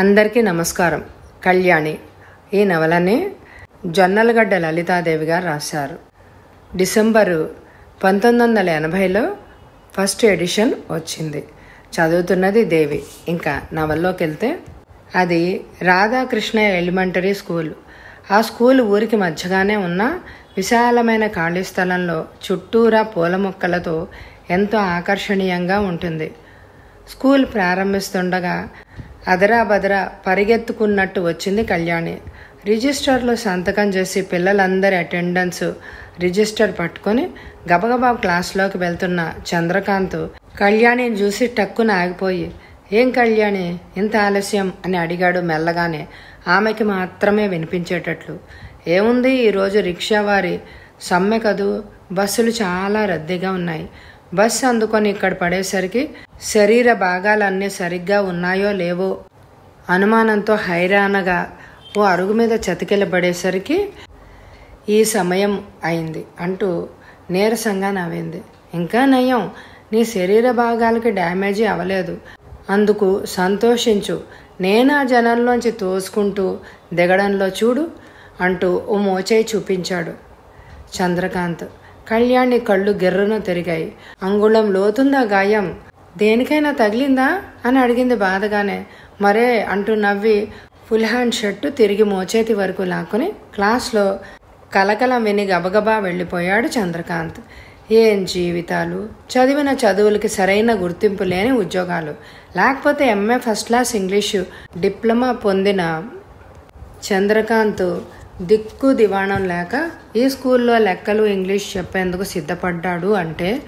అందరికీ నమస్కారం. కళ్యాణి ఈ నవలని జొన్నలగడ్డ లలితాదేవి గారు రాశారు. డిసెంబరు పంతొమ్మిది వందల ఎనభైలో ఫస్ట్ ఎడిషన్ వచ్చింది. చదువుతున్నది దేవి. ఇంకా నవల్లోకి వెళ్తే అది రాధాకృష్ణ ఎలిమెంటరీ స్కూల్. ఆ స్కూల్ ఊరికి మధ్యగానే ఉన్న విశాలమైన ఖాళీ స్థలంలో చుట్టూరా పూల మొక్కలతో ఎంతో ఆకర్షణీయంగా ఉంటుంది. స్కూల్ ప్రారంభిస్తుండగా అదరా బదరా పరిగెత్తుకున్నట్టు వచ్చింది కళ్యాణి. రిజిస్టర్లో సంతకం చేసి పిల్లలందరి అటెండెన్స్ రిజిస్టర్ పట్టుకొని గబగబా క్లాస్లోకి వెళ్తున్న చంద్రకాంత్ కళ్యాణిని చూసి టక్కున ఆగిపోయి ఏం కళ్యాణి ఇంత ఆలస్యం? అని అడిగాడు మెల్లగానే. ఆమెకి మాత్రమే వినిపించేటట్లు. ఏముంది ఈరోజు రిక్షా వారి సమ్మె కదూ? బస్సులు చాలా రద్దీగా ఉన్నాయి. బస్సు అందుకొని ఇక్కడ పడేసరికి శరీర భాగాలన్నీ సరిగ్గా ఉన్నాయో లేవో అనుమానంతో హైరాణగా ఓ అరుగు మీద చతికిలబడేసరికి ఈ సమయం అయింది అంటూ నీరసంగా నవ్వింది. ఇంకా నయం నీ శరీర భాగాలకి డ్యామేజీ అవ్వలేదు. అందుకు సంతోషించు. నేను ఆ జనంలోంచి తోసుకుంటూ దిగడంలో చూడు అంటూ ఓ మోచేయి చూపించాడు చంద్రకాంత్. కళ్యాణి కళ్ళు గిర్రున తిరిగాయి. అంగుళం లోతుందా గాయం? దేనికైనా తగిలిందా? అని అడిగింది బాధగానే. మరే అంటూ నవ్వి ఫుల్ హ్యాండ్ షర్టు తిరిగి మోచేతి వరకు లాక్కుని క్లాస్లో కలకలం విని గబగబా వెళ్ళిపోయాడు చంద్రకాంత్. ఏం జీవితాలు? చదివిన చదువులకి సరైన గుర్తింపు లేని ఉద్యోగాలు. లేకపోతే MA first class English diploma పొందిన చంద్రకాంత్ దిక్కు దివాణం లేక ఈ స్కూల్లో లెక్కలు ఇంగ్లీష్ చెప్పేందుకు సిద్ధపడ్డాడు అంటే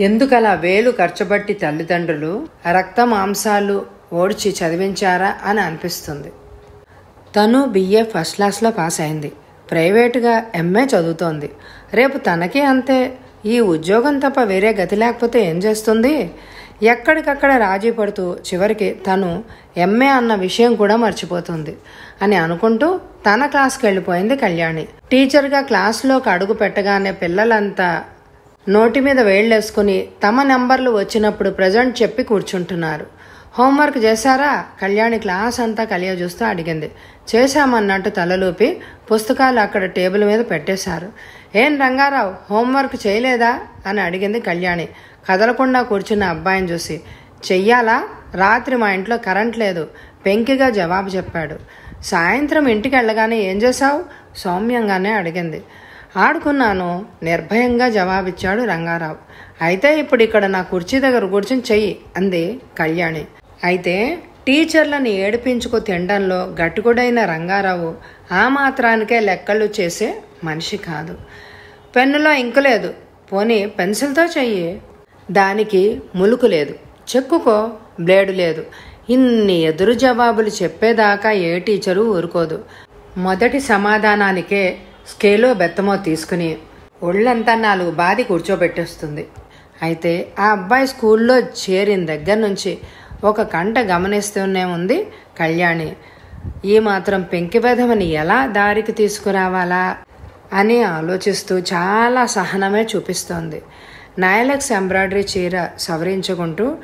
ఎందుకలా వేలు ఖర్చుబట్టి తల్లిదండ్రులు రక్త మాంసాలు ఓడ్చి చదివించారా? అని అనిపిస్తుంది. తను బిఏ ఫస్ట్ క్లాస్లో పాస్ అయింది. ప్రైవేటుగా ఎంఏ చదువుతోంది. రేపు తనకి అంతే. ఈ ఉద్యోగం తప్ప వేరే గతి లేకపోతే ఏం చేస్తుంది? ఎక్కడికక్కడ రాజీ పడుతూ చివరికి తను ఎంఏ అన్న విషయం కూడా మర్చిపోతుంది. అని అనుకుంటూ తన క్లాస్కి వెళ్ళిపోయింది కళ్యాణి. టీచర్గా క్లాస్లోకి అడుగు పెట్టగానే పిల్లలంతా నోటి మీద వేళ్ళేసుకుని తమ నెంబర్లు వచ్చినప్పుడు ప్రజెంట్ చెప్పి కూర్చుంటున్నారు. హోంవర్క్ చేశారా? కళ్యాణి క్లాస్ అంతా కలియ చూస్తూ అడిగింది. చేశామన్నట్టు తలలోపి పుస్తకాలు అక్కడ టేబుల్ మీద పెట్టేశారు. ఏం రంగారావు హోంవర్క్ చేయలేదా? అని అడిగింది కళ్యాణి. కదలకుండా కూర్చున్న అబ్బాయిని చూసి చెయ్యాలా? రాత్రి మా ఇంట్లో కరెంట్ లేదు. పెంకిగా జవాబు చెప్పాడు. సాయంత్రం ఇంటికి వెళ్ళగానే ఏం చేశావు? సౌమ్యంగానే అడిగింది. ఆడుకున్నాను. నిర్భయంగా జవాబిచ్చాడు రంగారావు. అయితే ఇప్పుడు ఇక్కడ నా కుర్చీ దగ్గర కూర్చుని చెయ్యి అంది కళ్యాణి. అయితే టీచర్లను ఏడిపించుకు తినడంలో గట్టుకుడైన రంగారావు ఆ మాత్రానికే లెక్కలు చేసే మనిషి కాదు. పెన్నులో ఇంకు లేదు. పోనీ పెన్సిల్తో చెయ్యి. దానికి ములుకు లేదు. చెక్కుకో. బ్లేడు లేదు. ఇన్ని ఎదురు జవాబులు చెప్పేదాకా ఏ టీచరు ఊరుకోదు. మొదటి సమాధానానికే స్కేలో బెత్తమో తీసుకుని ఒళ్ళంతా నాలుగు బాధి కూర్చోబెట్టేస్తుంది. అయితే ఆ అబ్బాయి స్కూల్లో చేరిన దగ్గర నుంచి ఒక కంట గమనిస్తూనే ఉంది కళ్యాణి. ఈ మాత్రం పెంకివెధమని ఎలా దారికి తీసుకురావాలా అని ఆలోచిస్తూ చాలా సహనమే చూపిస్తోంది. నాయలక్స్ ఎంబ్రాయిడరీ చీర సవరించుకుంటూ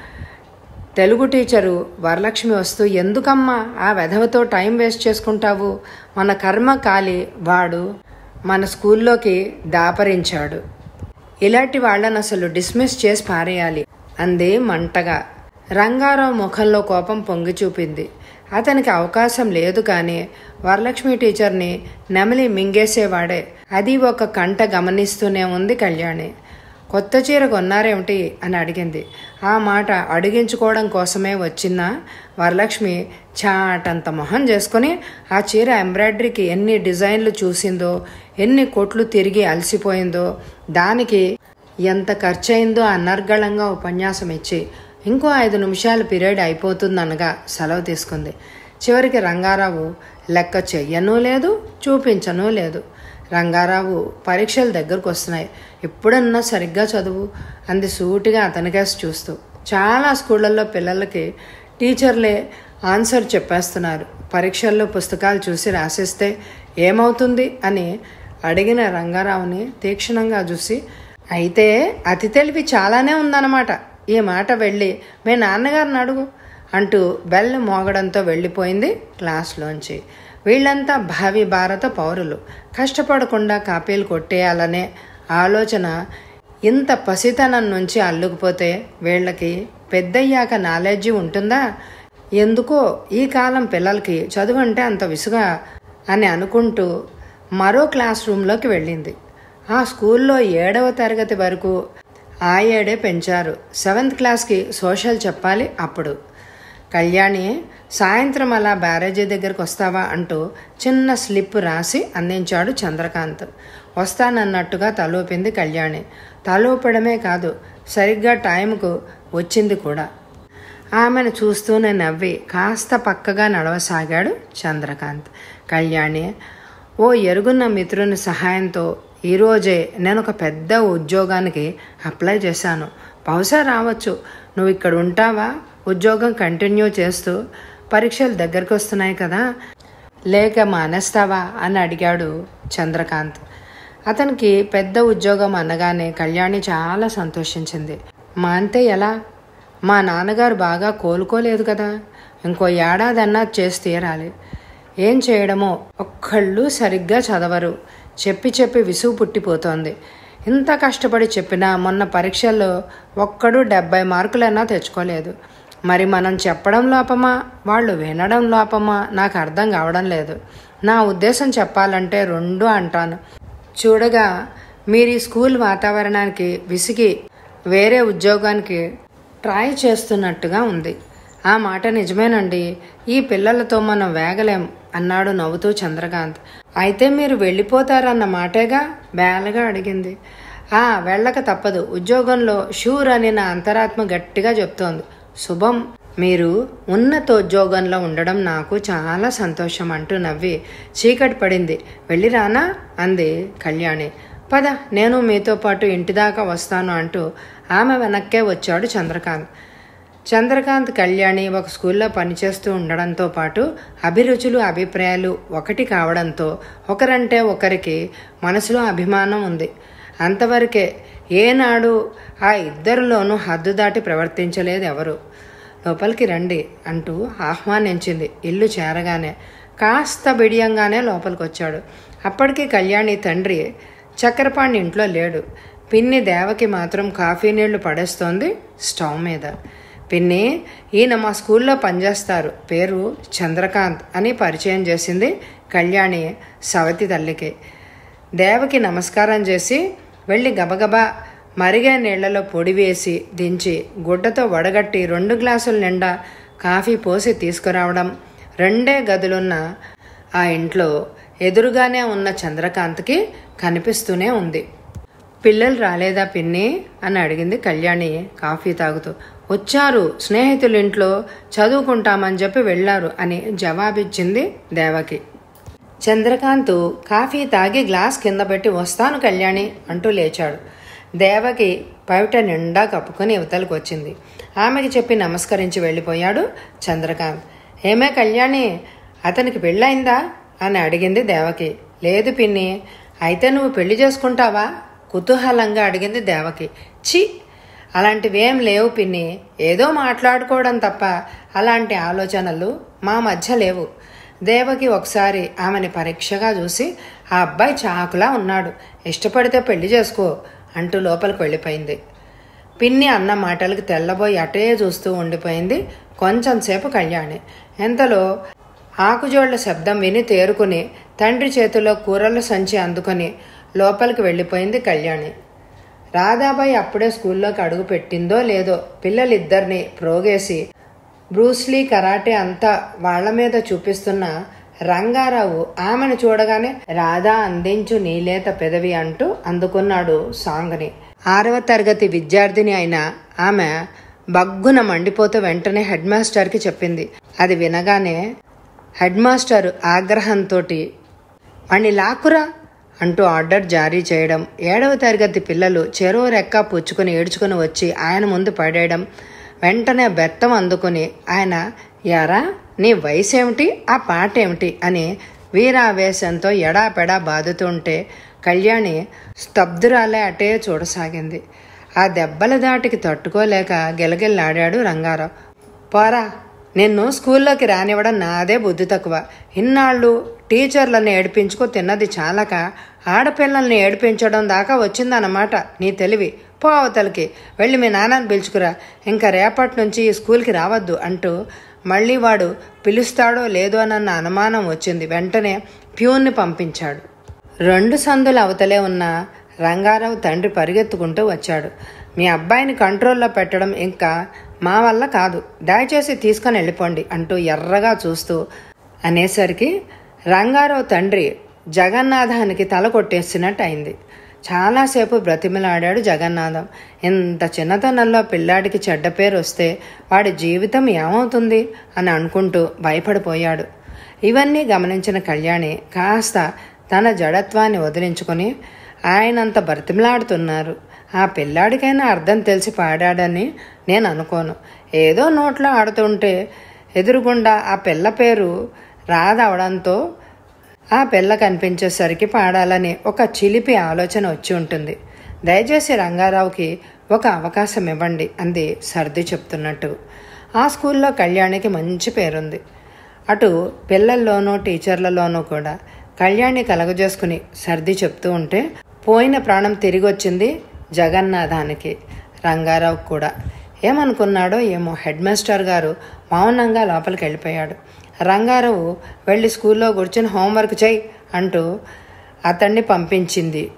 తెలుగు టీచరు వరలక్ష్మి వస్తూ ఎందుకమ్మా ఆ వెధవతో టైం వేస్ట్ చేసుకుంటావు? మన కర్మ కాలి వాడు మన స్కూల్లోకి దాపరించాడు. ఇలాంటి వాళ్ళని అసలు డిస్మిస్ చేసి పారేయాలి అంది మంటగా. రంగారావు ముఖంలో కోపం పొంగి చూపింది. అతనికి అవకాశం లేదు కానీ వరలక్ష్మి టీచర్ని నెమలి మింగేసేవాడే. అది ఒక కంట గమనిస్తూనే ఉంది కళ్యాణి. కొత్త చీర కొన్నారేమిటి? అని అడిగింది. ఆ మాట అడిగించుకోవడం కోసమే వచ్చిన వరలక్ష్మి చాటంత మొహం చేసుకుని ఆ చీర ఎంబ్రాయిడరీకి ఎన్ని డిజైన్లు చూసిందో ఎన్ని కొట్లు తిరిగి అలసిపోయిందో దానికి ఎంత ఖర్చయిందో అనర్గళంగా ఉపన్యాసం ఇచ్చి ఇంకో ఐదు నిమిషాల పీరియడ్ అయిపోతుందనగా సెలవు తీసుకుంది. చివరికి రంగారావు లెక్క చెయ్యనూ లేదు చూపించనూ లేదు. రంగారావు పరీక్షలు దగ్గరకు వస్తున్నాయి. ఎప్పుడన్నా సరిగ్గా చదువు అంది సూటిగా అతనికేసి చూస్తూ. చాలా స్కూళ్ళల్లో పిల్లలకి టీచర్లే ఆన్సర్ చెప్పేస్తున్నారు. పరీక్షల్లో పుస్తకాలు చూసి రాసిస్తే ఏమవుతుంది అని అడిగిన రంగారావుని తీక్షణంగా చూసి అయితే అతి తెలివి చాలానే ఉందన్నమాట. ఈ మాట వెళ్ళి మీ నాన్నగారిని అడుగు అంటూ బెల్ మోగడంతో వెళ్ళిపోయింది క్లాస్లోంచి. వీళ్ళంతా భావి భారత పౌరులు. కష్టపడకుండా కాపీలు కొట్టేయాలనే ఆలోచన ఇంత పసితనం నుంచి అల్లుకుపోతే వీళ్ళకి పెద్దయ్యాక నాలెడ్జి ఉంటుందా? ఎందుకో ఈ కాలం పిల్లలకి చదువు అంటే అంత విసుగా అని అనుకుంటూ మరో క్లాస్ రూమ్లోకి వెళ్ళింది. ఆ స్కూల్లో ఏడవ తరగతి వరకు ఆ ఏడే పెంచారు. సెవెంత్ క్లాస్కి సోషల్ చెప్పాలి అప్పుడు. కళ్యాణి సాయంత్రం అలా బ్యారేజీ దగ్గరికి వస్తావా అంటూ చిన్న స్లిప్ రాసి అందించాడు చంద్రకాంత్. వస్తానన్నట్టుగా తలూపింది కళ్యాణి. తలూపడమే కాదు సరిగ్గా టైంకు వచ్చింది కూడా. ఆమెను చూస్తూనే నవ్వి కాస్త పక్కగా నడవసాగాడు చంద్రకాంత్. కళ్యాణి ఓ ఎరుగున్న మిత్రుని సహాయంతో ఈరోజే నేను ఒక పెద్ద ఉద్యోగానికి అప్లై చేశాను. బహుశా రావచ్చు. నువ్వు ఇక్కడ ఉంటావా? ఉద్యోగం కంటిన్యూ చేస్తూ పరీక్షలు దగ్గరికి వస్తున్నాయి కదా. లేక మానేస్తావా అని అడిగాడు చంద్రకాంత్. అతనికి పెద్ద ఉద్యోగం అనగానే కళ్యాణి చాలా సంతోషించింది. మా అంతే ఎలా? మా నాన్నగారు బాగా కోలుకోలేదు కదా. ఇంకో ఏడాదన్నా చేసి తీరాలి. ఏం చేయడమో ఒక్కళ్ళు సరిగ్గా చదవరు. చెప్పి చెప్పి విసుగు పుట్టిపోతోంది. ఇంత కష్టపడి చెప్పినా మొన్న పరీక్షల్లో ఒక్కడు డెబ్బై మార్కులన్నా తెచ్చుకోలేదు. మరి మనం చెప్పడం లోపమా? వాళ్ళు వినడం లోపమా? నాకు అర్థం కావడం లేదు. నా ఉద్దేశం చెప్పాలంటే రెండు అంటాను. చూడగా మీరు ఈ స్కూల్ వాతావరణానికి విసిగి వేరే ఉద్యోగానికి ట్రై చేస్తున్నట్టుగా ఉంది. ఆ మాట నిజమేనండి. ఈ పిల్లలతో మనం వేగలేం అన్నాడు నవ్వుతూ చంద్రకాంత్. అయితే మీరు వెళ్ళిపోతారన్న మాటేగా? బేలగా అడిగింది. ఆ వెళ్ళక తప్పదు. ఉద్యోగంలో షూర్ అని నా అంతరాత్మ గట్టిగా చెప్తోంది. శుభం. మీరు ఉన్నతోద్యోగంలో ఉండడం నాకు చాలా సంతోషం అంటూ నవ్వి చీకటి పడింది. వెళ్ళి రానా? అంది కళ్యాణి. పద నేను మీతో పాటు ఇంటి దాకా వస్తాను అంటూ ఆమె వెనక్కే వచ్చాడు చంద్రకాంత్. చంద్రకాంత్ కళ్యాణి ఒక స్కూల్లో పనిచేస్తూ ఉండడంతో పాటు అభిరుచులు అభిప్రాయాలు ఒకటి కావడంతో ఒకరంటే ఒకరికి మనసులో అభిమానం ఉంది. అంతవరకే ఏనాడు ఆ ఇద్దరిలోనూ హద్దు దాటి ప్రవర్తించలేదు ఎవరు లోపలికి రండి అంటూ ఆహ్వానించింది. ఇల్లు చేరగానే కాస్త బిడియంగానే లోపలికి వచ్చాడు అప్పటికి కళ్యాణి తండ్రి చక్రపాణి ఇంట్లో లేడు. పిన్ని దేవకి మాత్రం కాఫీ నీళ్ళు పడేస్తోంది స్టవ్ మీద. పిన్ని ఈయన మా స్కూల్లో పనిచేస్తారు. పేరు చంద్రకాంత్ అని పరిచయం చేసింది కళ్యాణి సవతి తల్లికి. దేవకి నమస్కారం చేసి వెళ్ళి గబగబా మరిగే నీళ్ళలో పొడి వేసి దించి గుడ్డతో వడగట్టి రెండు గ్లాసుల నిండా కాఫీ పోసి తీసుకురావడం. రెండే గదులున్న ఆ ఇంట్లో ఎదురుగానే ఉన్న చంద్రకాంత్కి కనిపిస్తూనే ఉంది. పిల్లలు రాలేదా పిన్ని? అని అడిగింది కళ్యాణి కాఫీ తాగుతూ. వచ్చారు స్నేహితుల ఇంట్లో చదువుకుంటామని చెప్పి వెళ్ళారు అని జవాబిచ్చింది దేవకి. చంద్రకాంత్ కాఫీ తాగి గ్లాస్ కింద పెట్టి వస్తాను కళ్యాణి అంటూ లేచాడు. దేవకి పవిట నిండా కప్పుకొని యువతలకు వచ్చింది. ఆమెకి చెప్పి నమస్కరించి వెళ్ళిపోయాడు చంద్రకాంత్. ఏమే కళ్యాణి అతనికి పెళ్ళయిందా? అని అడిగింది దేవకి. లేదు పిన్ని అయితే నువ్వు పెళ్ళి చేసుకుంటావా? కుతూహలంగా అడిగింది దేవకి. చి అలాంటివేం లేవు పిన్ని ఏదో మాట్లాడుకోవడం తప్ప అలాంటి ఆలోచనలు మా మధ్య లేవు. దేవకి ఒకసారి ఆమెని పరీక్షగా చూసి ఆ అబ్బాయి చాకులా ఉన్నాడు. ఇష్టపడితే పెళ్ళి చేసుకో అంటూ లోపలికి వెళ్ళిపోయింది. పిన్ని అన్న మాటలకు తెల్లబోయి అటే చూస్తూ ఉండిపోయింది కొంచెం సేపు కళ్యాణి. ఎంతలో ఆకుజోళ్ళ శబ్దం విని తేరుకుని తండ్రి చేతిలో కూరల సంచి అందుకొని లోపలికి వెళ్ళిపోయింది కళ్యాణి. రాధాబాయి అప్పుడే స్కూల్లోకి అడుగు పెట్టిందో లేదో పిల్లలిద్దరిని ప్రోగేసి బ్రూస్లీ కరాటే అంతా వాళ్ళ మీద చూపిస్తున్న రంగారావు ఆమెను చూడగానే రాధా అందించు నీలేత పెదవి అంటూ అందుకున్నాడు సాంగ్ని. ఆరవ తరగతి విద్యార్థిని అయిన ఆమె బగ్గున మండిపోతూ వెంటనే హెడ్ మాస్టర్కి చెప్పింది. అది వినగానే హెడ్ మాస్టర్ ఆగ్రహంతో వాణ్ణి లాక్కురా అంటూ ఆర్డర్ జారీ చేయడం. ఏడవ తరగతి పిల్లలు చెరువు రెక్క పుచ్చుకొని ఏడ్చుకుని వచ్చి ఆయన ముందు పడేయడం. వెంటనే బెత్తం అందుకుని ఆయన యారా నీ వయసు ఏమిటి ఆ పాట ఏమిటి అని వీరావేశంతో ఎడాపెడా బాదుతుంటే కళ్యాణి స్తబ్దురాలే అటే చూడసాగింది. ఆ దెబ్బల దాటికి తట్టుకోలేక గిలగిల్లాడాడు రంగారావు. పోరా నిన్ను స్కూల్లోకి రానివ్వడం నాదే బుద్ధి తక్కువ. ఇన్నాళ్ళు టీచర్లను ఏడిపించుకో తిన్నది చాలక ఆడపిల్లల్ని ఏడిపించడం దాకా వచ్చిందన్నమాట నీ తెలివి. పో అవతలకి వెళ్ళి మీ నాన్నని పిలుచుకురా. ఇంకా రేపటి నుంచి ఈ స్కూల్కి రావద్దు అంటూ మళ్ళీ వాడు పిలుస్తాడో లేదో అన్న అనుమానం వచ్చింది. వెంటనే ప్యూన్ని పంపించాడు. రెండు సందుల అవతలే ఉన్న రంగారావు తండ్రి పరిగెత్తుకుంటూ వచ్చాడు. మీ అబ్బాయిని కంట్రోల్లో పెట్టడం ఇంకా మా వల్ల కాదు. దయచేసి తీసుకొని వెళ్ళిపోండి అంటూ ఎర్రగా చూస్తూ అనేసరికి రంగారావు తండ్రి జగన్నాథానికి తల కొట్టేసినట్టు అయింది చాలాసేపు బ్రతిమలాడాడు జగన్నాథం. ఇంత చిన్నతనంలో పిల్లాడికి చెడ్డ పేరు వస్తే వాడి జీవితం ఏమవుతుంది అని అనుకుంటూ భయపడిపోయాడు. ఇవన్నీ గమనించిన కళ్యాణి కాస్త తన జడత్వాన్ని వదిలించుకొని ఆయనంత బ్రతిమలాడుతున్నారు. ఆ పిల్లాడికైనా అర్థం తెలిసి పాడాడని నేను అనుకోను. ఏదో నోట్లో ఆడుతుంటే ఎదురుగుండా ఆ పిల్ల పేరు రాదవడంతో ఆ పిల్ల కనిపించేసరికి పాడాలని ఒక చిలిపి ఆలోచన వచ్చి ఉంటుంది. దయచేసి రంగారావుకి ఒక అవకాశం ఇవ్వండి అంది సర్ది చెప్తున్నట్టు. ఆ స్కూల్లో కళ్యాణికి మంచి పేరుంది. అటు పిల్లల్లోనూ టీచర్లలోనూ కూడా కళ్యాణి కలగజేసుకుని సర్ది చెప్తూ ఉంటే పోయిన ప్రాణం తిరిగి వచ్చింది జగన్నాథానికి రంగారావు కూడా. ఏమనుకున్నాడో ఏమో హెడ్ మాస్టర్ గారు మౌనంగా లోపలికి వెళ్ళిపోయాడు రంగారావు వెళ్ళి స్కూల్లో కూర్చొని హోంవర్క్ చేయి అంటూ అతన్ని పంపించింది.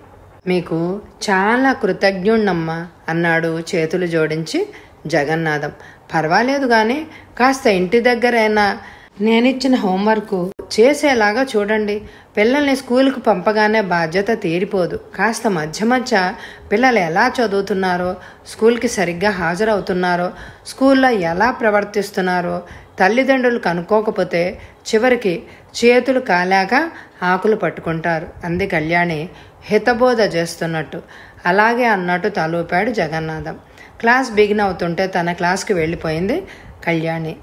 మీకు చాలా కృతజ్ఞుణ్ణమ్మా అన్నాడు చేతులు జోడించి జగన్నాథం. పర్వాలేదు కానీ కాస్త ఇంటి దగ్గరైనా నేనిచ్చిన హోంవర్క్ చేసేలాగా చూడండి. పిల్లల్ని స్కూల్కి పంపగానే బాధ్యత తీరిపోదు. కాస్త మధ్య మధ్య పిల్లలు ఎలా చదువుతున్నారో స్కూల్కి సరిగ్గా హాజరవుతున్నారో స్కూల్లో ఎలా ప్రవర్తిస్తున్నారో తల్లిదండ్రులు కనుక్కోకపోతే చివరికి చేతులు కాలాక ఆకులు పట్టుకుంటారు. అంది కళ్యాణి హితబోధ చేస్తున్నట్టు. అలాగే అన్నట్టు తలూపాడు జగన్నాథం. క్లాస్ బిగిన్ అవుతుంటే తన క్లాస్కి వెళ్ళిపోయింది కళ్యాణి.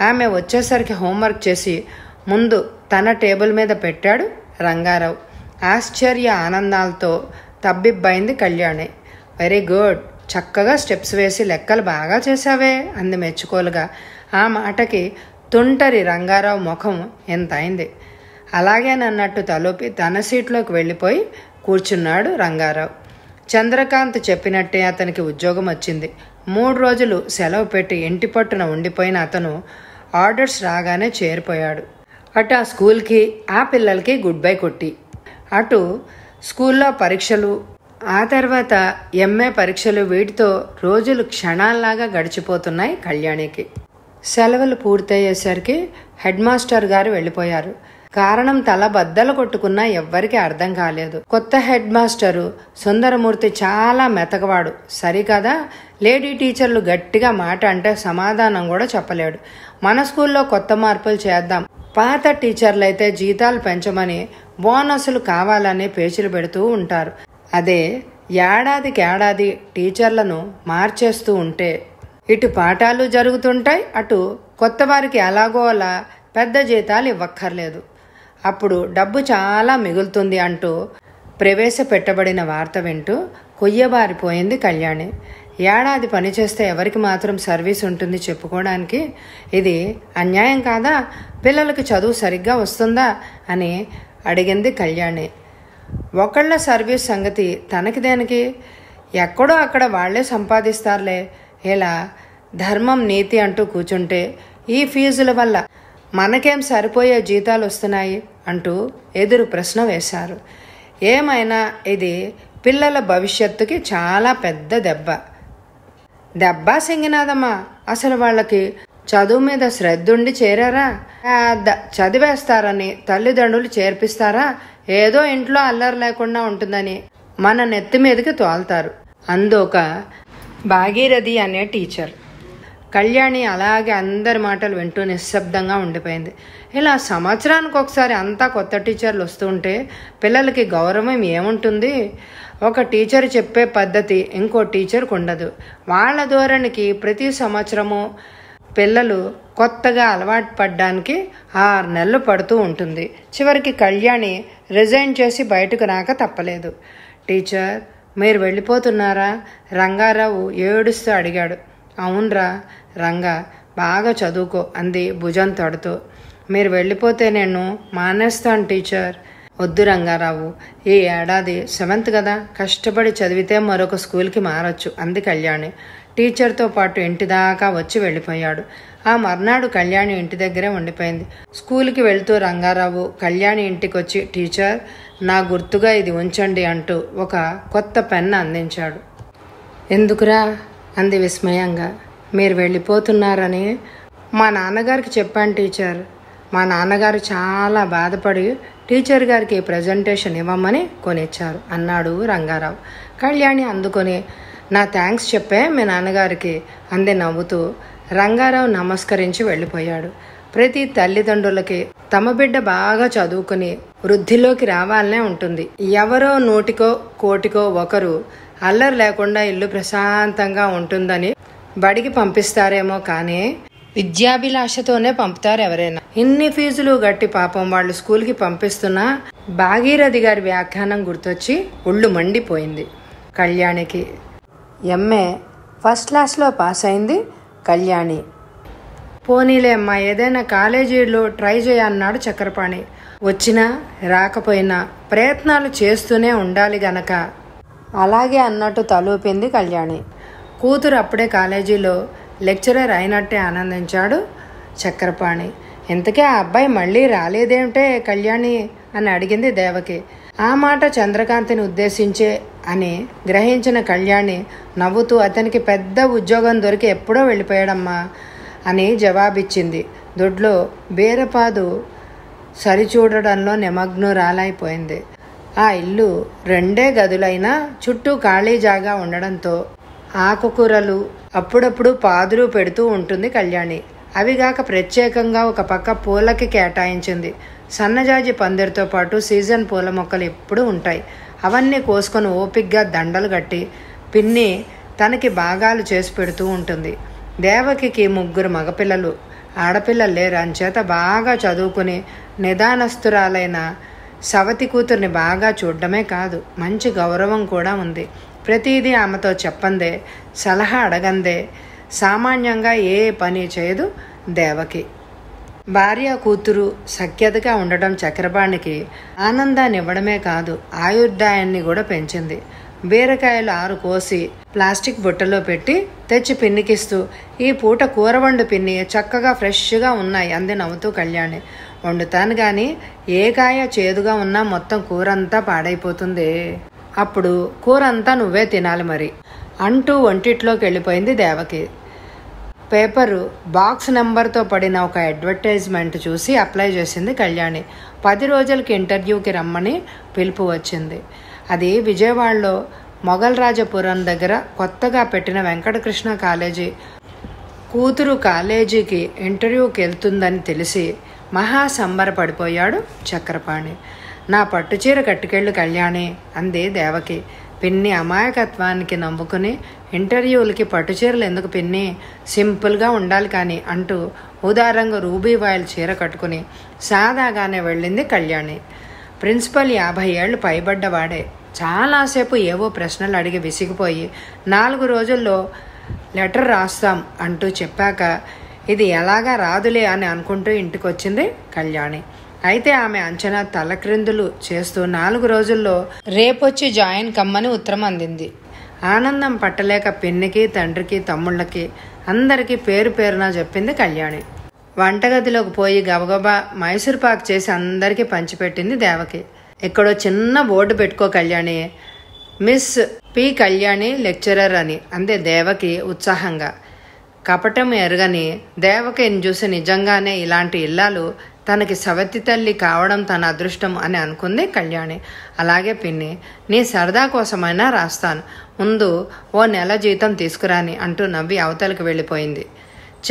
ఆమె వచ్చేసరికి హోంవర్క్ చేసి ముందు తన టేబుల్ మీద పెట్టాడు రంగారావు. ఆశ్చర్య ఆనందాలతో తబ్బిబ్బైంది కళ్యాణి. Very good. చక్కగా స్టెప్స్ వేసి లెక్కలు బాగా చేశావే అంది మెచ్చుకోలుగా. ఆ మాటకి తుంటరి రంగారావు ముఖం ఎంత అయింది అలాగేనన్నట్టు తలూపి తన సీట్లోకి వెళ్ళిపోయి కూర్చున్నాడు రంగారావు. చంద్రకాంత్ చెప్పినట్టే అతనికి ఉద్యోగం వచ్చింది. మూడు రోజులు సెలవు పెట్టి ఇంటి పట్టున ఉండిపోయిన అతను ఆర్డర్స్ రాగానే చేరిపోయాడు. అటు ఆ స్కూల్కి ఆ పిల్లలకి గుడ్ బై కొట్టి. అటు స్కూల్లో పరీక్షలు ఆ తర్వాత ఎంఏ పరీక్షలు వీటితో రోజులు క్షణాల్లాగా గడిచిపోతున్నాయి కళ్యాణికి. సెలవులు పూర్తయ్యేసరికి హెడ్ మాస్టర్ గారు వెళ్ళిపోయారు. కారణం తల బద్దలు కొట్టుకున్నా ఎవ్వరికీ అర్థం కాలేదు. కొత్త హెడ్ మాస్టరు సుందరమూర్తి చాలా మెతకవాడు. సరికదా? లేడీ టీచర్లు గట్టిగా మాట అంటే సమాధానం కూడా చెప్పలేడు. మన స్కూల్లో కొత్త మార్పులు చేద్దాం. పాత టీచర్లైతే జీతాలు పెంచమని బోనస్లు కావాలని పేచీలు పెడుతూ ఉంటారు. అదే ఏడాదికి ఏడాది టీచర్లను మార్చేస్తూ ఉంటే ఇటు పాఠాలు జరుగుతుంటాయి అటు కొత్త వారికి ఎలాగో అలా పెద్ద జీతాలు ఇవ్వక్కర్లేదు. అప్పుడు డబ్బు చాలా మిగులుతుంది అంటూ ప్రవేశపెట్టబడిన వార్త వింటూ కొయ్యబారిపోయింది కళ్యాణి. ఏడాది పనిచేస్తే ఎవరికి మాత్రం సర్వీస్ ఉంటుంది చెప్పుకోవడానికి? ఇది అన్యాయం కాదా? పిల్లలకి చదువు సరిగ్గా వస్తుందా? అని అడిగింది కళ్యాణి. ఒకళ్ళ సర్వీస్ సంగతి తనకి దేనికి? ఎక్కడో అక్కడ వాళ్ళే సంపాదిస్తారులే. ఇలా ధర్మం నీతి అంటూ కూర్చుంటే ఈ ఫీజుల వల్ల మనకేం సరిపోయే జీతాలు వస్తున్నాయి అంటూ ఎదురు ప్రశ్న వేశారు. ఏమైనా ఇది పిల్లల భవిష్యత్తుకి చాలా పెద్ద దెబ్బ. దెబ్బ సింగినాదమ్మా? అసలు వాళ్ళకి చదువు మీద శ్రద్ధ ఉండి చేరారా చదివేస్తారని తల్లిదండ్రులు చేర్పిస్తారా? ఏదో ఇంట్లో అల్లరి లేకుండా ఉంటుందని మన నెత్తి మీదకి తోలుతారు. అందుక భాగీరథి అనే టీచర్. కళ్యాణి అలాగే అందరి మాటలు వింటూ నిశ్శబ్దంగా ఉండిపోయింది. ఇలా సంవత్సరానికి ఒకసారి అంతా కొత్త టీచర్లు వస్తుంటే పిల్లలకి గౌరవం ఏముంటుంది? ఒక టీచర్ చెప్పే పద్ధతి ఇంకో టీచర్కి ఉండదు. వాళ్ళ ధోరణికి ప్రతి సంవత్సరము పిల్లలు కొత్తగా అలవాటు పడ్డానికి ఆరు నెలలు పడుతూ ఉంటుంది. చివరికి కళ్యాణి రిజైన్ చేసి బయటకు రాక తప్పలేదు. టీచర్ మీరు వెళ్ళిపోతున్నారా? రంగారావు ఏడుస్తూ అడిగాడు. అవునరా రంగా బాగా చదువుకో అంది భుజం తడుతూ. మీరు వెళ్ళిపోతే నేను మానేస్తాను టీచర్. వద్దు రంగారావు ఈ ఏడాది సెవెంత్ కదా కష్టపడి చదివితే మరొక స్కూల్కి మారొచ్చు అంది కళ్యాణి. టీచర్తో పాటు ఇంటి దాకా వచ్చి వెళ్ళిపోయాడు. ఆ మర్నాడు కళ్యాణి ఇంటి దగ్గరే ఉండిపోయింది. స్కూల్కి వెళ్తూ రంగారావు కళ్యాణి ఇంటికి వచ్చి టీచర్ నా గుర్తుగా ఇది ఉంచండి అంటూ ఒక కొత్త పెన్ను అందించాడు. ఎందుకురా? అంది విస్మయంగా. మీరు వెళ్ళిపోతున్నారని మా నాన్నగారికి చెప్పాను టీచర్. మా నాన్నగారు చాలా బాధపడి టీచర్ గారికి ప్రజెంటేషన్ ఇవ్వమని కొనిచ్చారు అన్నాడు రంగారావు. కళ్యాణి అందుకొని నా థ్యాంక్స్ చెప్పే మీ నాన్నగారికి అంది నవ్వుతూ రంగారావు నమస్కరించి వెళ్ళిపోయాడు. ప్రతి తల్లిదండ్రులకి తమ బిడ్డ బాగా చదువుకుని వృద్ధిలోకి రావాలనే ఉంటుంది. ఎవరో నోటికో కోటికో ఒకరు అల్లరి లేకుండా ఇల్లు ప్రశాంతంగా ఉంటుందని బడికి పంపిస్తారేమో కానీ విద్యాభిలాషతోనే పంపుతారు ఎవరైనా. ఇన్ని ఫీజులు గట్టి పాపం వాళ్ళు స్కూల్కి పంపిస్తున్నా భాగీరథి గారి వ్యాఖ్యానం గుర్తొచ్చి ఒళ్ళు మండిపోయింది. కళ్యాణికి. ఎంఏ ఫస్ట్ క్లాస్లో పాస్ అయింది కళ్యాణి. పోనీలే అమ్మా ఏదైనా కాలేజీలో ట్రై చేయన్నాడు చక్రపాణి. వచ్చినా రాకపోయినా ప్రయత్నాలు చేస్తూనే ఉండాలి గనక. అలాగే అన్నట్టు తలూపింది కళ్యాణి. కూతురు అప్పుడే కాలేజీలో లెక్చరర్ అయినట్టే ఆనందించాడు చక్రపాణి. ఇంతకీ ఆ అబ్బాయి మళ్ళీ రాలేదేమిటే కళ్యాణి అని అడిగింది దేవకి. ఆ మాట చంద్రకాంతిని ఉద్దేశించే అని గ్రహించిన కళ్యాణి నవ్వుతూ అతనికి పెద్ద ఉద్యోగం దొరికి ఎప్పుడో వెళ్ళిపోయాడమ్మా. అని జవాబిచ్చింది. దొడ్లో బీరపాదు సరిచూడడంలో నిమగ్నురాలైపోయింది ఆ ఇల్లు రెండే గదులైనా చుట్టూ ఖాళీ జాగా ఉండడంతో ఆకుకూరలు అప్పుడప్పుడు పాదులు పెడుతూ ఉంటుంది కళ్యాణి. అవిగాక ప్రత్యేకంగా ఒక పక్క పూలకి కేటాయించింది. సన్నజాజి పందిరితో పాటు సీజన్ పూల మొక్కలు ఎప్పుడూ ఉంటాయి. అవన్నీ కోసుకొని ఓపిగ్గా దండలు కట్టి పిన్ని తనకి భాగాలు చేసి పెడుతూ ఉంటుంది. దేవకికి ముగ్గురు మగపిల్లలు. ఆడపిల్లలు లేరు. అంచేత బాగా చదువుకుని నిదానస్తురాలైన సవతి కూతుర్ని బాగా చూడడమే కాదు మంచి గౌరవం కూడా ఉంది. ప్రతిదీ ఆమెతో చెప్పందే సలహా అడగందే. సామాన్యంగా ఏ పని చేయదు దేవకి. భార్య కూతురు సఖ్యతగా ఉండటం చక్రపాణికి ఆనందాన్ని ఇవ్వడమే కాదు ఆయుర్దాయాన్ని కూడా పెంచింది. బీరకాయలు ఆరు కోసి ప్లాస్టిక్ బుట్టలో పెట్టి తెచ్చి పిన్నికిస్తూ ఈ పూట కూర వండు పిన్ని చక్కగా ఫ్రెష్గా ఉన్నాయి అంది నవ్వుతూ కళ్యాణి. వండుతాను కానీ ఏ కాయ చేదుగా ఉన్నా మొత్తం కూర అంతా పాడైపోతుంది. అప్పుడు కూర అంతా నువ్వే తినాలి మరి అంటూ వంటిట్లోకి వెళ్ళిపోయింది దేవకి. పేపరు బాక్స్ నెంబర్తో పడిన ఒక అడ్వర్టైజ్మెంట్ చూసి అప్లై చేసింది కళ్యాణి. పది రోజులకి ఇంటర్వ్యూకి రమ్మని పిలుపు వచ్చింది. అది విజయవాడలో మొగల్రాజపురం దగ్గర కొత్తగా పెట్టిన వెంకటకృష్ణ కాలేజీ కూతురు కాలేజీకి ఇంటర్వ్యూకి వెళ్తుందని తెలిసి మహా సంబరపడిపోయాడు చక్రపాణి. నా పట్టుచీర కట్టుకెళ్ళు కళ్యాణి అంది దేవకి. పిన్ని అమాయకత్వానికి నవ్వుకుని ఇంటర్వ్యూలకి పట్టుచీరలు ఎందుకు పిన్ని? సింపుల్గా ఉండాలి కానీ అంటూ ఉదారంగా రూబీ వాయిల్ చీర కట్టుకుని సాదాగానే వెళ్ళింది కళ్యాణి. ప్రిన్సిపల్ యాభై ఏళ్ళు పైబడ్డవాడే. చాలాసేపు ఏవో ప్రశ్నలు అడిగి విసిగిపోయి నాలుగు రోజుల్లో లెటర్ రాస్తాం అంటూ చెప్పాక ఇది ఎలాగా రాదులే అని అనుకుంటూ ఇంటికి వచ్చింది కళ్యాణి. అయితే ఆమె అంచనా తలక్రిందులు చేస్తూ నాలుగు రోజుల్లో రేపొచ్చి జాయిన్ కమ్మని ఉత్తరం అందింది. ఆనందం పట్టలేక పిన్నికి తండ్రికి తమ్ముళ్ళకి అందరికీ పేరు పేరున చెప్పింది కళ్యాణి. వంటగదిలోకి పోయి గబగబా మైసూర్ పాక్ చేసి అందరికీ పంచిపెట్టింది దేవకి. ఎక్కడో చిన్న బోర్డు పెట్టుకో Kalyani miss P Kalyani lecturer అని. అందే దేవకి ఉత్సాహంగా. కపటం ఎరగని దేవకిని చూసి నిజంగానే ఇలాంటి ఇల్లాలు తనకి సవతి తల్లి కావడం తన అదృష్టం అని అనుకుంది కళ్యాణి. అలాగే పిన్ని నీ సరదా కోసమైనా రాస్తాను. ముందు ఓ నెల జీతం తీసుకురాని అంటూ నవ్వి అవతలకు వెళ్ళిపోయింది.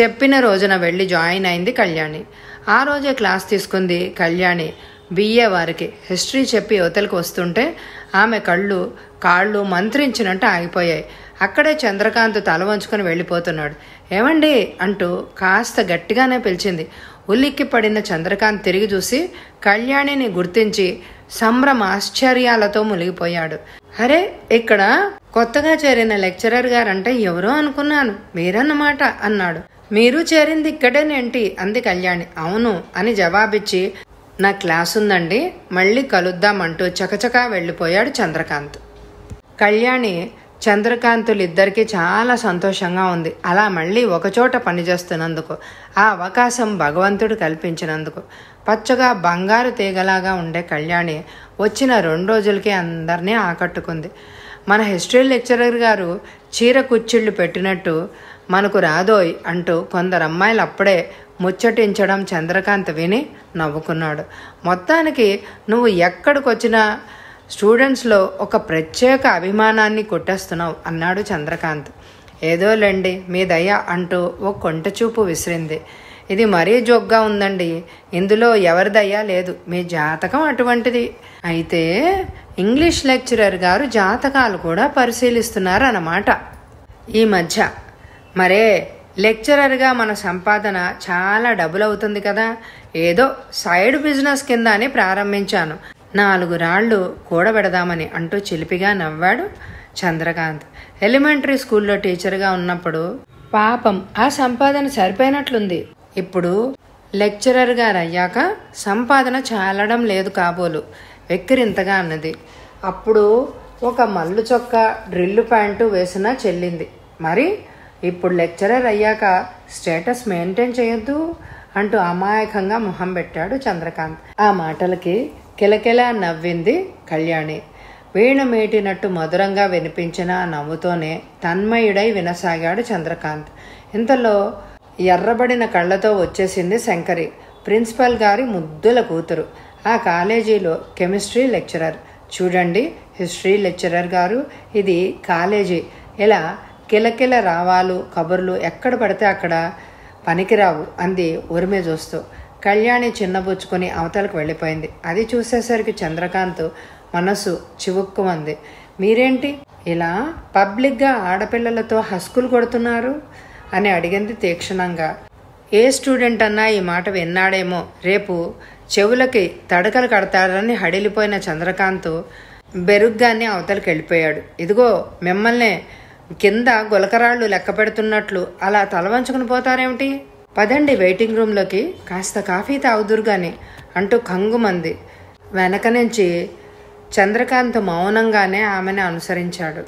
చెప్పిన రోజున వెళ్ళి జాయిన్ అయింది కళ్యాణి. ఆ రోజే క్లాస్ తీసుకుంది కళ్యాణి. బిఏ వారికి హిస్టరీ చెప్పి యువతలకు వస్తుంటే ఆమె కళ్ళు కాళ్ళు మంత్రించినట్టు ఆగిపోయాయి. అక్కడే చంద్రకాంత్ తల వంచుకొని వెళ్ళిపోతున్నాడు. ఏమండి? అంటూ కాస్త గట్టిగానే పిలిచింది. ఉలిక్కి పడిన చంద్రకాంత్ తిరిగి చూసి కళ్యాణిని గుర్తించి సంభ్రమ ఆశ్చర్యాలతో మునిగిపోయాడు. అరే ఇక్కడ కొత్తగా చేరిన లెక్చరర్ గారంటే ఎవరో అనుకున్నాను. మీరన్నమాట అన్నాడు. మీరు చేరింది ఇక్కడేనేంటి? అంది కళ్యాణి. అవును అని జవాబిచ్చి నా క్లాస్ ఉందండి మళ్ళీ కలుద్దామంటూ చకచకా వెళ్ళిపోయాడు చంద్రకాంత్. కళ్యాణి చంద్రకాంతులిద్దరికీ చాలా సంతోషంగా ఉంది. అలా మళ్ళీ ఒకచోట పనిచేస్తున్నందుకు ఆ అవకాశం భగవంతుడు కల్పించినందుకు. పచ్చగా బంగారు తీగలాగా ఉండే కళ్యాణి వచ్చిన రెండు రోజులకే అందరినీ ఆకట్టుకుంది. మన హిస్టరీ లెక్చరర్ గారు చీర కుచ్చిళ్ళు పెట్టినట్టు మనకు రాదోయ్ అంటూ కొందరు అమ్మాయిలు అప్పుడే ముచ్చటించడం చంద్రకాంత్ విని నవ్వుకున్నాడు. మొత్తానికి నువ్వు ఎక్కడికొచ్చినా స్టూడెంట్స్లో ఒక ప్రత్యేక అభిమానాన్ని కొట్టేస్తున్నావు అన్నాడు చంద్రకాంత్. ఏదోలేండి మీ దయ అంటూ ఓ కొంట చూపు విసిరింది. ఇది మరీ జోగ్గా ఉందండి. ఇందులో ఎవరి దయ లేదు. మీ జాతకం అటువంటిది. అయితే ఇంగ్లీష్ లెక్చరర్ గారు జాతకాలు కూడా పరిశీలిస్తున్నారు అన్నమాట ఈ మధ్య మరే లెక్చరర్గా మన సంపాదన చాలా డబుల్ అవుతుంది కదా. ఏదో సైడ్ బిజినెస్ కింద అని ప్రారంభించాను. నాలుగు రాళ్ళు కూడబెడదామని అంటూ చిలిపిగా నవ్వాడు చంద్రకాంత్. ఎలిమెంటరీ స్కూల్లో టీచర్గా ఉన్నప్పుడు పాపం ఆ సంపాదన సరిపోయినట్లుంది. ఇప్పుడు లెక్చరర్ గారు అయ్యాక సంపాదన చాలడం లేదు కాబోలు వెక్కిరింతగా అన్నది. అప్పుడు ఒక మల్లు చొక్క డ్రిల్లు ప్యాంటు వేసినా చెల్లింది. మరి ఇప్పుడు లెక్చరర్ అయ్యాక స్టేటస్ మెయింటైన్ చేయొద్దు అంటూ అమాయకంగా మొహం పెట్టాడు చంద్రకాంత్. ఆ మాటలకి కిలకిలా నవ్వింది కళ్యాణి. వీణ మేటినట్టు మధురంగా వినిపించిన నవ్వుతోనే తన్మయుడై వినసాగాడు చంద్రకాంత్. ఇంతలో ఎర్రబడిన కళ్ళతో వచ్చేసింది శంకరి ప్రిన్సిపల్ గారి ముద్దుల కూతురు. ఆ కాలేజీలో కెమిస్ట్రీ లెక్చరర్. చూడండి హిస్టరీ లెక్చరర్ గారు ఇది కాలేజీ. ఇలా కిలకిల రావాలు కబుర్లు ఎక్కడ పడితే అక్కడ పనికిరావు అంది ఉరిమే చూస్తూ కళ్యాణి చిన్నబుచ్చుకొని అవతలకు వెళ్ళిపోయింది. అది చూసేసరికి చంద్రకాంత్ మనసు చివుక్కుమంది. మీరేంటి? ఇలా పబ్లిక్గా ఆడపిల్లలతో హస్కులు కొడుతున్నారు? అని అడిగింది తీక్షణంగా. ఏ స్టూడెంట్ అన్నా ఈ మాట విన్నాడేమో. రేపు చెవులకి తడకలు కడతాడని హడిలిపోయిన చంద్రకాంత్ బెరుగ్గానే అవతలకి వెళ్ళిపోయాడు ఇదిగో మిమ్మల్నే కింద గులకరాళ్ళు లెక్క పెడుతున్నట్లు అలా తలవంచుకుని పోతారేమిటి? పదండి వెయిటింగ్ రూమ్లోకి. కాస్త కాఫీ తాగుదురుగాని అంటూ కంగుమంది వెనక నుంచి చంద్రకాంత్ మౌనంగానే ఆమెను అనుసరించాడు.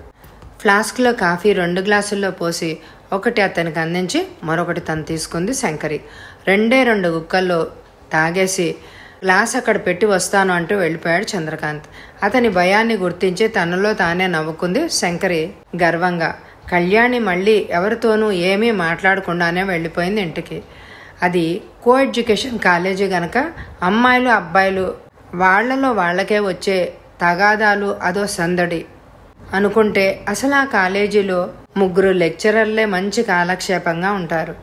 ఫ్లాస్క్లో కాఫీ రెండు గ్లాసుల్లో పోసి ఒకటి అతనికి అందించి మరొకటి తను తీసుకుంది శంకరి. రెండే రెండు గుక్కల్లో తాగేసి గ్లాస్ అక్కడ పెట్టి వస్తాను అంటూ వెళ్ళిపోయాడు చంద్రకాంత్. అతని భయాన్ని గుర్తించి తనలో తానే నవ్వుకుంది శంకరి గర్వంగా. కళ్యాణి మళ్ళీ ఎవరితోనూ ఏమీ మాట్లాడకుండానే వెళ్ళిపోయింది ఇంటికి. అది కో ఎడ్యుకేషన్ కాలేజీ గనక అమ్మాయిలు అబ్బాయిలు వాళ్ళలో వాళ్ళకే వచ్చే తగాదాలు అదో సందడి. అనుకుంటే అసలు ఆ కాలేజీలో ముగ్గురు లెక్చరర్లే మంచి కాలక్షేపంగా ఉంటారు.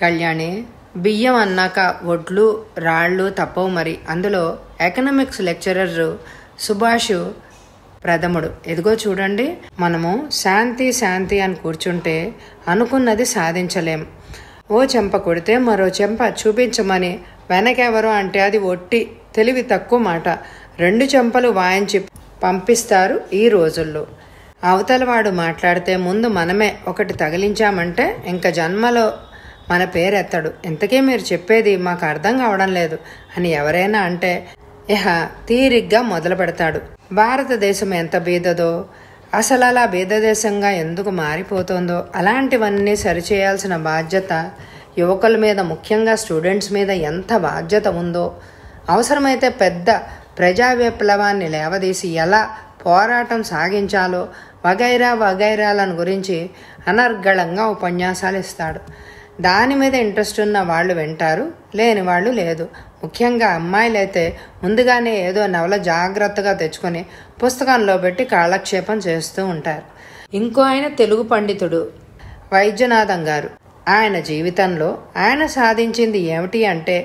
కళ్యాణి బియ్యం అన్నాక ఒడ్లు రాళ్ళు తప్పవు మరి. అందులో ఎకనామిక్స్ లెక్చరర్ సుభాష్ ప్రథముడు. ఎదుగో చూడండి మనము శాంతి శాంతి అని కూర్చుంటే అనుకున్నది సాధించలేం. ఓ చెంప కొడితే మరో చెంప చూపించమని వెనకెవరో అంటే అది ఒట్టి తెలివి తక్కువ మాట. రెండు చెంపలు వాయించి పంపిస్తారు ఈ రోజుల్లో. అవతలవాడు మాట్లాడితే ముందు మనమే ఒకటి తగిలించామంటే ఇంక జన్మలో మన పేరెత్తడు. ఇంతకీ మీరు చెప్పేది మాకు అర్థం కావడం లేదు అని ఎవరైనా అంటే ఇహ తీరిగ్గా మొదలు పెడతాడు. భారతదేశం ఎంత బీదదో అసలు అలా బీదదేశంగా ఎందుకు మారిపోతుందో అలాంటివన్నీ సరిచేయాల్సిన బాధ్యత యువకుల మీద ముఖ్యంగా స్టూడెంట్స్ మీద ఎంత బాధ్యత ఉందో అవసరమైతే పెద్ద ప్రజా విప్లవాన్ని లేవదీసి ఎలా పోరాటం సాగించాలో వగైరా వగైరాలను గురించి అనర్గళంగా ఉపన్యాసాలు ఇస్తాడు. దాని మీద ఇంట్రెస్ట్ ఉన్న వాళ్ళు వింటారు లేని వాళ్ళు లేదు. ముఖ్యంగా అమ్మాయిలైతే ముందుగానే ఏదో నవల జాగ్రత్తగా తెచ్చుకొని పుస్తకంలో పెట్టి కాలక్షేపం చేస్తూ ఉంటారు. ఇంకో ఆయన తెలుగు పండితుడు వైద్యనాథం గారు. ఆయన జీవితంలో ఆయన సాధించింది ఏమిటి అంటే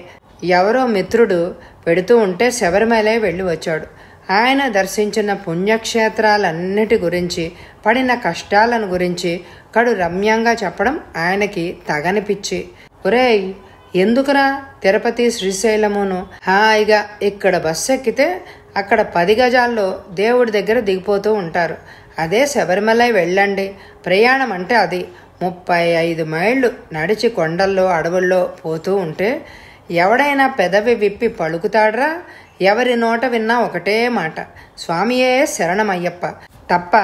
ఎవరో మిత్రుడు పెడుతూ ఉంటే శబరిమలై వెళ్ళి వచ్చాడు. ఆయన దర్శించిన పుణ్యక్షేత్రాలన్నిటి గురించి పడిన కష్టాలను గురించి కడు రమ్యంగా చెప్పడం ఆయనకి తగనిపిచ్చి ఒరేయ్ ఎందుకురా తిరుపతి శ్రీశైలమును హాయిగా ఇక్కడ బస్సు ఎక్కితే అక్కడ పది గజాల్లో దేవుడి దగ్గర దిగిపోతూ ఉంటారు. అదే శబరిమలై వెళ్ళండి. ప్రయాణం అంటే అది. ముప్పై ఐదు మైళ్ళు నడిచి కొండల్లో అడవుల్లో పోతూ ఉంటే ఎవడైనా పెదవి విప్పి పలుకుతాడ్రా? ఎవరి నోట విన్నా ఒకటే మాట. స్వామియే శరణమయ్యప్ప. తప్ప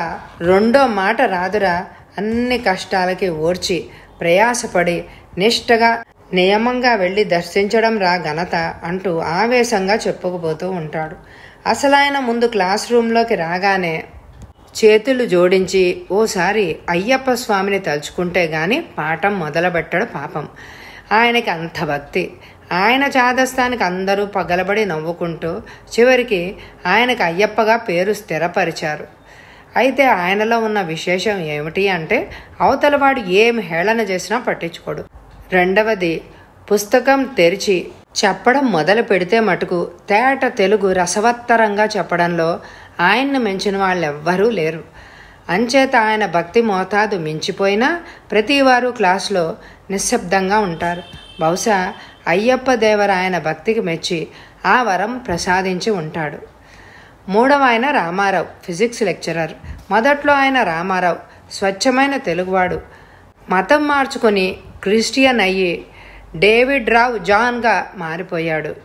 రెండో మాట రాదురా. అన్ని కష్టాలకి ఓర్చి ప్రయాసపడి నిష్టగా నియమంగా వెళ్ళి దర్శించడం రా ఘనత అంటూ ఆవేశంగా చెప్పుకుపోతూ ఉంటాడు. అసలు ఆయన ముందు క్లాస్ రూమ్లోకి రాగానే చేతులు జోడించి ఓసారి అయ్యప్ప స్వామిని తలుచుకుంటే గాని పాఠం మొదలుపెట్టడు పాపం. ఆయనకి అంత భక్తి. ఆయన చాదస్తానికి అందరూ పగలబడి నవ్వుకుంటూ చివరికి ఆయనకు అయ్యప్పగా పేరు స్థిరపరిచారు. అయితే ఆయనలో ఉన్న విశేషం ఏమిటి అంటే అవతలవాడు ఏం హేళన చేసినా పట్టించుకోడు. రెండవది పుస్తకం తెరిచి చెప్పడం మొదలు పెడితే మటుకు తేట తెలుగు రసవత్తరంగా చెప్పడంలో ఆయన్ను మించిన వాళ్ళెవ్వరూ లేరు. అంచేత ఆయన భక్తి మోతాదు మించిపోయినా ప్రతివారు క్లాసులో నిశ్శబ్దంగా ఉంటారు. బహుశా అయ్యప్ప దేవర ఆయన భక్తికి మెచ్చి ఆ వరం ప్రసాదించి ఉంటాడు. మూడవ ఆయన రామారావు ఫిజిక్స్ లెక్చరర్. మొదట్లో ఆయన రామారావు స్వచ్ఛమైన తెలుగువాడు. మతం మార్చుకొని క్రిస్టియన్ అయ్యి డేవిడ్ రావ్ జాన్గా మారిపోయాడు.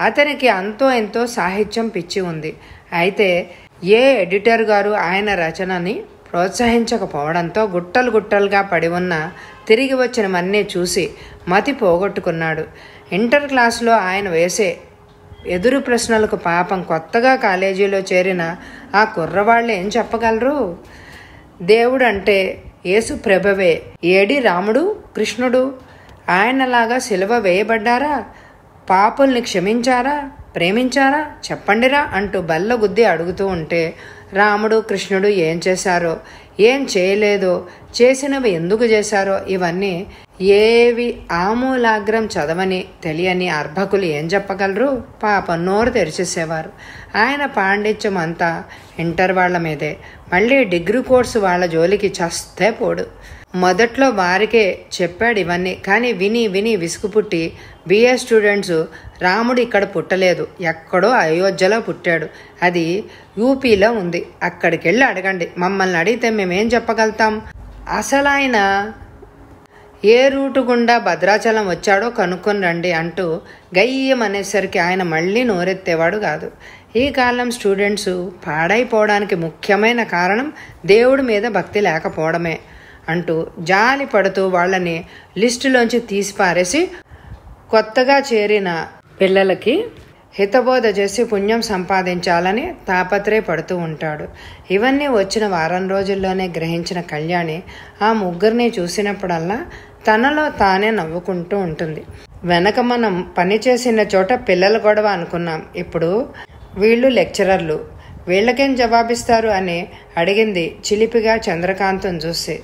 అతనికి అంతో ఎంతో సాహిత్యం పిచ్చి ఉంది. అయితే ఏ ఎడిటర్ గారు ఆయన రచనని ప్రోత్సహించకపోవడంతో గుట్టలు గుట్టలుగా పడి ఉన్న తిరిగి వచ్చినవన్నీ చూసి మతి పోగొట్టుకున్నాడు. ఇంటర్ క్లాసులో ఆయన వేసే ఎదురు ప్రశ్నలకు పాపం కొత్తగా కాలేజీలో చేరిన ఆ కుర్రవాళ్ళు ఏం చెప్పగలరు? దేవుడు అంటే యేసు ప్రభవే. ఏడి రాముడు? కృష్ణుడు? ఆయనలాగా సిలువ వేయబడ్డారా? పాపుల్ని క్షమించారా? ప్రేమించారా? చెప్పండిరా అంటూ బల్ల గుద్ది అడుగుతూ ఉంటే రాముడు కృష్ణుడు ఏం చేశారో? ఏం చేయలేదో. చేసినవి ఎందుకు చేశారో ఇవన్నీ ఏవి ఆమూలాగ్రం చదవని తెలియని అర్భకులు ఏం చెప్పగలరు? పాప నోరు తెరిచేసేవారు. ఆయన పాండిత్యం అంతా ఇంటర్ వాళ్ళ మీదే. మళ్ళీ డిగ్రీ కోర్సు వాళ్ళ జోలికి చస్తే పోడు. మొదట్లో వారికే చెప్పాడు ఇవన్నీ. కానీ విని విని విసుగు పుట్టి బిఏ స్టూడెంట్స్ రాముడు ఇక్కడ పుట్టలేదు. ఎక్కడో అయోధ్యలో పుట్టాడు. అది యూపీలో ఉంది. అక్కడికి వెళ్ళి అడగండి. మమ్మల్ని అడిగితే మేమేం చెప్పగలుగుతాం? అసలు ఆయన ఏ రూటు గుండా భద్రాచలం వచ్చాడో కనుక్కొని రండి అంటూ గయ్యం అనేసరికి ఆయన మళ్ళీ నోరెత్తేవాడు కాదు. ఈ కాలం స్టూడెంట్స్ పాడైపోవడానికి ముఖ్యమైన కారణం దేవుడి మీద భక్తి లేకపోవడమే. అంటూ జాలి పడుతూ వాళ్ళని లిస్టులోంచి తీసిపారేసి కొత్తగా చేరిన పిల్లలకి హితబోధ చేసి పుణ్యం సంపాదించాలని తాపత్రయపడుతూ ఉంటాడు. ఇవన్నీ వచ్చిన వారం రోజుల్లోనే గ్రహించిన కళ్యాణి ఆ ముగ్గురిని చూసినప్పుడల్లా తనలో తానే నవ్వుకుంటూ ఉంటుంది. వెనక మనం పని చేసిన చోట పిల్లల గొడవ అనుకున్నాం. ఇప్పుడు వీళ్ళు లెక్చరర్లు. వీళ్ళకేం జవాబిస్తారు అని అడిగింది చిలిపిగా చంద్రకాంతం చూసి.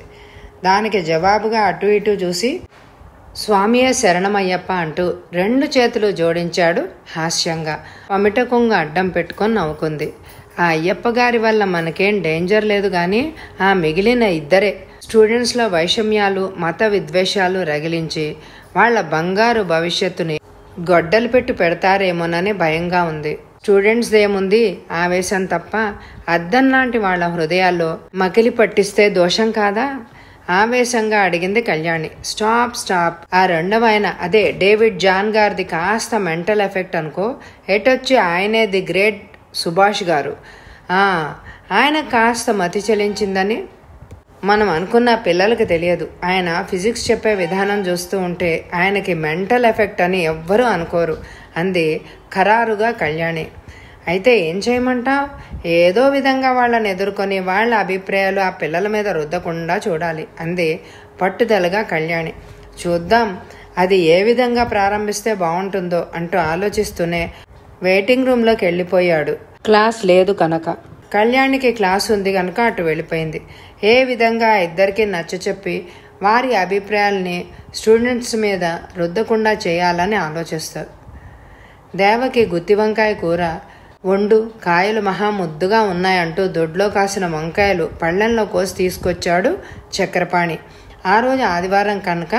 దానికి జవాబుగా అటు ఇటు చూసి స్వామియే శరణమయ్యప్ప అంటూ రెండు చేతులు జోడించాడు హాస్యంగా. పమిట కొంగ అడ్డం పెట్టుకొని నవ్వుకుంది. ఆ అయ్యప్ప గారి వల్ల మనకేం డేంజర్ లేదు కానీ ఆ మిగిలిన ఇద్దరే స్టూడెంట్స్లో వైషమ్యాలు మత విద్వేషాలు రగిలించి వాళ్ళ బంగారు భవిష్యత్తుని గొడ్డలు పెట్టి పెడతారేమోనని భయంగా ఉంది. స్టూడెంట్స్ ఏముంది? ఆవేశం తప్ప అద్దం లాంటి వాళ్ళ హృదయాల్లో మకిలి పట్టిస్తే దోషం కాదా? ఆవేశంగా అడిగింది కళ్యాణి. Stop stop. ఆ రెండవ ఆయన అదే డేవిడ్ జాన్ గారిది కాస్త మెంటల్ ఎఫెక్ట్ అనుకో. ఎటొచ్చి ఆయనే ది గ్రేట్ సుభాష్ గారు? ఆ ఆయన కాస్త మతి చెలించిందని మనం అనుకున్న పిల్లలకు తెలియదు. ఆయన ఫిజిక్స్ చెప్పే విధానం చూస్తూ ఉంటే ఆయనకి మెంటల్ ఎఫెక్ట్ అని ఎవ్వరూ అనుకోరు. అంది ఖరారుగా కళ్యాణి. అయితే ఏం చేయమంటావు? ఏదో విధంగా వాళ్ళని ఎదుర్కొని వాళ్ళ అభిప్రాయాలు ఆ పిల్లల మీద రుద్దకుండా చూడాలి. అంది పట్టుదలగా కళ్యాణి. చూద్దాం అది ఏ విధంగా ప్రారంభిస్తే బాగుంటుందో అంటూ ఆలోచిస్తూనే వెయిటింగ్ రూమ్లోకి వెళ్ళిపోయాడు. క్లాస్ లేదు కనుక. కళ్యాణికి క్లాస్ ఉంది కనుక అటు వెళ్ళిపోయింది. ఏ విధంగా ఇద్దరికి నచ్చ చెప్పి వారి అభిప్రాయాల్ని స్టూడెంట్స్ మీద రుద్దకుండా చేయాలని ఆలోచిస్తారు. దేవకి గుత్తి వంకాయ కూర వండు కాయలు మహా ముద్దుగా ఉన్నాయంటూ దొడ్లో కాసిన వంకాయలు పళ్ళెంలో కోసి తీసుకొచ్చాడు చక్రపాణి. ఆ రోజు ఆదివారం కనుక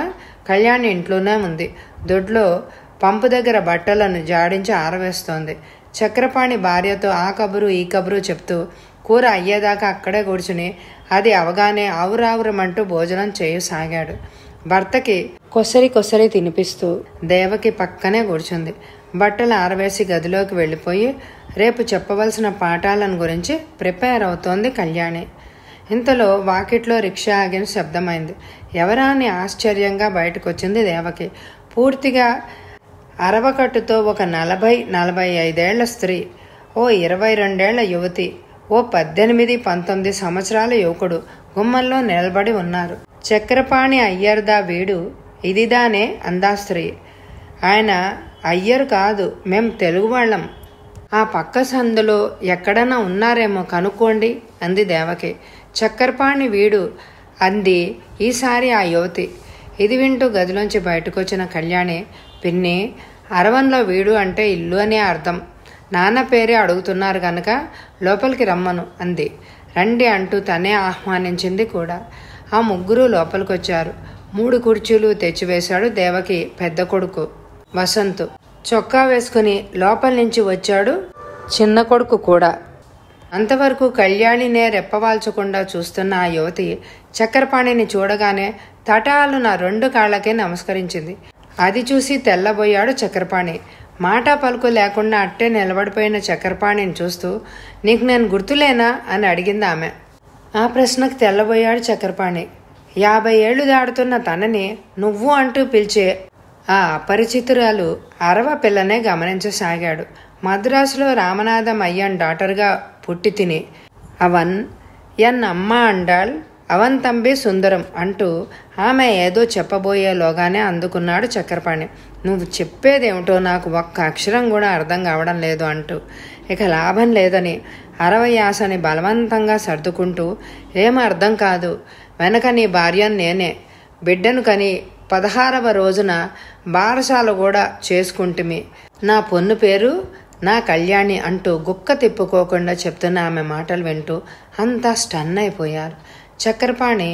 కళ్యాణి ఇంట్లోనే ఉంది. దొడ్లో పంపు దగ్గర బట్టలను జాడించి ఆరవేస్తోంది. చక్రపాణి భార్యతో ఆ కబురు ఈ కబురు చెప్తూ కూర అయ్యేదాకా అక్కడే కూర్చుని అది అవగానే ఆవురావురమంటూ భోజనం చేయసాగాడు. భర్తకి కొసరి కొసరి తినిపిస్తూ దేవకి పక్కనే కూర్చుంది. బట్టలు ఆరవేసి గదిలోకి వెళ్ళిపోయి రేపు చెప్పవలసిన పాఠాలను గురించి ప్రిపేర్ అవుతోంది కళ్యాణి. ఇంతలో వాకిట్లో రిక్షా ఆగిన శబ్దమైంది. ఎవరా అని ఆశ్చర్యంగా బయటకు వచ్చింది దేవకి. పూర్తిగా అరవకట్టుతో ఒక నలభై నలభై ఐదేళ్ళ స్త్రీ ఓ ఇరవై రెండేళ్ళ యువతి ఓ పద్దెనిమిది పంతొమ్మిది సంవత్సరాల యువకుడు గుమ్మంలో నిలబడి ఉన్నారు. చక్రపాణి అయ్యర్దా వీడు? ఇదిదానే అందా స్త్రీ. ఆయన అయ్యరు కాదు మేం తెలుగు వాళ్ళం. ఆ పక్క సందులో ఎక్కడన్నా ఉన్నారేమో కనుక్కోండి అంది దేవకి. చక్కెరపాణి వీడు అంది ఈసారి ఆ యువతి. ఇది వింటూ గదిలోంచి బయటకొచ్చిన కళ్యాణి పిన్ని అరవన్లో వీడు అంటే ఇల్లు అనే అర్థం. నాన్న పేరే అడుగుతున్నారు కనుక లోపలికి రమ్మను అంది. రండి అంటూ తనే ఆహ్వానించింది కూడా. ఆ ముగ్గురు లోపలికొచ్చారు. మూడు కుర్చీలు తెచ్చివేశాడు దేవకి పెద్ద కొడుకు వసంత్. చొక్కా వేసుకుని లోపల నుంచి వచ్చాడు. చిన్న కొడుకు కూడా. అంతవరకు కళ్యాణినే రెప్పవాల్చకుండా చూస్తున్న ఆ యువతి చక్కెరపాణిని చూడగానే తటాలు నా రెండు కాళ్ళకే నమస్కరించింది. అది చూసి తెల్లబోయాడు చక్కెరపాణి మాట పలుకు లేకుండా అట్టే నిలబడిపోయిన చక్కెరపాణిని చూస్తూ నీకు నేను గుర్తులేనా? అని అడిగింది ఆమె. ఆ ప్రశ్నకు తెల్లబోయాడు చక్కెరపాణి యాభై ఏళ్ళు దాడుతున్న తనని నువ్వు అంటూ పిలిచే ఆ అపరిచితురాలు అరవ పిల్లనే గమనించసాగాడు. మద్రాసులో రామనాథం అయ్యన్ డాటర్గా పుట్టి తిని అవన్ ఎన్ అమ్మ అండాళ్ అవన్ తంబి సుందరం అంటూ ఆమె ఏదో చెప్పబోయేలోగానే అందుకున్నాడు చక్రపాణి. నువ్వు చెప్పేదేమిటో నాకు ఒక్క అక్షరం కూడా అర్థం కావడం లేదు అంటూ. ఇక లాభం లేదని అరవై యాసని బలవంతంగా సర్దుకుంటూ ఏం అర్థం కాదు. వెనక నీ భార్యను నేనే. బిడ్డను కని పదహారవ రోజున బారసాల కూడా చేసుకుంటుమి. నా పొన్ను పేరు నా కళ్యాణి అంటూ గుక్క తిప్పుకోకుండా చెప్తున్న ఆమె మాటలు వింటూ అంతా స్టన్ అయిపోయారు. చక్రపాణి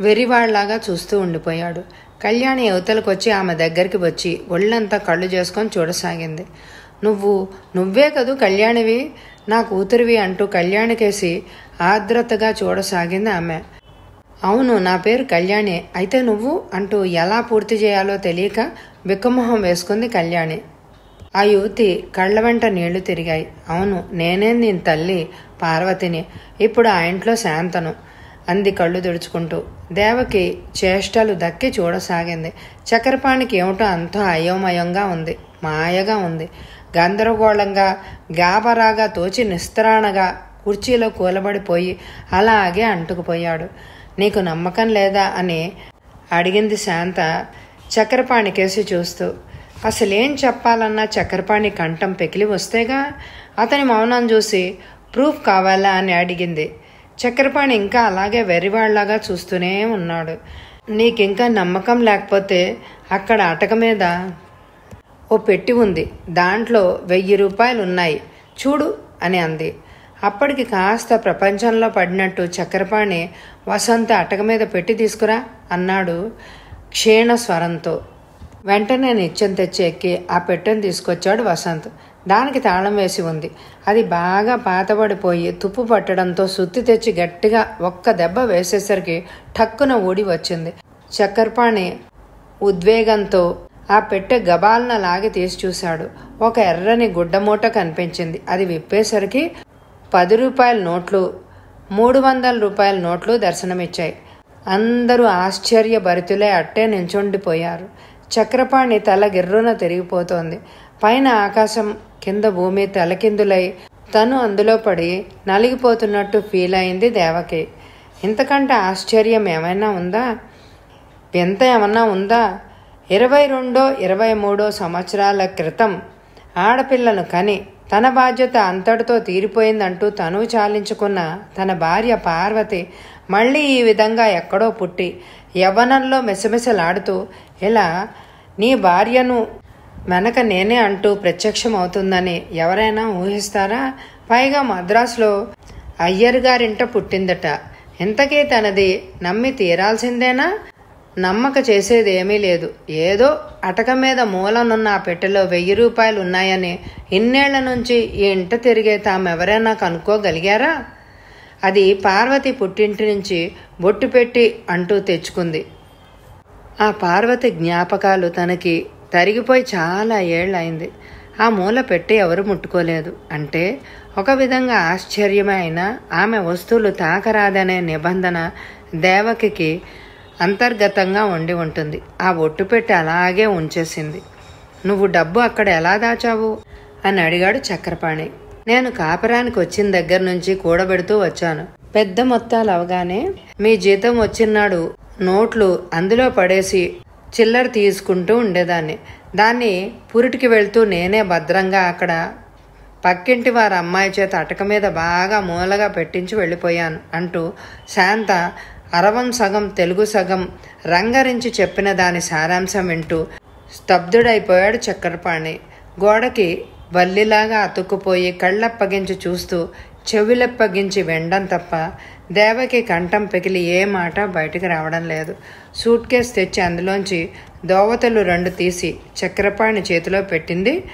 వెరివాళ్ళాగా చూస్తూ ఉండిపోయాడు. కళ్యాణి యువతలకు వచ్చి ఆమె దగ్గరికి వచ్చి ఒళ్ళంతా కళ్ళు చేసుకొని చూడసాగింది. నువ్వు నువ్వే కదూ కళ్యాణివి? నా కూతురివి అంటూ కళ్యాణికేసి ఆర్ద్రతగా చూడసాగింది ఆమె. అవును నా పేరు కళ్యాణి. అయితే నువ్వు అంటూ ఎలా పూర్తి చేయాలో తెలియక బిక్కమొహం వేసుకుంది కళ్యాణి. ఆ యువతి కళ్ళ వెంట నీళ్ళు తిరిగాయి. అవును నేనే నేను తల్లి పార్వతిని. ఇప్పుడు ఆ ఇంట్లో శాంతను అంది కళ్ళు తుడుచుకుంటూ. దేవకి చేష్టలు దక్కి చూడసాగింది. చక్రపాణికి ఏమిటో అంతా అయోమయంగా ఉంది మాయగా ఉంది. గందరగోళంగా గాబరాగా తోచి నిస్త్రాణగా కుర్చీలో కూలబడిపోయి అలాగే అంటుకుపోయాడు. నీకు నమ్మకం లేదా అని అడిగింది శాంత చక్రపాణి కేసి చూస్తూ. అసలేం చెప్పాలన్నా చక్రపాణి కంఠం పెకిలి వస్తేగా అతని మౌనం చూసి ప్రూఫ్ కావాలా అని అడిగింది. చక్రపాణి ఇంకా అలాగే వెర్రివాళ్ళాగా చూస్తూనే ఉన్నాడు. నీకింకా నమ్మకం లేకపోతే అక్కడ అటక మీద ఓ పెట్టి ఉంది. దాంట్లో వెయ్యి రూపాయలు ఉన్నాయి చూడు అని అంది. అప్పటికి కాస్త ప్రపంచంలో పడినట్టు చక్రపాణి వసంత అటక మీద పెట్టి తీసుకురా అన్నాడు క్షీణ స్వరంతో వెంటనే నిత్యం తెచ్చి ఎక్కి ఆ పెట్టెను తీసుకొచ్చాడు వసంత్. దానికి తాళం వేసి ఉంది. అది బాగా పాతబడిపోయి తుప్పు పట్టడంతో సుత్తి తెచ్చి గట్టిగా ఒక్క దెబ్బ వేసేసరికి ఠక్కున ఊడి వచ్చింది. చక్కర్పాణి ఉద్వేగంతో ఆ పెట్టె గబాలన లాగి తీసి చూశాడు. ఒక ఎర్రని గుడ్డమూట కనిపించింది. అది విప్పేసరికి పది రూపాయల నోట్లు మూడు వందల రూపాయల నోట్లు దర్శనమిచ్చాయి. అందరూ ఆశ్చర్యభరితులే అట్టే నించుండిపోయారు చక్రపాణి తల గిర్రున తిరిగిపోతోంది. పైన ఆకాశం కింద భూమి తలకిందులై తను అందులో పడి నలిగిపోతున్నట్టు ఫీల్ అయింది దేవకి. ఇంతకంటే ఆశ్చర్యం ఏమైనా ఉందా? వింత ఏమన్నా ఉందా? ఇరవై రెండో ఇరవై మూడో సంవత్సరాల క్రితం ఆడపిల్లను కని తన బాధ్యత అంతటితో తీరిపోయిందంటూ తను చాలించుకున్న తన భార్య పార్వతి మళ్ళీ ఈ విధంగా ఎక్కడో పుట్టి యవ్వనంలో మెసమెసలాడుతూ ఇలా నీ భార్యను వెనక నేనే అంటూ ప్రత్యక్షం అవుతుందని ఎవరైనా ఊహిస్తారా? పైగా మద్రాసులో అయ్యర్ గారింట పుట్టిందట. ఇంతకీ తనది నమ్మి తీరాల్సిందేనా? నమ్మక చేసేదేమీ లేదు. ఏదో అటక మీద మూలనున్న ఆ పెట్టెలో వెయ్యి రూపాయలు ఉన్నాయని ఇన్నేళ్ళ నుంచి ఈ ఇంట తిరిగే తామెవరైనా కనుక్కోగలిగారా? అది పార్వతి పుట్టింటి నుంచి బొట్టు పెట్టి అంటూ తెచ్చుకుంది. ఆ పార్వతి జ్ఞాపకాలు తనకి తరిగిపోయి చాలా ఏళ్ళయింది ఆ మూల పెట్టి ఎవరు ముట్టుకోలేదు. అంటే ఒక విధంగా ఆశ్చర్యమైన ఆమె వస్తువులు తాకరాదనే నిబంధన దేవకికి అంతర్గతంగా ఉండి ఉంటుంది. ఆ ఒట్టు పెట్టి అలాగే ఉంచేసింది. నువ్వు డబ్బు అక్కడ ఎలా దాచావు? అని అడిగాడు చక్రపాణి. నేను కాపరానికి వచ్చిన దగ్గర నుంచి కూడబెడుతూ వచ్చాను. పెద్ద మొత్తాలు అవగానే మీ జీతం వచ్చినాడు నోట్లు అందులో పడేసి చిల్లర తీసుకుంటూ ఉండేదాన్ని. దాన్ని పురిటికి వెళ్తూ నేనే భద్రంగా అక్కడ పక్కింటి వారి అమ్మాయి చేత అటక మీద బాగా మూలగా పెట్టించి వెళ్ళిపోయాను అంటూ శాంత అరవం సగం తెలుగు సగం రంగరించి చెప్పిన దాని సారాంశం వింటూ స్తబ్దుడైపోయాడు చక్రపాణి. గోడకి వల్లిలాగా అతుక్కుపోయి కళ్ళప్పగించి చూస్తూ చెవులప్పగించి వెండం తప్ప దేవకి కంఠం పెకిలి ఏ మాట బయటికి రావడం లేదు. సూట్ కేస్ తెచ్చి అందులోంచి దోవతలు రెండు తీసి చక్రపాణి చేతిలో పెట్టింది.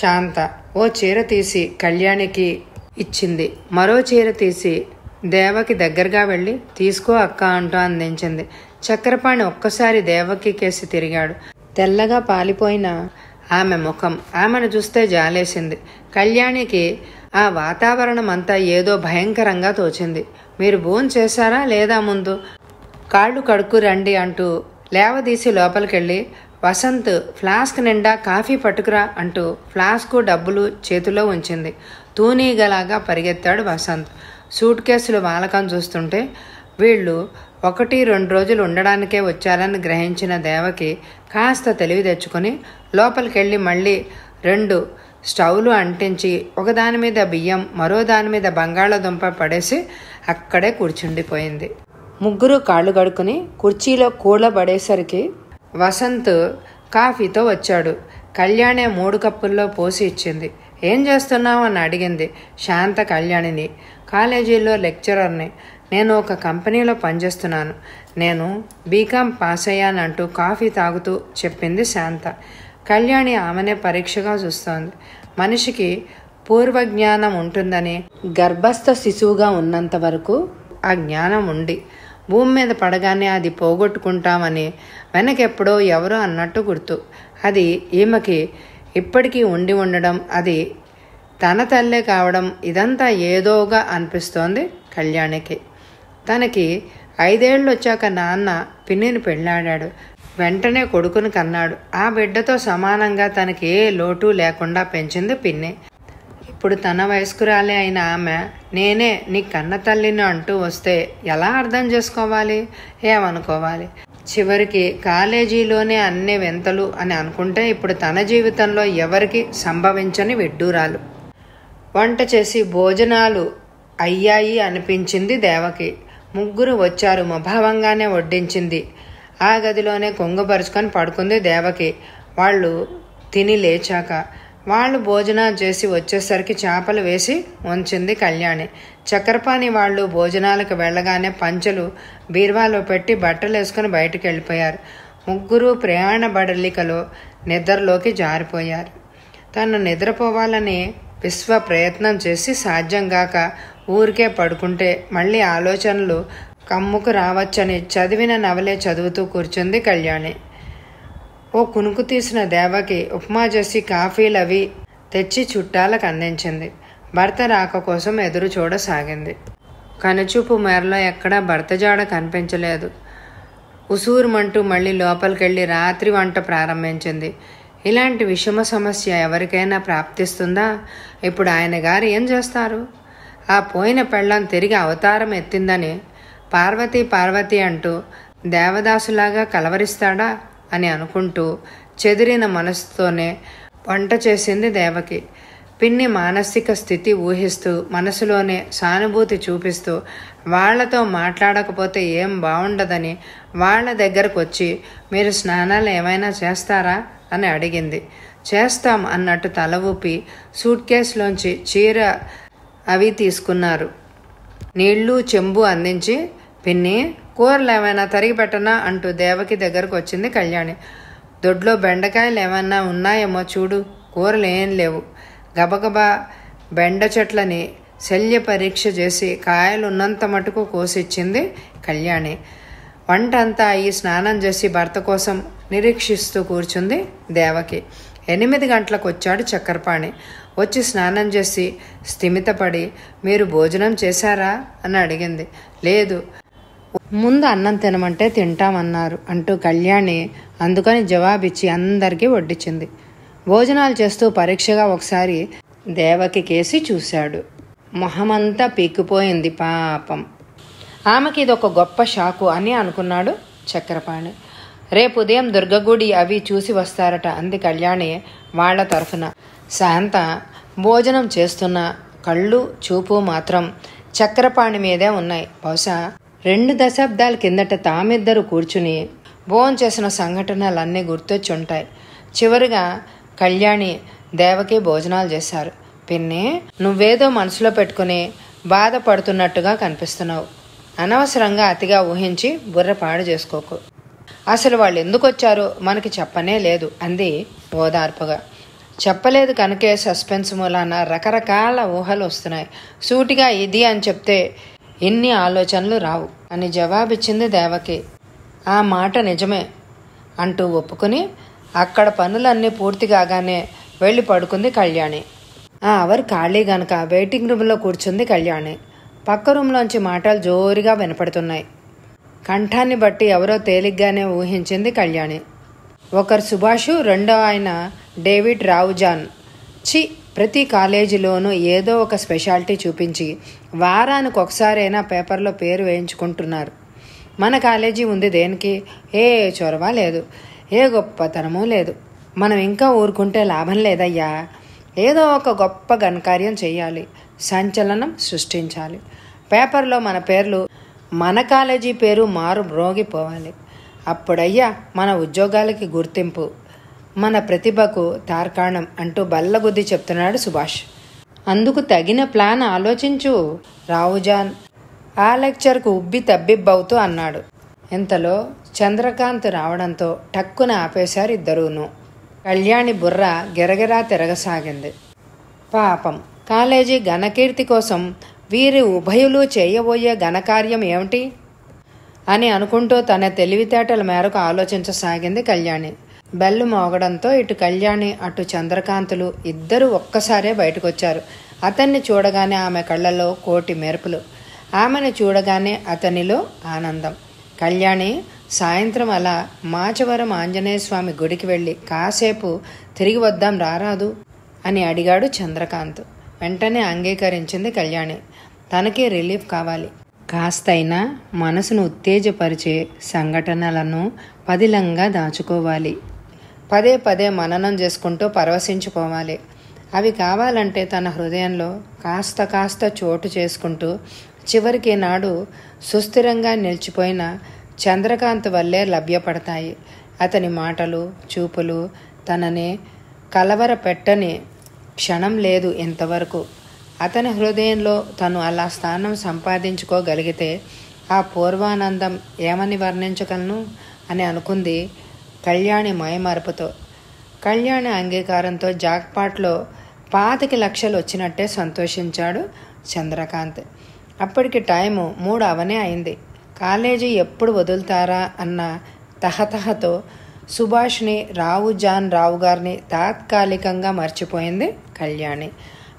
శాంత ఓ చీర తీసి కళ్యాణికి ఇచ్చింది. మరో చీర తీసి దేవకి దగ్గరగా వెళ్ళి తీసుకో అక్క అంటూ అందించింది. చక్రపాణి ఒక్కసారి దేవకి కేసి తిరిగాడు. తెల్లగా పాలిపోయిన ఆమె ముఖం ఆమెను చూస్తే జాలేసింది. కళ్యాణికి ఆ వాతావరణం అంతా ఏదో భయంకరంగా తోచింది. మీరు భోన్ చేశారా లేదా ముందు? కాళ్ళు కడుక్కు రండి అంటూ లేవదీసి లోపలికెళ్ళి వసంత్ ఫ్లాస్క్ నిండా కాఫీ పట్టుకురా అంటూ ఫ్లాస్కు డబ్బులు చేతిలో ఉంచింది. తూనీగలాగా పరిగెత్తాడు వసంత్. సూట్ కేసులు వాలకం చూస్తుంటే వీళ్ళు ఒకటి రెండు రోజులు ఉండడానికే వచ్చారని గ్రహించిన దేవకి కాస్త తెలివి తెచ్చుకొని లోపలికెళ్ళి మళ్ళీ రెండు స్టవ్లు అంటించి ఒకదాని మీద బియ్యం మరో దాని మీద బంగాళాదుంప పడేసి అక్కడే కూర్చుండిపోయింది. ముగ్గురు కాళ్ళు కడుక్కుని కుర్చీలో కూలబడేసరికి వసంత్ కాఫీతో వచ్చాడు. కళ్యాణే మూడు కప్పుల్లో పోసి ఇచ్చింది. ఏం చేస్తున్నావు? అని అడిగింది శాంత కళ్యాణిని. కాలేజీలో లెక్చరర్ని నేను ఒక కంపెనీలో పనిచేస్తున్నాను. నేను బీకామ్ పాస్ అయ్యానంటూ కాఫీ తాగుతూ చెప్పింది శాంత. కళ్యాణి ఆమెనే పరీక్షగా చూస్తోంది. మనిషికి పూర్వ జ్ఞానం ఉంటుందని గర్భస్థ శిశువుగా ఉన్నంత వరకు ఆ జ్ఞానం ఉండి భూమి మీద పడగానే అది పోగొట్టుకుంటామని వెనకెప్పుడో ఎవరో అన్నట్టు గుర్తు. అది ఈమెకి ఇప్పటికీ ఉండి ఉండడం అది తన తల్లే కావడం ఇదంతా ఏదోగా అనిపిస్తోంది కళ్యాణికి. తనకి ఐదేళ్ళు వచ్చాక నాన్న పిన్నిని పెళ్ళాడాడు. వెంటనే కొడుకుని కన్నాడు. ఆ బిడ్డతో సమానంగా తనకి ఏ లోటు లేకుండా పెంచింది పిన్ని. ఇప్పుడు తన వయస్కురాలే అయిన ఆమె నేనే నీ కన్న తల్లిని అంటూ వస్తే ఎలా అర్థం చేసుకోవాలి? ఏమనుకోవాలి? చివరికి కాలేజీలోనే అన్ని వింతలు అని అనుకుంటే ఇప్పుడు తన జీవితంలో ఎవరికి సంభవించని విడ్డూరాలు. వంట చేసి భోజనాలు అయ్యాయి అనిపించింది దేవకి. ముగ్గురు వచ్చారు ముభావంగానే వడ్డించింది. ఆ గదిలోనే కొంగుపరుచుకొని పడుకుంది దేవకి. వాళ్ళు తిని లేచాక వాళ్ళు భోజనాలు చేసి వచ్చేసరికి చేపలు వేసి ఉంచింది కళ్యాణి. చక్రపాణి వాళ్ళు భోజనాలకు వెళ్ళగానే పంచలు బీర్వాలో పెట్టి బట్టలు వేసుకుని బయటికి వెళ్ళిపోయారు ముగ్గురు ప్రయాణ బడలికలో నిద్రలోకి జారిపోయారు. తను నిద్రపోవాలని విశ్వ ప్రయత్నం చేసి సాధ్యంగాక ఊరికే పడుకుంటే మళ్ళీ ఆలోచనలు కమ్ముకు రావచ్చని చదివిన నవలే చదువుతూ కూర్చుంది కళ్యాణి. ఓ కునుకు తీసిన దేవకి ఉప్మా చేసి కాఫీలు అవి తెచ్చి చుట్టాలకు అందించింది. భర్త రాక కోసం ఎదురు చూడసాగింది. కనుచూపు మేరలో ఎక్కడా భర్త జాడ కనిపించలేదు. ఉసూరుమంటూ మళ్ళీ లోపలికెళ్ళి రాత్రి వంట ప్రారంభించింది. ఇలాంటి విషమ సమస్య ఎవరికైనా ప్రాప్తిస్తుందా? ఇప్పుడు ఆయన గారు ఏం చేస్తారు? ఆ పోయిన పెళ్ళం తిరిగి అవతారం ఎత్తిందని పార్వతి పార్వతి అంటూ దేవదాసులాగా కలవరిస్తాడా అని అనుకుంటూ చెదిరిన మనసుతోనే వంట చేసింది దేవకి. పిన్ని మానసిక స్థితి ఊహిస్తూ మనసులోనే సానుభూతి చూపిస్తూ వాళ్ళతో మాట్లాడకపోతే ఏం బాగుండదని వాళ్ళ దగ్గరకు వచ్చి మీరు స్నానాలు ఏమైనా చేస్తారా? అని అడిగింది. చేస్తాం అన్నట్టు తల ఊపి సూట్ కేసులోంచి చీర అవి తీసుకున్నారు. నీళ్ళు చెంబు అందించి పిన్ని కూరలు ఏమైనా తరిగి పెట్టనా? అంటూ దేవకి దగ్గరకు వచ్చింది కళ్యాణి. దొడ్లో బెండకాయలు ఏమన్నా ఉన్నాయేమో చూడు కూరలు ఏం లేవు. గబగబా బెండ చెట్లని శల్య పరీక్ష చేసి కాయలు ఉన్నంత మటుకు కోసిచ్చింది కళ్యాణి. వంట అంతా అయ్యి స్నానం చేసి భర్త కోసం నిరీక్షిస్తూ కూర్చుంది దేవకి. ఎనిమిది గంటలకు వచ్చాడు చక్కెరపాణి వచ్చి స్నానం చేసి స్థిమితపడి మీరు భోజనం చేశారా? అని అడిగింది. లేదు. ముందు అన్నం తినమంటే తింటామన్నారు అంటూ కళ్యాణి అందుకని జవాబిచ్చి అందరికీ వడ్డించింది భోజనాలు చేస్తూ పరీక్షగా ఒకసారి దేవకి కేసి చూశాడు. మొహమంతా పీక్కుపోయింది పాపం. ఆమెకి ఇదొక గొప్ప షాకు అని అనుకున్నాడు చక్రపాణి. రేపు ఉదయం దుర్గగుడి అవి చూసి వస్తారట అంది కళ్యాణి వాళ్ళ తరఫున. శాంత భోజనం చేస్తున్న కళ్ళు చూపు మాత్రం చక్రపాణి మీదే ఉన్నాయి. బహుశా రెండు దశాబ్దాల కిందట తామిద్దరు కూర్చుని భోంచేసిన సంఘటనలన్నీ గుర్తొచ్చుంటాయి. చివరిగా కళ్యాణి దేవకి భోజనాలు చేశారు. పిన్ని నువ్వేదో మనసులో పెట్టుకుని బాధపడుతున్నట్టుగా కనిపిస్తున్నావు. అనవసరంగా అతిగా ఊహించి బుర్ర పాడు చేసుకోకు. అసలు వాళ్ళు ఎందుకు వచ్చారో మనకి చెప్పనే లేదు అంది ఓదార్పుగా. చెప్పలేదు కనుకే సస్పెన్స్ మూలాన రకరకాల ఊహలు వస్తున్నాయి. సూటిగా ఇది అని చెప్తే ఎన్ని ఆలోచనలు రావు అని జవాబిచ్చింది దేవకి. ఆ మాట నిజమే అంటూ ఒప్పుకుని అక్కడ పనులన్నీ పూర్తి కాగానే వెళ్ళి పడుకుంది కళ్యాణి. ఆ అవర్ ఖాళీ గనక వెయిటింగ్ రూమ్లో కూర్చుంది కళ్యాణి. పక్క రూమ్లోంచి మాటలు జోరుగా వినపడుతున్నాయి. కంఠాన్ని బట్టి ఎవరో తేలిగ్గానే ఊహించింది కళ్యాణి. ఒకరు సుభాషు రెండో ఆయన డేవిడ్ రావుజాన్. చి ప్రతి కాలేజీలోనూ ఏదో ఒక స్పెషాలిటీ చూపించి వారానికి ఒకసారైనా పేపర్లో పేరు వేయించుకుంటున్నారు. మన కాలేజీ ఉంది దేనికి? ఏ చొరవ లేదు. ఏ గొప్పతనమూ లేదు. మనం ఇంకా ఊరుకుంటే లాభం లేదయ్యా. ఏదో ఒక గొప్ప ఘనకార్యం చేయాలి. సంచలనం సృష్టించాలి. పేపర్లో మన పేర్లు మన కాలేజీ పేరు మారు మ్రోగిపోవాలి. అప్పుడయ్యా మన ఉద్యోగాలకి గుర్తింపు మన ప్రతిభకు తార్కాణం అంటూ బల్లగుద్ది చెప్తున్నాడు సుభాష్. అందుకు తగిన ప్లాన్ ఆలోచించు రావుజాన్. ఆ లెక్చర్కు ఉబ్బి తబ్బిబ్బవుతూ అన్నాడు. ఇంతలో చంద్రకాంత్ రావడంతో టక్కున ఆపేశారు ఇద్దరూను. కళ్యాణి బుర్ర గిరగిరా తిరగసాగింది. పాపం. కాలేజీ ఘనకీర్తి కోసం వీరి ఉభయులు చేయబోయే ఘనకార్యం ఏమిటి? అని అనుకుంటూ తన తెలివితేటల మేరకు ఆలోచించసాగింది కళ్యాణి. బెల్లు మోగడంతో ఇటు కళ్యాణి అటు చంద్రకాంతులు ఇద్దరు ఒక్కసారే బయటకొచ్చారు. అతన్ని చూడగానే ఆమె కళ్ళలో కోటి మెరుపులు. ఆమెను చూడగానే అతనిలో ఆనందం. కళ్యాణి సాయంత్రం అలా మాచవరం ఆంజనేయ స్వామి గుడికి వెళ్ళి కాసేపు తిరిగి వద్దాం రారాదు అని అడిగాడు చంద్రకాంత్. వెంటనే అంగీకరించింది కళ్యాణి. తనకి రిలీఫ్ కావాలి. కాస్తైనా మనసును ఉత్తేజపరిచే సంఘటనలను పదిలంగా దాచుకోవాలి. పదే పదే మననం చేసుకుంటూ పరవశించుకోవాలి అవి కావాలంటే తన హృదయంలో కాస్త కాస్త చోటు చేసుకుంటూ చివరికి నాడు సుస్థిరంగా నిలిచిపోయిన చంద్రకాంత్ వల్లే లభ్యపడతాయి. అతని మాటలు చూపులు తనని కలవర పెట్టని క్షణం లేదు ఇంతవరకు. అతని హృదయంలో తను అలా స్థానం సంపాదించుకోగలిగితే ఆ పూర్వానందం ఏమని వర్ణించగలను అని అనుకుంది కళ్యాణి మయమరుపుతో కళ్యాణి అంగీకారంతో జాక్పాట్లో పాతికి లక్షలు వచ్చినట్టే సంతోషించాడు చంద్రకాంత్. అప్పటికి టైము మూడు అవనే అయింది. కాలేజీ ఎప్పుడు వదులుతారా అన్న తహతహతో సుభాష్ని రావు జాన్ రావు గారిని తాత్కాలికంగా మర్చిపోయింది కళ్యాణి.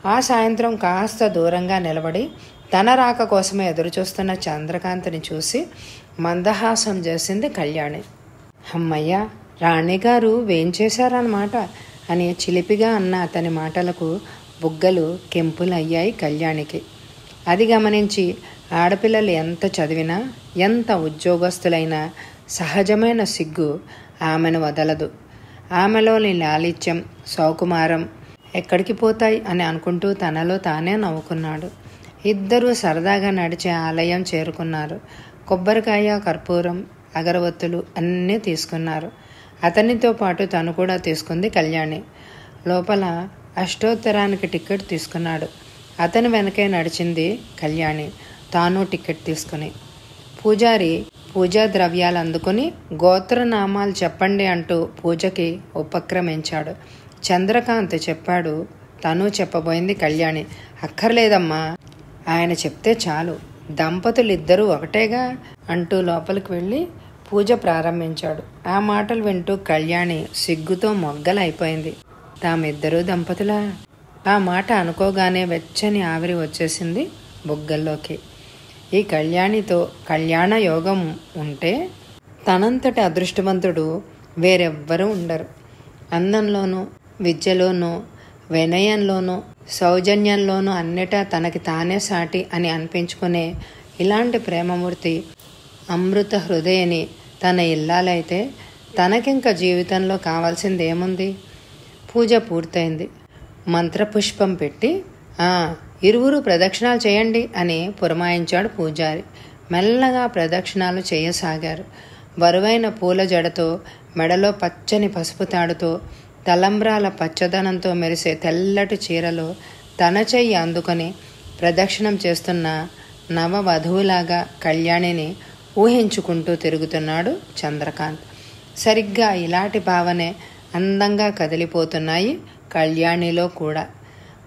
ఆ సాయంత్రం కాస్త దూరంగా నిలబడి తన రాక కోసమే ఎదురుచూస్తున్న చంద్రకాంత్ని చూసి మందహాసం చేసింది కళ్యాణి. అమ్మయ్య రాణిగారు వేంచేశారన్నమాట అని చిలిపిగా అన్న అతని మాటలకు బుగ్గలు కెంపులయ్యాయి కళ్యాణికి. అది గమనించి ఆడపిల్లలు ఎంత చదివినా ఎంత ఉద్యోగస్తులైనా సహజమైన సిగ్గు ఆమెను వదలదు. ఆమెలోని లాలిత్యం సౌకుమారం ఎక్కడికి పోతాయి అని అనుకుంటూ తనలో తానే నవ్వుకున్నాడు. ఇద్దరూ సరదాగా నడిచే ఆలయం చేరుకున్నారు. కొబ్బరికాయ కర్పూరం అగరవత్తులు అన్నీ తీసుకున్నారు. అతనితో పాటు తను కూడా తీసుకుంది కళ్యాణి. లోపల అష్టోత్తరానికి టికెట్ తీసుకున్నాడు. అతని వెనకే నడిచింది కళ్యాణి. తాను టికెట్ తీసుకుని. పూజారి పూజా ద్రవ్యాలు అందుకుని గోత్రనామాలు చెప్పండి అంటూ పూజకి ఉపక్రమించాడు. చంద్రకాంత్ చెప్పాడు తను చెప్పబోయింది కళ్యాణి. అక్కర్లేదమ్మా. ఆయన చెప్తే చాలు. దంపతులు ఇద్దరూ ఒకటేగా? అంటూ లోపలికి వెళ్ళి పూజ ప్రారంభించాడు. ఆ మాటలు వింటూ కళ్యాణి సిగ్గుతో మొగ్గలైపోయింది. తామిద్దరూ దంపతులా? ఆ మాట అనుకోగానే వెచ్చని ఆవిరి వచ్చేసింది బుగ్గల్లోకి. ఈ కళ్యాణితో కళ్యాణ యోగం ఉంటే తనంతటి అదృష్టవంతుడు వేరెవ్వరూ ఉండరు. అందంలోనూ విద్యలోనూ వినయంలోనూ సౌజన్యంలోనూ అన్నిటా తనకి తానే సాటి అని అనిపించుకునే ఇలాంటి ప్రేమమూర్తి అమృత హృదయని తన ఇల్లాలైతే తనకింక జీవితంలో కావాల్సింది ఏముంది పూజ పూర్తయింది. మంత్రపుష్పం పెట్టి ఇరువురు ప్రదక్షిణాలు చేయండి అని పురమాయించాడు పూజారి. మెల్లగా ప్రదక్షిణాలు చేయసాగారు. బరువైన పూల జడతో మెడలో పచ్చని పసుపు తాడుతో తలంబ్రాల పచ్చదనంతో మెరిసే తెల్లటి చీరలో తన చెయ్యి అందుకొని ప్రదక్షిణం చేస్తున్న నవ వధువులాగా కళ్యాణిని ఊహించుకుంటూ తిరుగుతున్నాడు చంద్రకాంత్. సరిగ్గా ఇలాంటి భావనే అందంగా కదిలిపోతున్నాయి కళ్యాణిలో కూడా.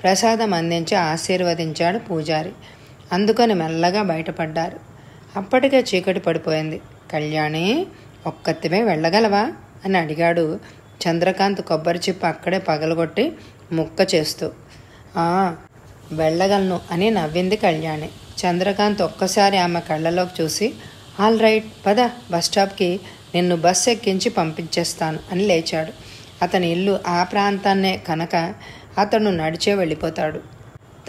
ప్రసాదం అందించి ఆశీర్వదించాడు పూజారి. అందుకని మెల్లగా బయటపడ్డారు. అప్పటికే చీకటి పడిపోయింది. కళ్యాణి ఒక్కత్తిమే వెళ్ళగలవా? అని అడిగాడు చంద్రకాంత్ కొబ్బరి చిప్ప అక్కడే పగలగొట్టి ముక్క చేస్తూ. "ఆ, వెళ్ళగలను అని నవ్వింది కళ్యాణి. చంద్రకాంత్ ఒక్కసారి ఆమె కళ్ళలోకి చూసి ఆల్ రైట్ పద బస్ స్టాప్కి నిన్ను బస్ ఎక్కించి పంపించేస్తాను అని లేచాడు. అతని ఇల్లు ఆ ప్రాంతాన్నే కనుక అతను నడిచే వెళ్ళిపోతాడు.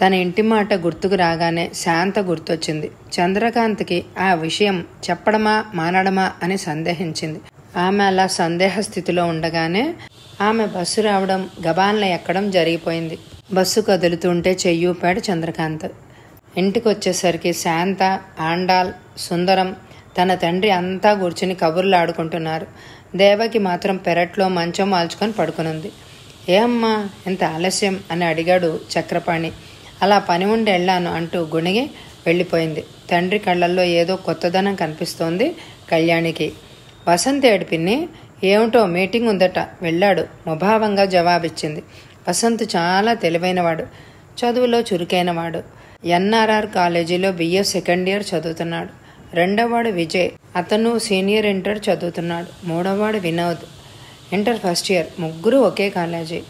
తన ఇంటి మాట గుర్తుకు రాగానే శాంత గుర్తొచ్చింది. చంద్రకాంత్కి ఆ విషయం చెప్పడమా మానడమా అని సందేహించింది. ఆమె అలా సందేహ స్థితిలో ఉండగానే ఆమె బస్సు రావడం గబాన్ల ఎక్కడం జరిగిపోయింది. బస్సు కదులుతుంటే చెయ్యూపాడు చంద్రకాంత్. ఇంటికి వచ్చేసరికి శాంత ఆండాల్ సుందరం తన తండ్రి అంతా కూర్చుని కబుర్లు ఆడుకుంటున్నారు దేవకి మాత్రం పెరట్లో మంచం మాల్చుకొని పడుకునుంది. ఏ అమ్మా ఇంత ఆలస్యం అని అడిగాడు చక్రపాణి. అలా పని ఉండి వెళ్ళాను అంటూ గుణిగి వెళ్ళిపోయింది. తండ్రి కళ్ళల్లో ఏదో కొత్తదనం కనిపిస్తోంది కళ్యాణికి. వసంత్ ఏడిపిన్ని ఏమిటో మీటింగ్ ఉందట వెళ్ళాడు. ముభావంగా జవాబిచ్చింది. వసంత్ చాలా తెలివైనవాడు చదువులో చురుకైనవాడు. ఎన్ఆర్ఆర్ కాలేజీలో బిఏ సెకండ్ ఇయర్ చదువుతున్నాడు. రెండవవాడు విజయ్ అతను సీనియర్ ఇంటర్ చదువుతున్నాడు. మూడవవాడు వినోద్. ఇంటర్ ఫస్ట్ ఇయర్ ముగ్గురు ఒకే కాలేజీ.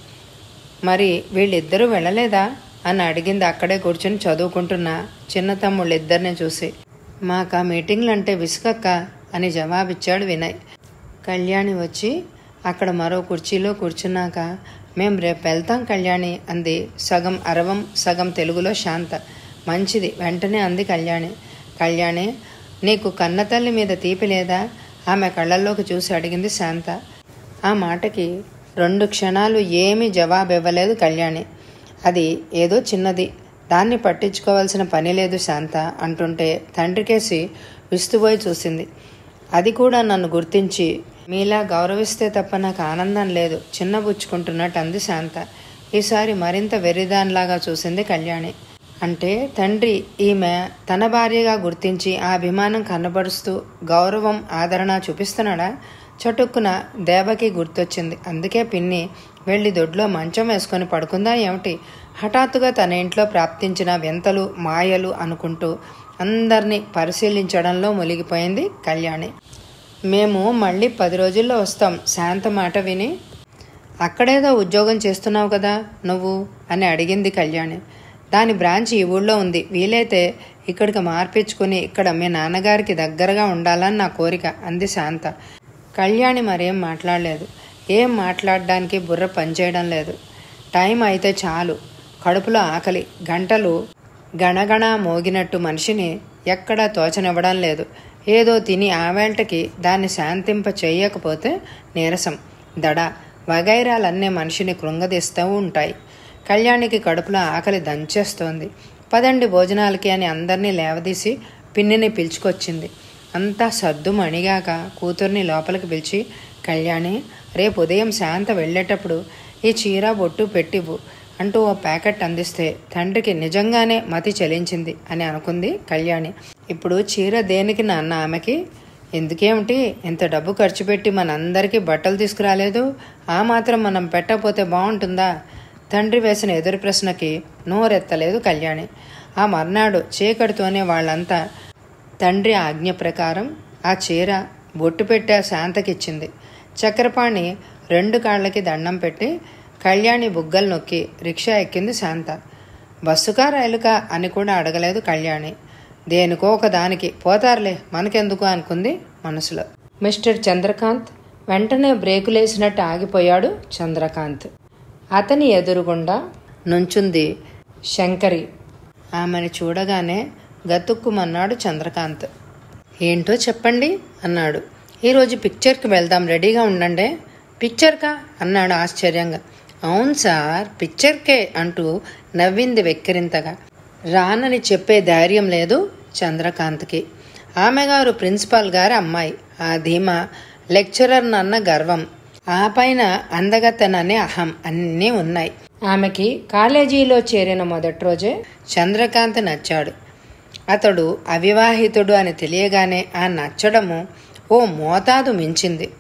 మరి వీళ్ళిద్దరూ వెళ్ళలేదా? అని అడిగింది అక్కడే కూర్చొని చదువుకుంటున్న చిన్న తమ్ముళ్ళిద్దరిని చూసి. మాకు ఆ మీటింగ్లు అంటే విసుగక్క? అని జవాబిచ్చాడు వినయ్. కళ్యాణి వచ్చి అక్కడ మరో కుర్చీలో కూర్చున్నాక మేం రేపు వెళ్తాం కళ్యాణి అంది సగం అరవం సగం తెలుగులో శాంత. మంచిది వెంటనే అంది కళ్యాణి. కళ్యాణి నీకు కన్నతల్లి మీద తీపి లేదా? ఆమె కళ్ళల్లోకి చూసి అడిగింది శాంత. ఆ మాటకి రెండు క్షణాలు ఏమీ జవాబు ఇవ్వలేదు కళ్యాణి. అది ఏదో చిన్నది. దాన్ని పట్టించుకోవాల్సిన పని లేదు శాంత అంటుంటే తండ్రికేసి విస్తుపోయి చూసింది. అది కూడా నన్ను గుర్తించి మీలా గౌరవిస్తే తప్ప నాకు ఆనందం లేదు చిన్నబుచ్చుకుంటున్నట్టు అంది శాంత. ఈసారి మరింత వెర్రిదానిలాగా చూసింది కళ్యాణి. అంటే తండ్రి ఈమె తన భార్యగా గుర్తించి ఆ అభిమానం కనబరుస్తూ గౌరవం ఆదరణ చూపిస్తున్నాడా? చటుక్కున దేవకి గుర్తొచ్చింది. అందుకే పిన్ని వెళ్ళి దొడ్లో మంచం వేసుకొని పడుకుందా ఏమిటి? హఠాత్తుగా తన ఇంట్లో ప్రాప్తించిన వింతలు మాయలు అనుకుంటూ అందరినీ పరిశీలించడంలో మునిగిపోయింది కళ్యాణి. మేము మళ్ళీ పది రోజుల్లో వస్తాం. శాంత మాట విని అక్కడేదో ఉద్యోగం చేస్తున్నావు కదా నువ్వు? అని అడిగింది కళ్యాణి. దాని బ్రాంచ్ ఈ ఊళ్ళో ఉంది. వీలైతే ఇక్కడికి మార్పించుకుని ఇక్కడ మీ నాన్నగారికి దగ్గరగా ఉండాలని నా కోరిక అంది శాంత. కళ్యాణి మరేం మాట్లాడలేదు. ఏం మాట్లాడడానికి బుర్ర పనిచేయడం లేదు. టైం అయితే చాలు. కడుపులో ఆకలి. గంటలు గణగణ మోగినట్టు మనిషిని ఎక్కడా తోచనివ్వడం లేదు. ఏదో తిని ఆవేళకి దాన్ని శాంతింప చేయకపోతే నీరసం. దడ. వగైరాలన్నీ మనిషిని కృంగదీస్తూ ఉంటాయి. కళ్యాణికి కడుపులో ఆకలి దంచేస్తోంది. పదండి భోజనాలకి అని అందరినీ లేవదీసి పిన్నిని పిలుచుకొచ్చింది. అంతా సర్దు మణిగాక కూతుర్ని లోపలికి పిలిచి కళ్యాణి రేపు ఉదయం శాంత వెళ్ళేటప్పుడు ఈ చీర బొట్టు పెట్టివ్వు అంటూ ఓ ప్యాకెట్ అందిస్తే తండ్రికి నిజంగానే మతి చలించింది అని అనుకుంది కళ్యాణి. ఇప్పుడు చీర దేనికి నాన్న ఆమెకి? ఎందుకేమిటి? ఇంత డబ్బు ఖర్చు పెట్టి మనందరికీ బట్టలు తీసుకురాలేదు? ఆ మాత్రం మనం పెట్టకపోతే బాగుంటుందా? తండ్రి వేసిన ఎదురు ప్రశ్నకి నోరెత్తలేదు కళ్యాణి. ఆ మర్నాడు చీకటితోనే వాళ్ళంతా తండ్రి ఆజ్ఞ ప్రకారం ఆ చీర బొట్టు పెట్టే శాంతకిచ్చింది. చక్రపాణి రెండు కాళ్ళకి దండం పెట్టి కళ్యాణి బుగ్గలు నొక్కి రిక్షా ఎక్కింది శాంత. బస్సుకా రైలుకా? అని కూడా అడగలేదు కళ్యాణి. దేనికో ఒక దానికి. పోతారులే. మనకెందుకు? అనుకుంది మనసులో. మిస్టర్ చంద్రకాంత్ వెంటనే బ్రేకులేసినట్టు ఆగిపోయాడు చంద్రకాంత్. అతని ఎదురుగుండా నుంచుంది శంకరి. ఆమెను చూడగానే గతుక్కుమన్నాడు చంద్రకాంత్. ఏంటో చెప్పండి అన్నాడు. ఈరోజు పిక్చర్కి వెళ్దాం రెడీగా ఉండండి. పిక్చర్కా? అన్నాడు ఆశ్చర్యంగా. అవును సార్ పిక్చర్కే అంటూ నవ్వింది వెక్కిరింతగా. రానని చెప్పే ధైర్యం లేదు చంద్రకాంత్కి. ఆమె గారు ప్రిన్సిపాల్ గారి అమ్మాయి ఆ ధీమా లెక్చరర్ నన్న గర్వం. ఆ పైన అందగతననే అహం అన్నీ ఉన్నాయి. ఆమెకి కాలేజీలో చేరిన మొదటి రోజే చంద్రకాంత్ నచ్చాడు. అతడు అవివాహితుడు అని తెలియగానే ఆ నచ్చడము ఓ మోతాదు మించింది.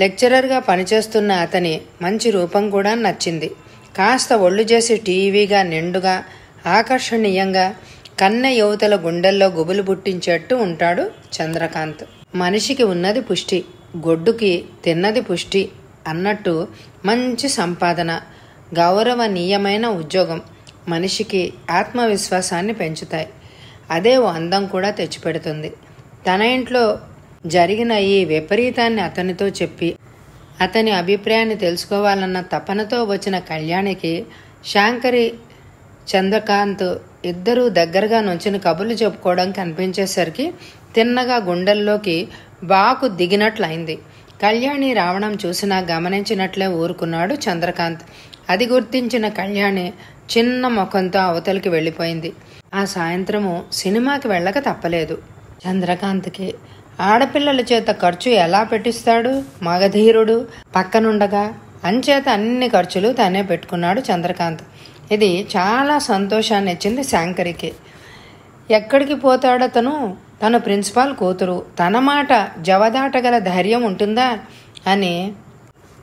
లెక్చరర్గా పనిచేస్తున్న అతని మంచి రూపం కూడా నచ్చింది. కాస్త ఒళ్ళు చేసి టీవీగా నిండుగా ఆకర్షణీయంగా కన్నె యువతల గుండెల్లో గుబులు పుట్టించేట్టు ఉంటాడు చంద్రకాంత్. మనిషికి ఉన్నది పుష్టి గొడ్డుకి తిన్నది పుష్టి అన్నట్టు మంచి సంపాదన గౌరవనీయమైన ఉద్యోగం మనిషికి ఆత్మవిశ్వాసాన్ని పెంచుతాయి. అదే ఓ అందం కూడా తెచ్చిపెడుతుంది. తన ఇంట్లో జరిగిన ఈ విపరీతాన్ని అతనితో చెప్పి అతని అభిప్రాయాన్ని తెలుసుకోవాలన్న తపనతో వచ్చిన కళ్యాణికి శాంకరి చంద్రకాంత్ ఇద్దరూ దగ్గరగా నుంచిన కబుర్లు చెప్పుకోవడం కనిపించేసరికి తిన్నగా గుండెల్లోకి బాకు దిగినట్లయింది. కళ్యాణి రావడం చూసినా గమనించినట్లే ఊరుకున్నాడు చంద్రకాంత్. అది గుర్తించిన కళ్యాణి చిన్న ముఖంతో అవతలికి వెళ్ళిపోయింది. ఆ సాయంత్రము సినిమాకి వెళ్ళక తప్పలేదు. చంద్రకాంత్కి ఆడపిల్లల చేత ఖర్చు ఎలా పెట్టిస్తాడు? మగధీరుడు పక్కనుండగా అంచేత అన్ని ఖర్చులు తనే పెట్టుకున్నాడు చంద్రకాంత్. ఇది చాలా సంతోషాన్ని ఇచ్చింది శాంకరికి. ఎక్కడికి పోతాడతను తను ప్రిన్సిపాల్ కూతురు. తన మాట జవదాటగల ధైర్యం ఉంటుందా? అని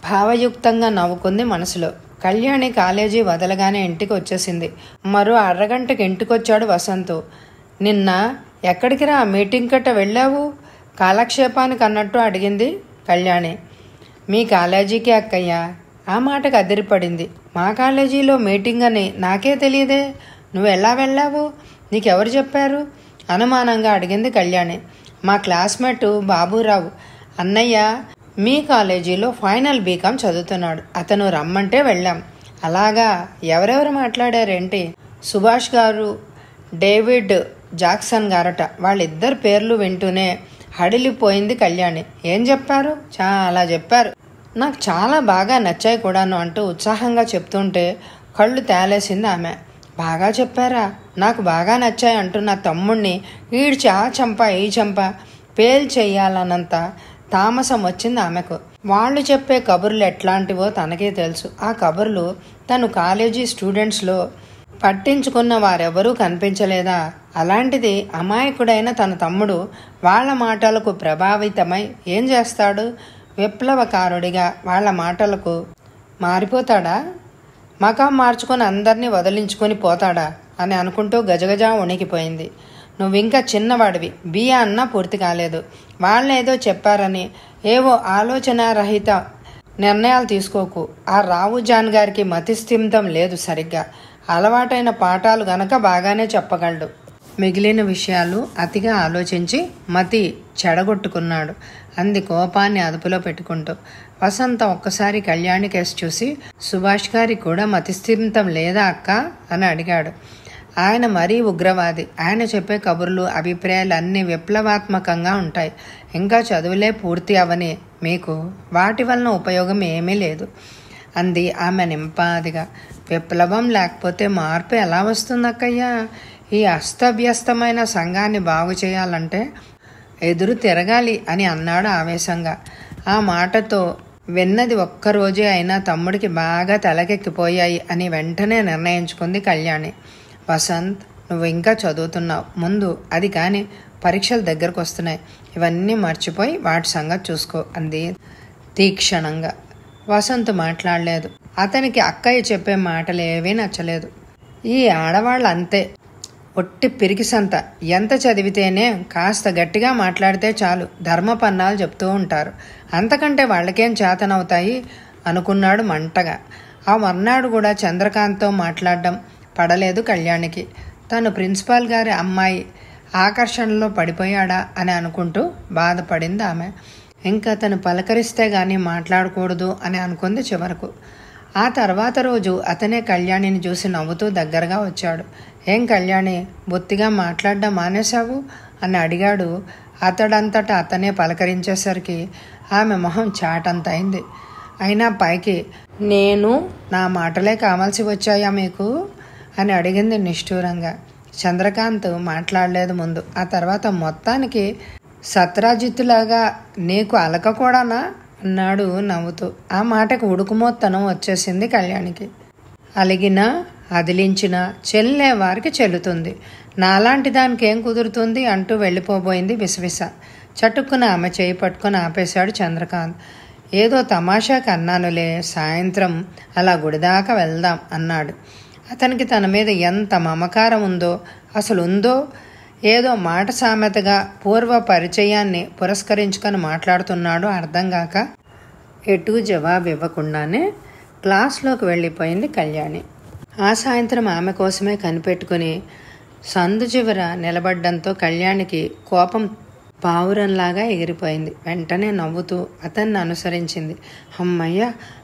భావయుక్తంగా నవ్వుకుంది మనసులో. కళ్యాణి కాలేజీ వదలగానే ఇంటికి వచ్చేసింది మరో అరగంటకి ఇంటికొచ్చాడు వసంత్. నిన్న ఎక్కడికి రా మీటింగ్ కట్ట వెళ్ళావు? కాలక్షేపానికి అన్నట్టు అడిగింది కళ్యాణి. మీ కాలేజీకి అక్కయ్యా. ఆ మాటకు అదిరిపడింది. మా కాలేజీలో మీటింగ్ అని నాకే తెలియదే. నువ్వు ఎలా వెళ్ళావు? నీకెవరు చెప్పారు? అనుమానంగా అడిగింది కళ్యాణి. మా క్లాస్మేట్ బాబురావు. అన్నయ్య మీ కాలేజీలో ఫైనల్ బీకాం చదువుతున్నాడు. అతను రమ్మంటే వెళ్ళాం. అలాగా ఎవరెవరు మాట్లాడారేంటి? సుభాష్ గారు డేవిడ్ జాక్సన్ గారట. వాళ్ళిద్దరు పేర్లు వింటూనే హడిలిపోయింది కళ్యాణి. ఏం చెప్పారు? చాలా చెప్పారు. నాకు చాలా బాగా నచ్చాయి కూడాను అంటూ ఉత్సాహంగా చెప్తుంటే కళ్ళు తేలేసింది ఆమె. బాగా చెప్పారా? నాకు బాగా నచ్చాయి అంటూ నా తమ్ముణ్ణి ఈడ్చి ఆ చంప ఈ చంప పేల్ చెయ్యాలన్నంత తామసం వచ్చింది ఆమెకు. వాళ్ళు చెప్పే కబుర్లు ఎట్లాంటివో తనకే తెలుసు. ఆ కబుర్లు తను కాలేజీ స్టూడెంట్స్లో పట్టించుకున్న వారెవరూ కనిపించలేదా? అలాంటిది అమాయకుడైన తన తమ్ముడు వాళ్ళ మాటలకు ప్రభావితమై ఏం చేస్తాడు? విప్లవకారుడిగా వాళ్ళ మాటలకు మారిపోతాడా? మకాం మార్చుకొని అందరినీ వదిలించుకొని పోతాడా? అని అనుకుంటూ గజగజ వణికిపోయింది. నువ్వు ఇంకా చిన్నవాడివి. బియ్య అన్నా పూర్తి కాలేదు. వాళ్ళేదో చెప్పారని ఏవో ఆలోచన రహిత నిర్ణయాలు తీసుకోకు. ఆ రావు జాన్ గారికి మతిస్థిమితం లేదు సరిగ్గా. అలవాటైన పాఠాలు గనక బాగానే చెప్పగలడు. మిగిలిన విషయాలు అతిగా ఆలోచించి మతి చెడగొట్టుకున్నాడు. అంది కోపాన్ని అదుపులో పెట్టుకుంటూ. వసంత ఒక్కసారి కళ్యాణి కేసు చూసి సుభాష్ గారికి కూడా మతిస్థిమితం లేదా అక్క? అని అడిగాడు. ఆయన మరీ ఉగ్రవాది. ఆయన చెప్పే కబుర్లు అభిప్రాయాలు అన్నీ విప్లవాత్మకంగా ఉంటాయి. ఇంకా చదువులే పూర్తి అవని మీకు. వాటి వలన ఉపయోగం ఏమీ లేదు. అంది ఆమె నింపాదిగా. విప్లవం లేకపోతే మార్పు ఎలా వస్తుంది అక్కయ్యా ఈ అస్తవ్యస్తమైన సంఘాన్ని బాగు చేయాలంటే ఎదురు తిరగాలి అని అన్నాడు ఆవేశంగా. ఆ మాటతో విన్నది ఒక్కరోజే అయినా తమ్ముడికి బాగా తలకెక్కిపోయాయి అని వెంటనే నిర్ణయించుకుంది కళ్యాణి. వసంత్ నువ్వు ఇంకా చదువుతున్నావు. ముందు అది కానీ పరీక్షలు దగ్గరకు వస్తున్నాయి. ఇవన్నీ మర్చిపోయి వాటి సంగతి చూసుకో అంది తీక్షణంగా. వసంత్ మాట్లాడలేదు. అతనికి అక్కయ్య చెప్పే మాటలు ఏవీ నచ్చలేదు. ఈ ఆడవాళ్ళు అంతే. ఒట్టి పిరికి సంత. ఎంత చదివితేనే కాస్త గట్టిగా మాట్లాడితే చాలు. ధర్మపన్నాలు చెప్తూ ఉంటారు. అంతకంటే వాళ్ళకేం చేతనవుతాయి? అనుకున్నాడు మంటగా. ఆ మర్నాడు కూడా చంద్రకాంత్తో మాట్లాడడం పడలేదు కళ్యాణికి. తను ప్రిన్సిపాల్ గారి అమ్మాయి ఆకర్షణలో పడిపోయాడా అని అనుకుంటూ బాధపడింది ఆమె. ఇంకా తను పలకరిస్తే కానీ మాట్లాడకూడదు అని అనుకుంది చివరకు. ఆ తర్వాత రోజు అతనే కళ్యాణిని చూసి నవ్వుతూ దగ్గరగా వచ్చాడు. ఏం కళ్యాణి బొత్తిగా మాట్లాడడం మానేశావు? అని అడిగాడు. అతడంతటా అతనే పలకరించేసరికి ఆమె మొహం చాటంత అయింది అయినా పైకి నేను నా మాటలే కావాల్సి వచ్చాయా మీకు? అని అడిగింది నిష్ఠూరంగా. చంద్రకాంత్ మాట్లాడలేదు ముందు. ఆ తర్వాత మొత్తానికి సత్రాజిత్తులాగా నీకు అలక కూడానా? అన్నాడు నవ్వుతూ. ఆ మాటకు ఉడుకుమోత్తనం వచ్చేసింది కళ్యాణికి. అలిగినా అదిలించినా చెల్లే వారికి చెల్లుతుంది. నాలాంటి దానికి ఏం కుదురుతుంది అంటూ వెళ్ళిపోబోయింది విసవిస. చటుక్కున ఆమె చేయి పట్టుకుని ఆపేశాడు చంద్రకాంత్. ఏదో తమాషాకి అన్నానులే సాయంత్రం అలా గుడిదాకా వెళ్దాం అన్నాడు. అతనికి తన మీద ఎంత మమకారం ఉందో అసలు ఉందో ఏదో మాట సామెతగా పూర్వ పరిచయాన్ని పురస్కరించుకొని మాట్లాడుతున్నాడు అర్థం కాక ఎటు జవాబు ఇవ్వకుండానే క్లాస్లోకి వెళ్ళిపోయింది కళ్యాణి. ఆ సాయంత్రం ఆమె కోసమే కనిపెట్టుకుని సందు చివర నిలబడ్డంతో కళ్యాణికి కోపం పావురంలాగా ఎగిరిపోయింది. వెంటనే నవ్వుతూ అతన్ని అనుసరించింది. అమ్మయ్య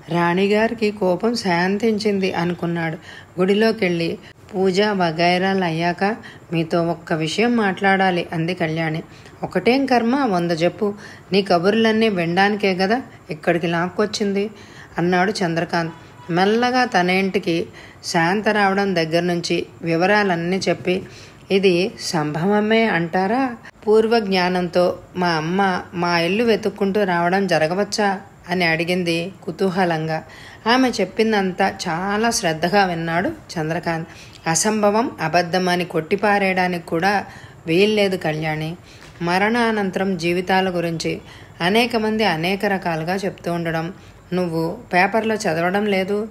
రాణిగారికి కోపం శాంతించింది అనుకున్నాడు. గుడిలోకెళ్ళి పూజా పూజ వగైరాలు అయ్యాక మీతో ఒక్క విషయం మాట్లాడాలి అంది కళ్యాణి. ఒకటేం కర్మ? వంద చెప్పు నీ కబుర్లన్నీ వినడానికే కదా ఇక్కడికి లాక్కొచ్చింది అన్నాడు చంద్రకాంత్. మెల్లగా తన ఇంటికి శాంత రావడం దగ్గర నుంచి వివరాలన్నీ చెప్పి ఇది సంభవమే అంటారా? పూర్వ జ్ఞానంతో మా అమ్మ మా ఇల్లు వెతుక్కుంటూ రావడం జరగవచ్చా? అని అడిగింది కుతూహలంగా. ఆమె చెప్పిందంతా చాలా శ్రద్ధగా విన్నాడు చంద్రకాంత్. అసంభవం అబద్ధమని కొట్టిపారేయడానికి కూడా వీల్లేదు కళ్యాణి. మరణానంతరం జీవితాల గురించి అనేక మంది అనేక రకాలుగా చెప్తూ ఉండడం. నువ్వు పేపర్లో చదవడం లేదు.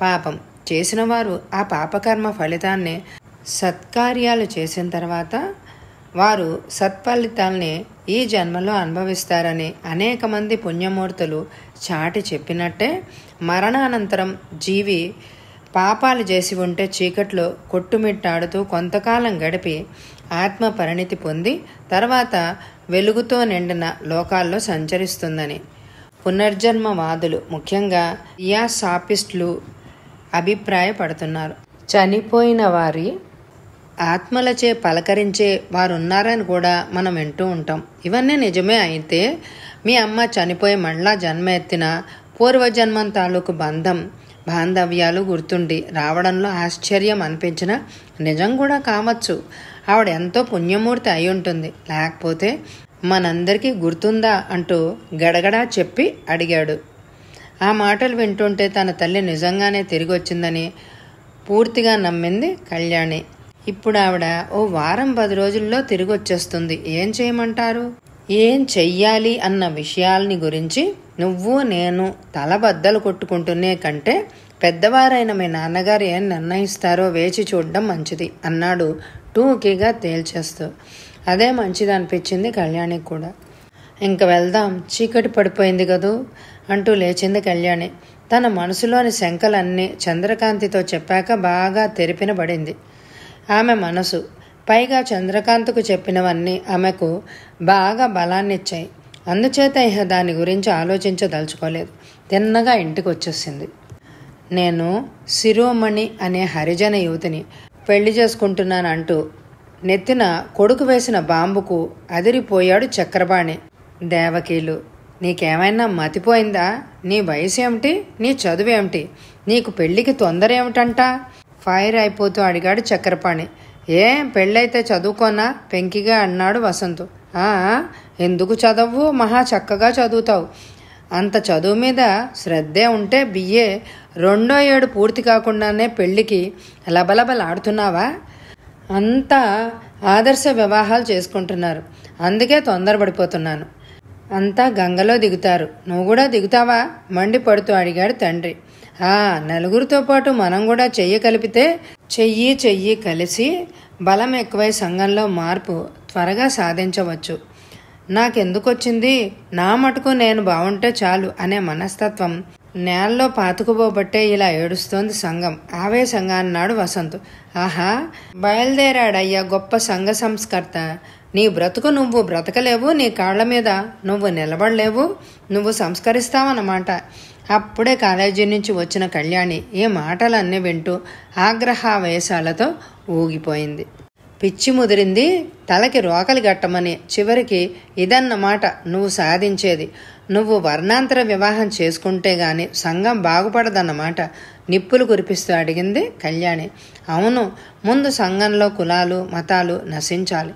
పాపం చేసిన వారు ఆ పాపకర్మ ఫలితాన్ని సత్కార్యాలు చేసిన తర్వాత వారు సత్ఫలితాల్ని ఈ జన్మలో అనుభవిస్తారని అనేక మంది పుణ్యమూర్తులు చాటి చెప్పినట్టే మరణానంతరం జీవి పాపాలు చేసి ఉంటే చీకట్లో కొట్టుమిట్టాడుతూ కొంతకాలం గడిపి ఆత్మ పరిణితి పొంది తర్వాత వెలుగుతో నిండిన లోకాల్లో సంచరిస్తుందని. పునర్జన్మవాదులు ముఖ్యంగా ఇయాసాపిస్టులు అభిప్రాయపడుతున్నారు. చనిపోయిన వారి ఆత్మలచే పలకరించే వారున్నారని కూడా మనం వింటూ ఉంటాం. ఇవన్నీ నిజమే అయితే మీ అమ్మ చనిపోయి మళ్ళా జన్మ ఎత్తిన పూర్వజన్మం తాలూకు బంధం బాంధవ్యాలు గుర్తుండి రావడంలో ఆశ్చర్యం అనిపించిన నిజం కూడా కావచ్చు. ఆవిడ ఎంతో పుణ్యమూర్తి అయి ఉంటుంది. లేకపోతే మనందరికీ గుర్తుందా అంటూ గడగడా చెప్పి అడిగాడు. ఆ మాటలు వింటుంటే తన తల్లి నిజంగానే తిరిగి వచ్చిందని పూర్తిగా నమ్మింది కళ్యాణి. ఇప్పుడు ఆవిడ ఓ వారం పది రోజుల్లో తిరిగి వచ్చేస్తుంది ఏం చేయమంటారు? ఏం చెయ్యాలి అన్న విషయాల్ని గురించి నువ్వు నేను తల బద్దలు కొట్టుకుంటున్నే కంటే పెద్దవారైన మీ నాన్నగారు ఏం నిర్ణయిస్తారో వేచి చూడడం మంచిది అన్నాడు టూకీగా తేల్చేస్తూ. అదే మంచిది అనిపించింది కళ్యాణికి కూడా. ఇంక వెళ్దాం చీకటి పడిపోయింది కదూ? అంటూ లేచింది కళ్యాణి. తన మనసులోని శంకలన్నీ చంద్రకాంతితో చెప్పాక బాగా తెరిపినబడింది. ఆమె మనసు. పైగా చంద్రకాంత్కు చెప్పినవన్నీ ఆమెకు బాగా బలాన్నిచ్చాయి. అందుచేత ఇహ దాని గురించి ఆలోచించదలుచుకోలేదు. తిన్నగా ఇంటికి వచ్చేసింది నేను శిరోమణి అనే హరిజన యువతిని పెళ్ళి చేసుకుంటున్నానంటూ నెత్తిన కొడుకు వేసిన బాంబుకు అదిరిపోయాడు చక్రపాణి. దేవకీలు నీకేమైనా మతిపోయిందా? నీ వయసు ఏమిటి నీ చదువు ఏమిటి నీకు పెళ్ళికి తొందర ఏమిటంట? ఫైర్ అయిపోతూ అడిగాడు చక్రపాణి. ఏ పెళ్ళైతే చదువుకోనా? పెంకిగా అన్నాడు వసంతు. "ఆ, ఎందుకు చదవు మహా చక్కగా చదువుతావు. అంత చదువు మీద శ్రద్ధే ఉంటే బిఏ రెండో ఏడు పూర్తి కాకుండానే పెళ్ళికి లబలబలాడుతున్నావా? అంతా ఆదర్శ వివాహాలు చేసుకుంటున్నారు. అందుకే తొందరపడిపోతున్నాను. అంతా గంగలో దిగుతారు. నువ్వు కూడా దిగుతావా? మండి పడుతూ అడిగాడు తండ్రి. నలుగురితో పాటు మనం కూడా చెయ్యి కలిపితే చెయ్యి చెయ్యి కలిసి బలం ఎక్కువై సంఘంలో మార్పు త్వరగా సాధించవచ్చు. నాకెందుకొచ్చింది? నా మటుకు నేను బాగుంటే చాలు అనే మనస్తత్వం. నేలలో పాతుకుపోబట్టే ఇలా ఏడుస్తోంది సంఘం. ఆవేశంగా అన్నాడు వసంత్. ఆహా బయలుదేరాడయ్యా గొప్ప సంఘ సంస్కర్త. నీ బ్రతుకు నువ్వు బ్రతకలేవు నీ కాళ్ళ మీద నువ్వు నిలబడలేవు నువ్వు సంస్కరిస్తావన్నమాట. అప్పుడే కాలేజీ నుంచి వచ్చిన కళ్యాణి ఈ మాటలన్నీ వింటూ ఆగ్రహావేశాలతో ఊగిపోయింది. పిచ్చి ముదిరింది తలకి రోకలి గట్టమని చివరికి ఇదన్నమాట నువ్వు సాధించేది. నువ్వు వర్ణాంతర వివాహం చేసుకుంటే గాని సంఘం బాగుపడదన్నమాట నిప్పులు కురిపిస్తూ అడిగింది కళ్యాణి. అవును ముందు సంఘంలో కులాలు మతాలు నశించాలి.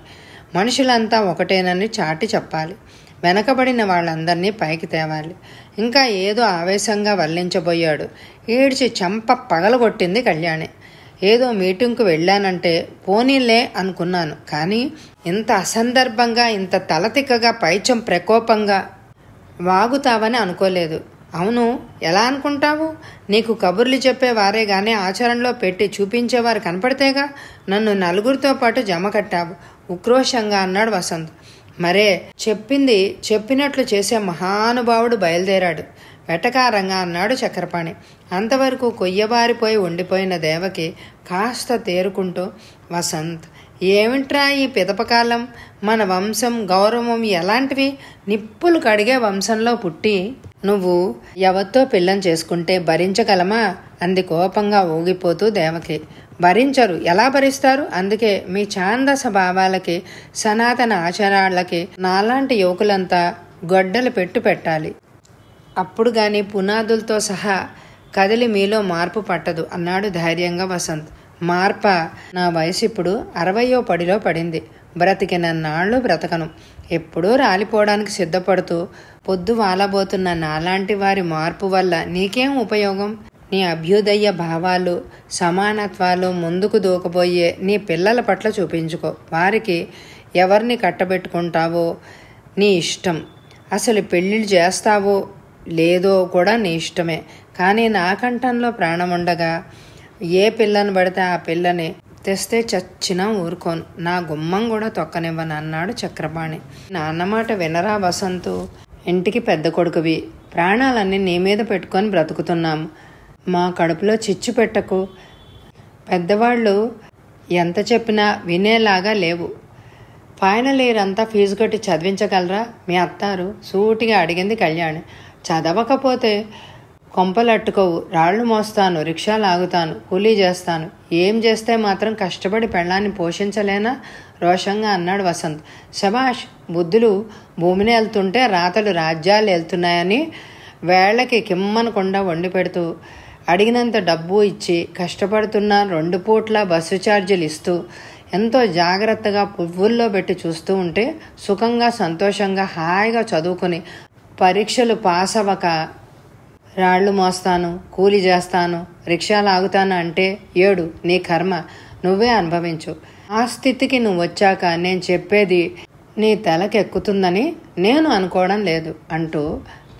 మనుషులంతా ఒకటేనని చాటి చెప్పాలి. వెనకబడిన వాళ్ళందరినీ పైకి తేవాలి. ఇంకా ఏదో ఆవేశంగా వల్లించబోయాడు. ఈడ్చి చెంప పగలగొట్టింది కళ్యాణి. ఏదో మీటింగ్కు వెళ్ళానంటే పోనీలే అనుకున్నాను. కానీ ఇంత అసందర్భంగా ఇంత తలతిక్కగా పైచం ప్రకోపంగా వాగుతావని అనుకోలేదు. అవును ఎలా అనుకుంటావు? నీకు కబుర్లు చెప్పేవారే గానీ ఆచరణలో పెట్టి చూపించేవారు కనపడితేగా నన్ను నలుగురితో పాటు జమ కట్టావు. ఉక్రోషంగా అన్నాడు వసంత్. మరే చెప్పింది చెప్పినట్లు చేసే మహానుభావుడు బయలుదేరాడు. వెటకారంగా అన్నాడు చక్రపాణి. అంతవరకు కొయ్యబారిపోయి ఉండిపోయిన దేవకి కాస్త తేరుకుంటూ వసంత్ ఏమిట్రా ఈ పిదపకాలం? మన వంశం గౌరవం ఎలాంటివి? నిప్పులు కడిగే వంశంలో పుట్టి నువ్వు ఎవరితో పిల్లం చేసుకుంటే భరించగలమా? అంది కోపంగా ఊగిపోతూ దేవకి. భరించరు. ఎలా భరిస్తారు? అందుకే మీ ఛాందస భావాలకి సనాతన ఆచారాలకి నాలాంటి యువకులంతా గొడ్డలు పెట్టు పెట్టాలి. అప్పుడు గాని పునాదులతో సహా కదిలి మీలో మార్పు పట్టదు అన్నాడు ధైర్యంగా వసంత్. మార్ప? నా వయసు ఇప్పుడు అరవయో పడిలో పడింది. బ్రతికిన నాళ్ళు బ్రతకను. ఎప్పుడూ రాలిపోవడానికి సిద్ధపడుతూ పొద్దు వాలబోతున్న నాలాంటి వారి మార్పు వల్ల నీకేం ఉపయోగం? నీ అభ్యుదయ భావాలు సమానత్వాలు ముందుకు దూకబోయే నీ పిల్లల పట్ల చూపించుకో. వారికి ఎవరిని కట్టబెట్టుకుంటావో నీ ఇష్టం. అసలు పెళ్ళిళ్ళు చేస్తావో లేదో కూడా నీ ఇష్టమే. కానీ నా కంఠంలో ప్రాణం ఉండగా ఏ పిల్లని పడితే ఆ పిల్లని తెస్తే చచ్చినా ఊరుకోను. నా గుమ్మం కూడా తొక్కనివ్వను అన్నాడు చక్రపాణి. నాన్నమాట వినరా వసంతు? ఇంటికి పెద్ద కొడుకువి. ప్రాణాలన్నీ నీ మీద పెట్టుకొని బ్రతుకుతున్నాము మా కడుపులో చిచ్చు పెట్టకు. పెద్దవాళ్ళు ఎంత చెప్పినా వినేలాగా లేవు. ఫైనల్ ఇయర్ అంతా ఫీజు కట్టి చదివించగలరా? మీ అత్తారు సూటిగా అడిగింది కళ్యాణ్. చదవకపోతే కొంపలట్టుకోవు. రాళ్ళు మోస్తాను రిక్షా లాగుతాను కూలీ చేస్తాను. ఏం చేస్తే మాత్రం కష్టపడి పెళ్ళాన్ని పోషించలేనా? రోషంగా అన్నాడు వసంత్. శభాష్ బుద్ధులు భూమిని వెళ్తుంటే రాతలు రాజ్యాలు వెళ్తున్నాయని వేళ్ళకి కిమ్మనకుండా వండి పెడుతూ అడిగినంత డబ్బు ఇచ్చి కష్టపడుతున్న రెండు పూట్ల బస్సు ఛార్జీలు ఇస్తూ ఎంతో జాగ్రత్తగా పువ్వుల్లో పెట్టి చూస్తూ ఉంటే సుఖంగా సంతోషంగా హాయిగా చదువుకుని పరీక్షలు పాస్ అవ్వక రాళ్ళు మోస్తాను కూలి చేస్తాను రిక్షా లాగుతాను అంటే ఏడు నీ కర్మ నువ్వే అనుభవించు. ఆ స్థితికి నువ్వు వచ్చాక నేను చెప్పేది నీ తలకెక్కుతుందని నేను అనుకోవడం లేదు అంటూ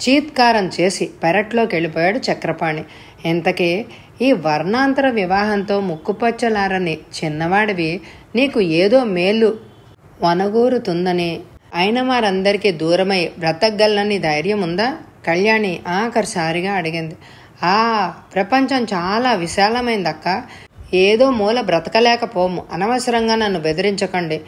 చీత్కారం చేసి పెరట్లోకి వెళ్ళిపోయాడు చక్రపాణి. ఇంతకీ ఈ వర్ణాంతర వివాహంతో ముక్కుపచ్చలారని చిన్నవాడివి నీకు ఏదో మేలు వనగూరుతుందని. అయిన వారందరికీ దూరమై బ్రతకగలని ధైర్యం ఉందా? కళ్యాణి ఆఖరిసారిగా అడిగింది. ఆ ప్రపంచం చాలా విశాలమైందక్క. ఏదో మూల బ్రతకలేకపోము. అనవసరంగా నన్ను బెదిరించకండి.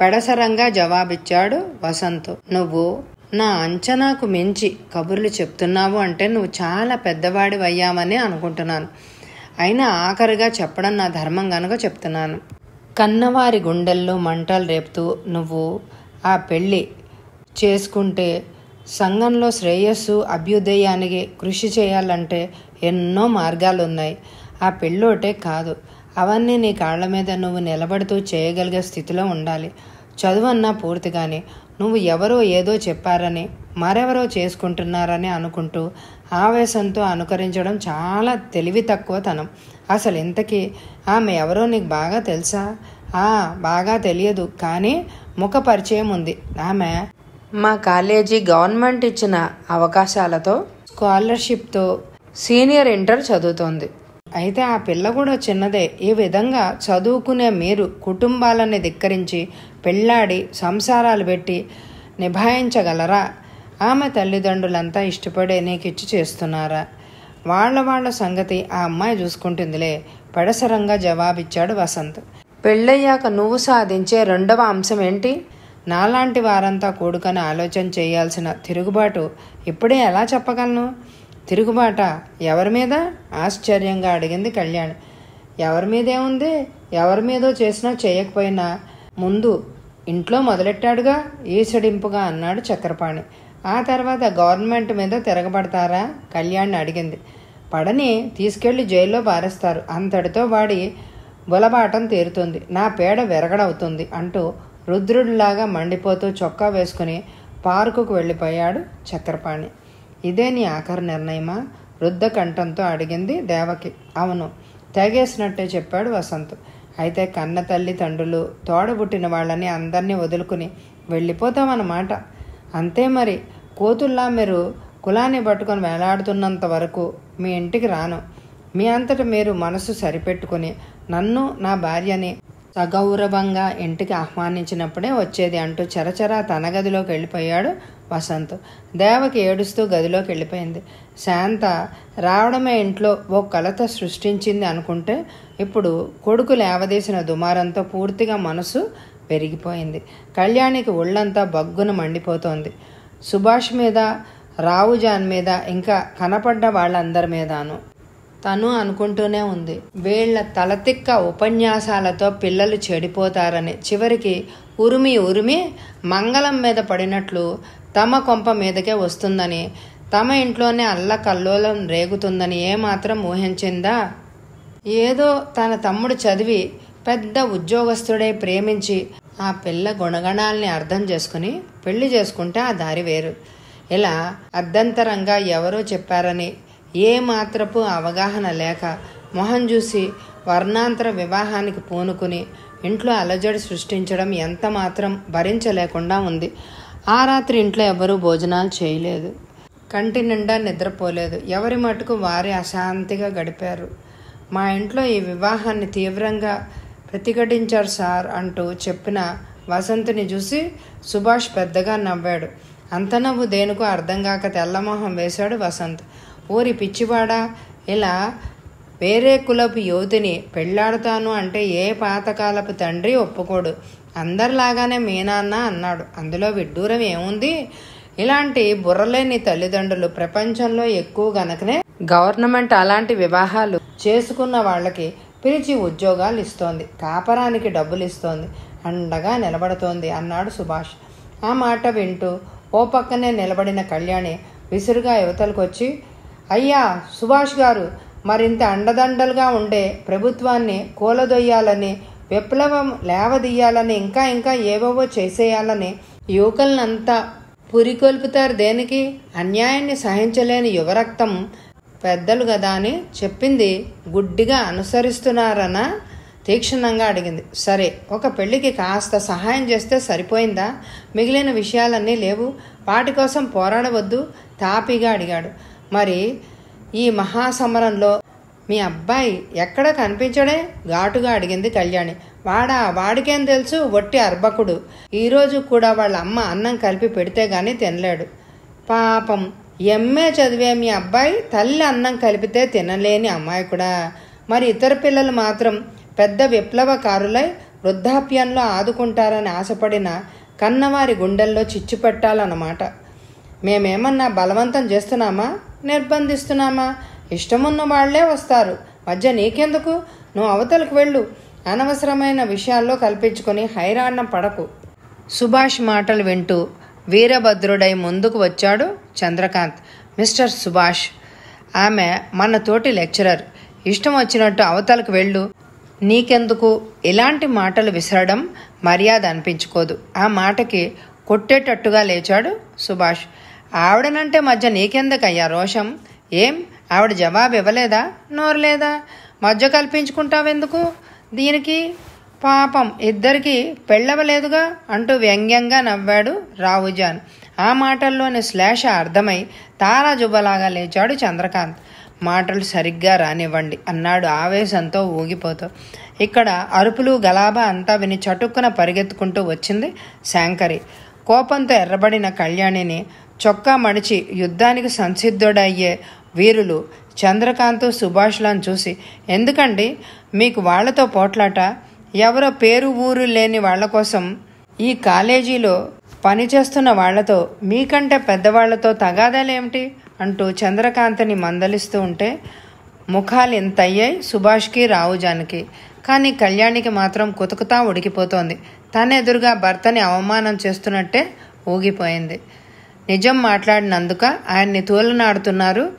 పెడసరంగా జవాబిచ్చాడు వసంత్. నువ్వు నా అంచనాకు మించి కబుర్లు చెప్తున్నావు అంటే నువ్వు చాలా పెద్దవాడి అయ్యామని అనుకుంటున్నాను. అయినా ఆఖరిగా చెప్పడం నా ధర్మం గనుక చెప్తున్నాను. కన్నవారి గుండెల్లో మంటలు రేపుతూ నువ్వు ఆ పెళ్ళి చేసుకుంటే సంఘంలో శ్రేయస్సు అభ్యుదయానికి కృషి చేయాలంటే ఎన్నో మార్గాలు ఉన్నాయి ఆ పెళ్ళోటే కాదు అవన్నీ నీ కాళ్ళ మీద నువ్వు నిలబడుతూ చేయగలిగే స్థితిలో ఉండాలి. చదువన్నా పూర్తిగానే నువ్వు ఎవరో ఏదో చెప్పారని మరెవరో చేసుకుంటున్నారని అనుకుంటూ ఆవేశంతో అనుకరించడం చాలా తెలివి తక్కువ తనం అసలు ఇంతకీ ఆమె ఎవరో నీకు బాగా తెలుసా? ఆ బాగా తెలియదు కానీ ముఖ పరిచయం ఉంది. ఆమె మా కాలేజీ గవర్నమెంట్ ఇచ్చిన అవకాశాలతో స్కాలర్షిప్తో సీనియర్ ఇంటర్ చదువుతోంది. అయితే ఆ పిల్ల కూడా చిన్నదే. ఈ విధంగా చదువుకునే మీరు కుటుంబాలని ధిక్కరించి పెళ్ళాడి సంసారాలు పెట్టి నిభాయించగలరా? ఆమె తల్లిదండ్రులంతా ఇష్టపడే నీకు ఇచ్చి చేస్తున్నారా? వాళ్ళ వాళ్ళ సంగతి ఆ అమ్మాయి చూసుకుంటుందిలే పెడసరంగా జవాబిచ్చాడు వసంత్. పెళ్ళయ్యాక నువ్వు సాధించే రెండవ అంశం ఏంటి? నాలాంటి వారంతా కూడుకొని ఆలోచన చేయాల్సిన తిరుగుబాటు ఇప్పుడే ఎలా చెప్పగలను? తిరుగుబాట ఎవరి మీద? ఆశ్చర్యంగా అడిగింది కళ్యాణ్. ఎవరి మీదే ఉంది? ఎవరి మీదో చేసినా చేయకపోయినా ముందు ఇంట్లో మొదలెట్టాడుగా? ఈసడింపుగా అన్నాడు చక్రపాణి. ఆ తర్వాత గవర్నమెంట్ మీద తిరగబడతారా? కళ్యాణ్ అడిగింది. పడని తీసుకెళ్ళి జైల్లో పారేస్తారు. అంతటితో వాడి బులబాటం తీరుతుంది. నా పేడ విరగడవుతుంది అంటూ రుద్రుడిలాగా మండిపోతూ చొక్కా వేసుకుని పార్కుకు వెళ్ళిపోయాడు చక్రపాణి. ఇదే నీ ఆఖరి నిర్ణయమా? వృద్ధ కంఠంతో అడిగింది దేవకి. అవును తెగేసినట్టే చెప్పాడు వసంత్. అయితే కన్న తల్లి తండ్రులు తోడబుట్టిన వాళ్ళని అందరినీ వదులుకుని వెళ్ళిపోతామన్నమాట. అంతే మరి కోతుల్లా మీరు కులాన్ని పట్టుకొని వేలాడుతున్నంత వరకు మీ ఇంటికి రాను. మీ అంతట మీరు మనసు సరిపెట్టుకుని నన్ను నా భార్యని సగౌరవంగా ఇంటికి ఆహ్వానించినప్పుడే వచ్చేది అంటూ చరచరా తన గదిలోకి వెళ్ళిపోయాడు వసంత్. దేవకి ఏడుస్తూ గదిలోకి వెళ్ళిపోయింది. శాంత రావడమే ఇంట్లో ఓ కలత సృష్టించింది అనుకుంటే ఇప్పుడు కొడుకు లేవదీసిన దుమారంతో పూర్తిగా మనసు పెరిగిపోయింది. కళ్యాణికి ఒళ్ళంతా బగ్గున మండిపోతోంది. సుభాష్ మీద రావుజాన్ మీద ఇంకా కనపడ్డ వాళ్ళందరి మీదను. తను అనుకుంటూనే ఉంది. వీళ్ళ తలతిక్క ఉపన్యాసాలతో పిల్లలు చెడిపోతారని. చివరికి ఉరిమి ఉరిమి మంగళం మీద పడినట్లు తమ కొంప మీదకే వస్తుందని తమ ఇంట్లోనే అల్లకల్లోలం రేగుతుందని ఏమాత్రం ఊహించిందా? ఏదో తన తమ్ముడు చదివి పెద్ద ఉద్యోగస్తుడే ప్రేమించి ఆ పిల్ల గుణగణాల్ని అర్థం చేసుకుని పెళ్ళి చేసుకుంటే ఆ దారి వేరు. ఇలా అర్ధంతరంగా ఎవరో చెప్పారని ఏ మాత్రపు అవగాహన లేక మొహం చూసి వర్ణాంతర వివాహానికి పూనుకుని ఇంట్లో అలజడి సృష్టించడం ఎంత మాత్రం భరించలేకుండా ఉంది. ఆ రాత్రి ఇంట్లో ఎవరూ భోజనాలు చేయలేదు. కంటి నిండా నిద్రపోలేదు. ఎవరి మటుకు వారి అశాంతిగా గడిపారు. మా ఇంట్లో ఈ వివాహాన్ని తీవ్రంగా ప్రతిఘటించారు సార్ అంటూ చెప్పిన వసంత్ని చూసి సుభాష్ పెద్దగా నవ్వాడు. అంత నవ్వు దేనికో అర్థం కాక తెల్లమొహం వేశాడు వసంత్. ఊరి పిచ్చివాడా ఇలా వేరే కులపు యువతిని పెళ్ళాడుతాను అంటే ఏ పాతకాలపు తండ్రి ఒప్పుకోడు. అందరిలాగానే మీ నాన్న అన్నాడు. అందులో విడ్డూరం ఏముంది? ఇలాంటి బుర్రలేని తల్లిదండ్రులు ప్రపంచంలో ఎక్కువ గనకనే గవర్నమెంట్ అలాంటి వివాహాలు చేసుకున్న వాళ్ళకి పిలిచి ఉద్యోగాలు ఇస్తోంది. కాపరానికి డబ్బులు ఇస్తోంది. అండగా నిలబడుతోంది అన్నాడు సుభాష్. ఆ మాట వింటూ ఓ పక్కనే నిలబడిన కళ్యాణి విసురుగా యువతలకు వచ్చి అయ్యా సుభాష్ గారు మరింత అండదండలుగా ఉండే ప్రభుత్వాన్ని కూలదొయ్యాలని విప్లవం లేవదీయాలని ఇంకా ఇంకా ఏవేవో చేసేయాలని యువకులనంతా పురికొల్పుతారు దేనికి? అన్యాయాన్ని సహించలేని యువరక్తం పెద్దలు కదా అని చెప్పింది గుడ్డిగా అనుసరిస్తున్నారనా? తీక్షణంగా అడిగింది. సరే ఒక పెళ్ళికి కాస్త సహాయం చేస్తే సరిపోయిందా? మిగిలిన విషయాలన్నీ లేవు. వాటి కోసం పోరాడవద్దు తాపిగా అడిగాడు. మరి ఈ మహాసమరంలో మీ అబ్బాయి ఎక్కడ కనిపించడే? ఘాటుగా అడిగింది కళ్యాణి. వాడా వాడికేం తెలుసు? వట్టి అర్భకుడు. ఈరోజు కూడా వాళ్ళ అమ్మ అన్నం కలిపి పెడితే గాని తినలేడు. పాపం. ఎంఏ చదివే మీ అబ్బాయి తల్లి అన్నం కలిపితే తినలేని అమ్మాయి కూడా మరి ఇతర పిల్లలు మాత్రం పెద్ద విప్లవకారులై వృద్ధాప్యంలో ఆదుకుంటారని ఆశపడిన కన్నవారి గుండెల్లో చిచ్చు పెట్టాలన్నమాట. మేమేమన్నా బలవంతం చేస్తున్నామా? నిర్బంధిస్తున్నామా? ఇష్టమున్న వాళ్ళే వస్తారు. మధ్య నీకెందుకు? నువ్వు అవతలకు వెళ్ళు. అనవసరమైన విషయాల్లో కల్పించుకొని హైరాణం పడకు. సుభాష్ మాటలు వింటూ వీరభద్రుడై ముందుకు వచ్చాడు చంద్రకాంత్. మిస్టర్ సుభాష్ ఆమె మన తోటి లెక్చరర్. ఇష్టం వచ్చినట్టు అవతలకు వెళ్ళు. నీకెందుకు ఇలాంటి మాటలు విసరడం మర్యాద అనిపించుకోదు. ఆ మాటకి కొట్టేటట్టుగా లేచాడు సుభాష్. ఆవిడనంటే మధ్య నీకెందుకయ్యా రోషం? ఏం? ఆవిడ జవాబు ఇవ్వలేదా నోరలేదా? మధ్య కల్పించుకుంటావెందుకు? దీనికి పాపం ఇద్దరికి పెళ్ళవలేదుగా అంటూ వ్యంగ్యంగా నవ్వాడు రావుజాన్. ఆ మాటల్లోని శ్లేష అర్థమై తారాజుబలాగా లేచాడు చంద్రకాంత్. మాటలు సరిగ్గా రానివ్వండి అన్నాడు ఆవేశంతో ఊగిపోతూ. ఇక్కడ అరుపులు గలాబా అంతా విని చటుక్కున పరిగెత్తుకుంటూ వచ్చింది శాంకరి. కోపంతో ఎర్రబడిన కళ్యాణిని చొక్కా మడిచి యుద్ధానికి సంసిద్ధుడయ్యే వీరులు చంద్రకాంత్ సుభాష్లను చూసి ఎందుకండి? మీకు వాళ్ళతో పోట్లాట ఎవరో పేరు ఊరు లేని వాళ్ళ కోసం ఈ కాలేజీలో పనిచేస్తున్న వాళ్ళతో మీకంటే పెద్దవాళ్ళతో తగాదాలేమిటి? అంటూ చంద్రకాంతని మందలిస్తూ ఉంటే ముఖాలు ఇంత అయ్యాయి సుభాష్కి రావుజానికి. కానీ కళ్యాణికి మాత్రం కుతుకుతా ఉడికిపోతోంది. తన ఎదురుగా భర్తని అవమానం చేస్తున్నట్టే ఊగిపోయింది. నిజం మాట్లాడినందుక ఆయన్ని తూలనాడుతున్నారు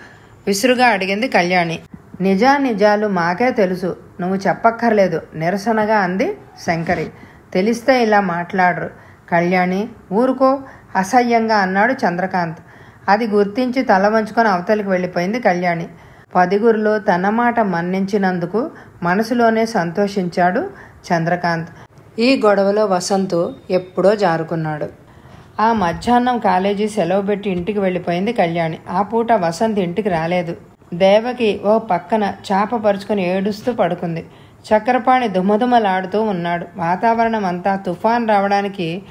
విసురుగా అడిగింది కళ్యాణి. నిజా నిజాలు మాకే తెలుసు. నువ్వు చెప్పక్కర్లేదు. నిరసనగా అంది శంకరి. తెలిస్తే ఇలా మాట్లాడరు. కళ్యాణి ఊరుకో అసహ్యంగా అన్నాడు చంద్రకాంత్. అది గుర్తించి తల వంచుకొని అవతలికి వెళ్ళిపోయింది కళ్యాణి. పదిగురిలో తన మాట మన్నించినందుకు మనసులోనే సంతోషించాడు చంద్రకాంత్. ఈ గొడవలో వసంతు ఎప్పుడో జారుకున్నాడు. ఆ మధ్యాహ్నం కాలేజీ సెలవు పెట్టి ఇంటికి వెళ్ళిపోయింది కళ్యాణి. ఆ పూట వసంత్ ఇంటికి రాలేదు. దేవకి ఓ పక్కన చాప పరుచుకొని ఏడుస్తూ పడుకుంది. చక్రపాణి దుమదుమలాడుతూ ఉన్నాడు. వాతావరణం అంతా తుఫాన్ రావడానికి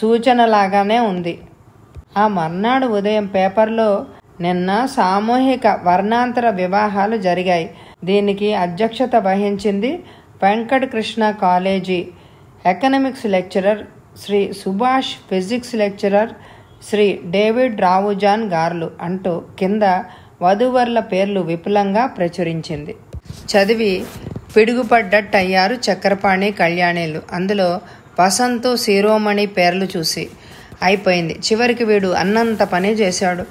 సూచనలాగానే ఉంది. ఆ మర్నాడు ఉదయం పేపర్లో నిన్న సామూహిక వర్ణాంతర వివాహాలు జరిగాయి. దీనికి అధ్యక్షత వహించింది Venkata Krishna college economics lecturer Shri Subhash physics lecturer Shri David రావుజాన్ గార్లు అంటూ కింద వధువర్ల పేర్లు విపులంగా ప్రచురించింది. చదివి పిడుగుపడ్డట్టయ్యారు చక్రపాణి కళ్యాణిలు. అందులో వసంతు శిరోమణి పేర్లు చూసి అయిపోయింది. చివరికి వీడు అన్నంత పని చేశాడు.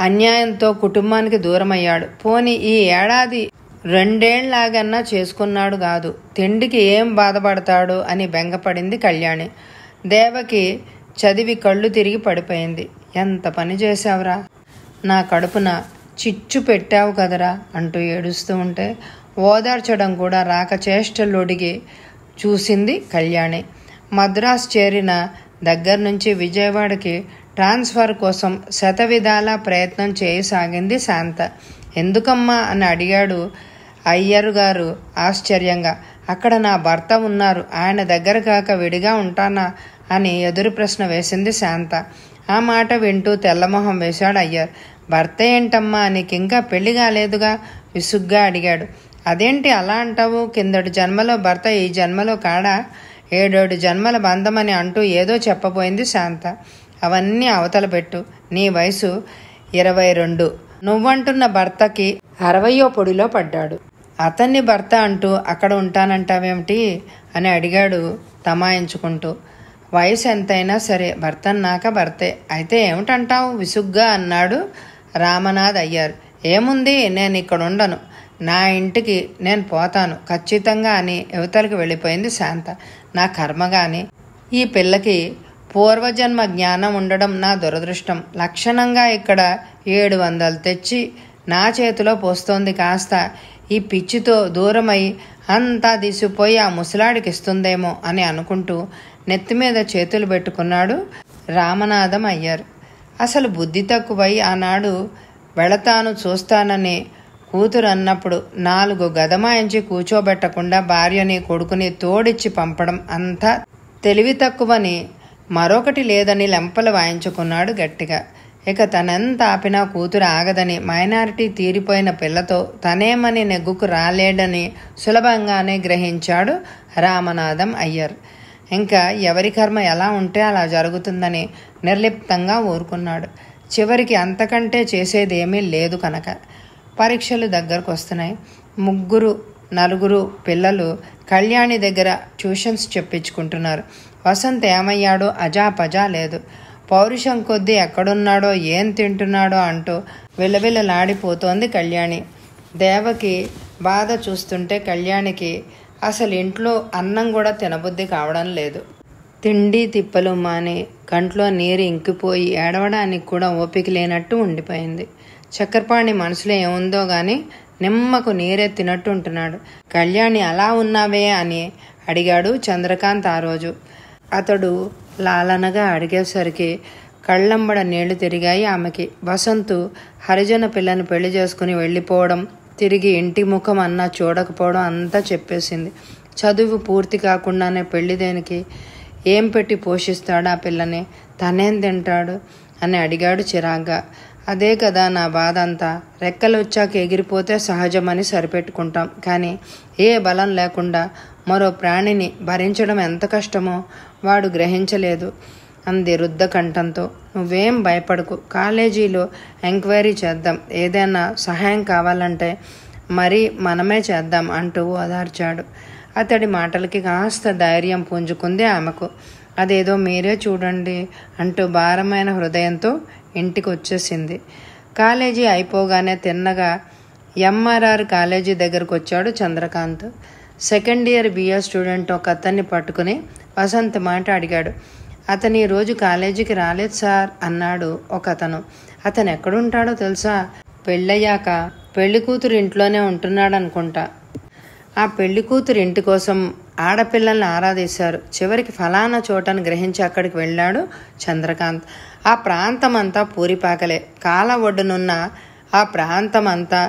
అన్యాయంతో కుటుంబానికి దూరమయ్యాడు. పోని ఈ ఏడాది రెండేళ్ళాగన్నా చేసుకున్నాడు కాదు. తిండికి ఏం బాధపడతాడు అని బెంగపడింది కళ్యాణి. దేవకి చదివి కళ్ళు తిరిగి పడిపోయింది. ఎంత పని చేశావురా? నా కడుపున చిచ్చు పెట్టావు కదరా అంటూ ఏడుస్తూ ఉంటే ఓదార్చడం కూడా రాక చేష్టలుడిగి చూసింది కళ్యాణి. మద్రాస్ చేరిన దగ్గర నుంచి విజయవాడకి ట్రాన్స్ఫర్ కోసం శతవిధాల ప్రయత్నం చేయసాగింది శాంత. ఎందుకమ్మా అని అడిగాడు అయ్యరు గారు ఆశ్చర్యంగా. అక్కడ నా భర్త ఉన్నారు ఆయన దగ్గర కాక విడిగా ఉంటానా అని ఎదురు ప్రశ్న వేసింది శాంత. ఆ మాట వింటూ తెల్లమొహం వేశాడు అయ్యర్. భర్త ఏంటమ్మా నీకింకా పెళ్ళి కాలేదుగా? విసుగ్గా అడిగాడు. అదేంటి అలా అంటావు? కిందటి జన్మలో భర్త ఈ జన్మలో కాడా? ఏడేడు జన్మల బంధమని అంటూ ఏదో చెప్పబోయింది శాంత. అవన్నీ అవతల పెట్టు. నీ వయసు ఇరవై రెండు. నువ్వంటున్న భర్తకి అరవయో పొడిలో పడ్డాడు. అతన్ని భర్త అంటూ అక్కడ ఉంటానంటావేమిటి? అని అడిగాడు తమాయించుకుంటూ. వయసు ఎంతైనా సరే భర్త అన్నాక భర్తే. అయితే ఏమిటంటావు? విసుగ్గా అన్నాడు. రామనాథ్ అయ్యారు ఏముంది? నేను ఇక్కడ ఉండను నా ఇంటికి నేను పోతాను. ఖచ్చితంగా అని యువతలకు వెళ్ళిపోయింది శాంత. నా కర్మగాని. ఈ పిల్లకి పూర్వజన్మ జ్ఞానం ఉండడం నా దురదృష్టం. లక్షణంగా ఇక్కడ ఏడు వందలు తెచ్చి నా చేతిలో పోస్తోంది కాస్త. ఈ పిచ్చితో దూరమై అంతా తీసిపోయి ఆ ముసలాడికి ఇస్తుందేమో అని అనుకుంటూ నెత్తి మీద చేతులు పెట్టుకున్నాడు రామనాథం అయ్యారు. అసలు బుద్ధి తక్కువై ఆనాడు వెళతాను చూస్తానని కూతురు అన్నప్పుడు నాలుగు గదమాయించి కూర్చోబెట్టకుండా భార్యని కొడుకుని తోడిచ్చి పంపడం అంతా తెలివి తక్కువని మరొకటి లేదని లెంపలు వాయించుకున్నాడు గట్టిగా. ఇక తనెంత ఆపినా కూతురు ఆగదని మైనారిటీ తీరిపోయిన పిల్లతో తనేమని నెగ్గుకు రాలేడని సులభంగానే గ్రహించాడు రామనాథం అయ్యర్. ఇంకా ఎవరి కర్మ ఎలా ఉంటే అలా జరుగుతుందని నిర్లిప్తంగా ఊరుకున్నాడు. చివరికి అంతకంటే చేసేదేమీ లేదు కనుక. పరీక్షలు దగ్గరకు వస్తున్నాయి ముగ్గురు నలుగురు పిల్లలు కళ్యాణి దగ్గర ట్యూషన్స్ చెప్పించుకుంటున్నారు. వసంత్ ఏమయ్యాడో అజాపజా లేదు. పౌరుషం కొద్దీ ఎక్కడున్నాడో ఏం తింటున్నాడో అంటూ విలవిలలాడిపోతోంది కళ్యాణి. దేవకి బాధ చూస్తుంటే కళ్యాణికి అసలు ఇంట్లో అన్నం కూడా తినబుద్ధి కావడం లేదు. తిండి తిప్పలు మాని కంట్లో నీరు ఇంకిపోయి ఏడవడానికి కూడా ఓపిక లేనట్టు ఉండిపోయింది. చక్రపాణి మనసులో ఏముందో గాని నిమ్మకు నీరెత్తినట్టు ఉంటున్నాడు కళ్యాణి అలా ఉన్నావే అని అడిగాడు చంద్రకాంత్ ఆ రోజు. అతడు లాలనగా అడిగేసరికి కళ్ళంబడ నీళ్ళు తిరిగాయి ఆమెకి. వసంతు హరిజన పిల్లని పెళ్ళి చేసుకుని వెళ్ళిపోవడం తిరిగి ఇంటి ముఖం అన్నా చూడకపోవడం అంతా చెప్పేసింది. చదువు పూర్తి కాకుండానే పెళ్ళి దేనికి? ఏం పెట్టి పోషిస్తాడు ఆ పిల్లని? తనేం తింటాడు? అని అడిగాడు చిరాగ్గా. అదే కదా నా బాధ అంతా రెక్కలు వచ్చాక ఎగిరిపోతే సహజమని సరిపెట్టుకుంటాం. కానీ ఏ బలం లేకుండా మరో ప్రాణిని భరించడం ఎంత కష్టమో వాడు గ్రహించలేదు. అంది రుద్ద కంఠంతో నువ్వేం భయపడకు. కాలేజీలో ఎంక్వైరీ చేద్దాం. ఏదైనా సహాయం కావాలంటే మరి మనమే చేద్దాం అంటూ ఓదార్చాడు. అతడి మాటలకి కాస్త ధైర్యం పుంజుకుంది ఆమెకు. అదేదో మీరే చూడండి అంటూ భారమైన హృదయంతో ఇంటికి వచ్చేసింది కాలేజీ అయిపోగానే తిన్నగా ఎంఆర్ఆర్ కాలేజీ దగ్గరకు వచ్చాడు Chandrakanth. Second year BA student ఒక అతన్ని పట్టుకుని వసంత్ మాట అడిగాడు. అతని ఈ రోజు కాలేజీకి రాలేదు సార్ అన్నాడు ఒక అతను అతను ఎక్కడుంటాడో తెలుసా? పెళ్ళయ్యాక పెళ్ళి కూతురు ఇంట్లోనే ఉంటున్నాడు అనుకుంటా ఆ పెళ్ళి కూతురు ఇంటి కోసం ఆడపిల్లల్ని ఆరాధిస్తారు. చివరికి ఫలానా చోటను గ్రహించి అక్కడికి వెళ్ళాడు చంద్రకాంత్. ఆ ప్రాంతం అంతా పూరిపాకలే. కాల ఒడ్డునున్న ఆ ప్రాంతం అంతా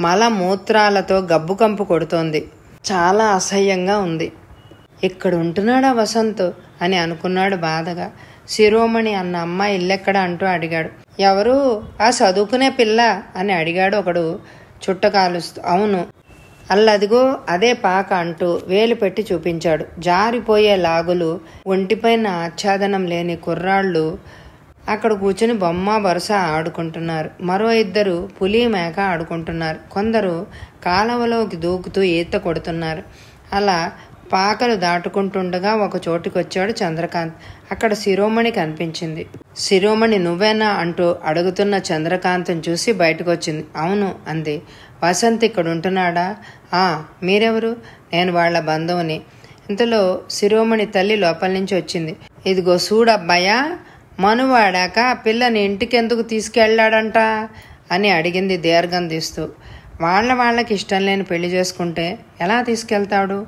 మల మూత్రాలతో గబ్బు కంపు కొడుతోంది. చాలా అసహ్యంగా ఉంది. ఇక్కడ ఉంటున్నాడా వసంత్? అని అనుకున్నాడు బాధగా. శిరోమణి అన్న అమ్మ ఇల్లెక్కడ అంటూ అడిగాడు. ఎవరు? ఆ చదువుకునే పిల్ల అని అడిగాడు ఒకడు చుట్ట కాలుస్తూ అవును. అల్లదిగో అదే పాక అంటూ వేలు పెట్టి చూపించాడు. జారిపోయే లాగులు ఒంటిపైన ఆచ్ఛాదనం లేని కుర్రాళ్ళు అక్కడ కూర్చుని బొమ్మ వరుస ఆడుకుంటున్నారు. మరో ఇద్దరు పులి మేక ఆడుకుంటున్నారు. కొందరు కాలవలోకి దూకుతూ ఈత కొడుతున్నారు. అలా పాకలు దాటుకుంటుండగా ఒక చోటుకి వచ్చాడు చంద్రకాంత్. అక్కడ శిరోమణి కనిపించింది. శిరోమణి నువ్వేనా అంటూ అడుగుతున్న చంద్రకాంత్ని చూసి బయటకు వచ్చింది అవును అంది. వసంత్ ఇక్కడ ఉంటున్నాడా ఆ మీరెవరు? నేను వాళ్ళ బంధువుని. ఇంతలో శిరోమణి తల్లి లోపల నుంచి వచ్చింది. ఇదిగో చూడబ్బాయా మనువాడాక పిల్లని ఇంటికెందుకు తీసుకెళ్ళాడంట? అని అడిగింది దీర్ఘం తీస్తూ వాళ్ళ వాళ్ళకి ఇష్టం లేని పెళ్ళి చేసుకుంటే ఎలా తీసుకెళ్తాడు?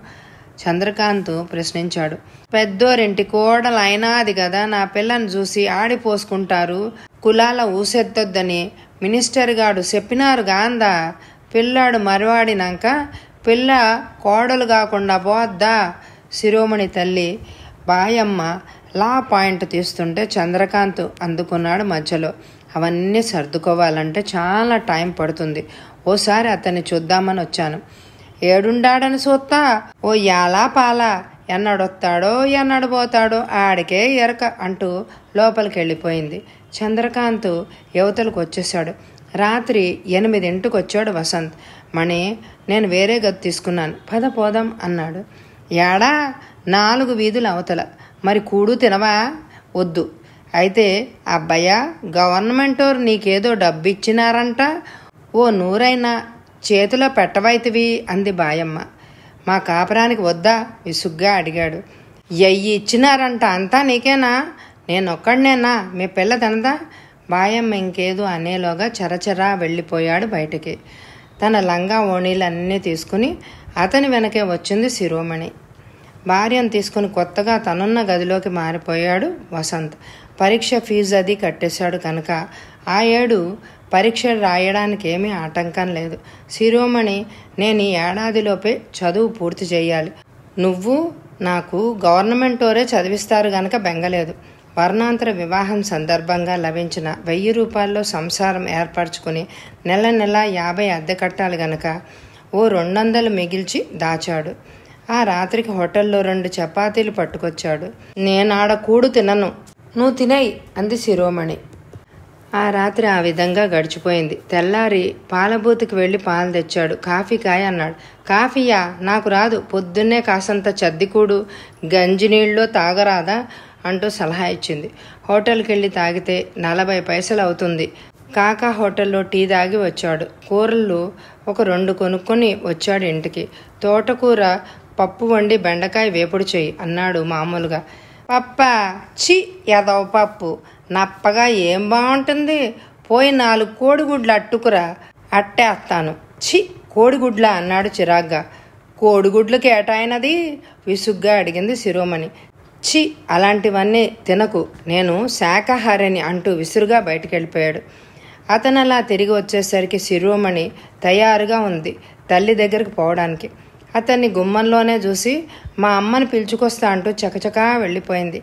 చంద్రకాంత్ ప్రశ్నించాడు. పెద్దోరింటి కోడలు అయినాది కదా నా పిల్లని చూసి ఆడిపోసుకుంటారు. కులాల ఊసెత్తొద్దని మినిస్టర్ గాడు చెప్పినారు గాందా పిల్లాడు మరవాడినాక పిల్ల కోడలు కాకుండా పోద్దా శిరోమణి తల్లి బాయమ్మ లా పాయింట్ తీస్తుంటే చంద్రకాంత్ అందుకున్నాడు మధ్యలో. అవన్నీ సర్దుకోవాలంటే చాలా టైం పడుతుంది. ఓసారి అతన్ని చూద్దామని వచ్చాను. ఏడుండాడని చూస్తా ఓ యాలా పాలా. ఎన్నడొస్తాడో ఎన్నడు పోతాడో ఆడికే ఎరక అంటూ లోపలికి వెళ్ళిపోయింది చంద్రకాంత్ యువతలకు వచ్చేసాడు రాత్రి ఎనిమిదింటికి వచ్చాడు వసంత్. మణి నేను వేరే గది తీసుకున్నాను. పద పోదాం అన్నాడు. ఏడా నాలుగు వీధులు అవతల. మరి కూడు తినవా? వద్దు. అయితే అబ్బయ్య గవర్నమెంటోరు నీకేదో డబ్బు ఇచ్చినారంట ఓ నూరైనా. చేతిలో పెట్టవైతివి అంది బాయమ్మ. మా కాపురానికి వద్దా? విసుగ్గా అడిగాడు. ఎయ్యి ఇచ్చినారంట అంతా నీకేనా? నేను ఒక్కడినేనా మీ పిల్ల తినదా? బాయమ్మ ఇంకేదో అనేలోగా చరచరా వెళ్ళిపోయాడు బయటికి. తన లంగా ఓణీలన్నీ తీసుకుని అతని వెనకే వచ్చింది శిరోమణి. భార్యను తీసుకుని కొత్తగా తనున్న గదిలోకి మారిపోయాడు వసంత్. పరీక్ష ఫీజు అది కట్టేశాడు కనుక. ఆ ఏడు పరీక్షలు రాయడానికి ఏమీ ఆటంకం లేదు. శిరోమణి నేను ఈ ఏడాదిలోపే చదువు పూర్తి చేయాలి. నువ్వు నాకు గవర్నమెంటోరే చదివిస్తారు గనక బెంగలేదు. వర్ణాంతర వివాహం సందర్భంగా లభించిన వెయ్యి రూపాయల్లో సంసారం ఏర్పరచుకుని నెల నెల యాభై అద్దె కట్టాలి గనక ఓ రెండు వందలు మిగిల్చి దాచాడు. ఆ రాత్రికి హోటల్లో రెండు చపాతీలు పట్టుకొచ్చాడు. నేనాడ కూడు తినను. నువ్వు తినేయి అంది శిరోమణి. ఆ రాత్రి ఆ విధంగా గడిచిపోయింది. తెల్లారి పాలబూతికి వెళ్ళి పాలు తెచ్చాడు. కాఫీ కాయ అన్నాడు. కాఫీయా? నాకు రాదు. పొద్దున్నే కాసంత చద్దికూడు గంజి నీళ్ళలో తాగరాదా అంటూ సలహా ఇచ్చింది. హోటల్కి వెళ్ళి తాగితే నలభై పైసలు అవుతుంది. కాకా హోటల్లో టీ తాగి వచ్చాడు. కూరలు ఒక రెండు కొనుక్కొని వచ్చాడు ఇంటికి. తోటకూర పప్పు వండి బెండకాయ వేపుడు చెయ్యి అన్నాడు మామూలుగా. పప్ప? చి ఎదవ పప్పు. నప్పగా ఏం బాగుంటుంది పోయి నాలుగు కోడిగుడ్లు అట్టుకురా అట్టేస్తాను. ఛీ కోడిగుడ్ల అన్నాడు చిరాగ్గా. కోడిగుడ్లు కేటాయినది? విసుగ్గా అడిగింది శిరోమణి. చి అలాంటివన్నీ తినకు. నేను శాకాహారిని అంటూ విసురుగా బయటికెళ్ళిపోయాడు. అతను అలా తిరిగి వచ్చేసరికి శిరోమణి తయారుగా ఉంది తల్లి దగ్గరికి పోవడానికి. అతన్ని గుమ్మంలోనే చూసి మా అమ్మని పిలుచుకొస్తా అంటూ చకచకా వెళ్ళిపోయింది.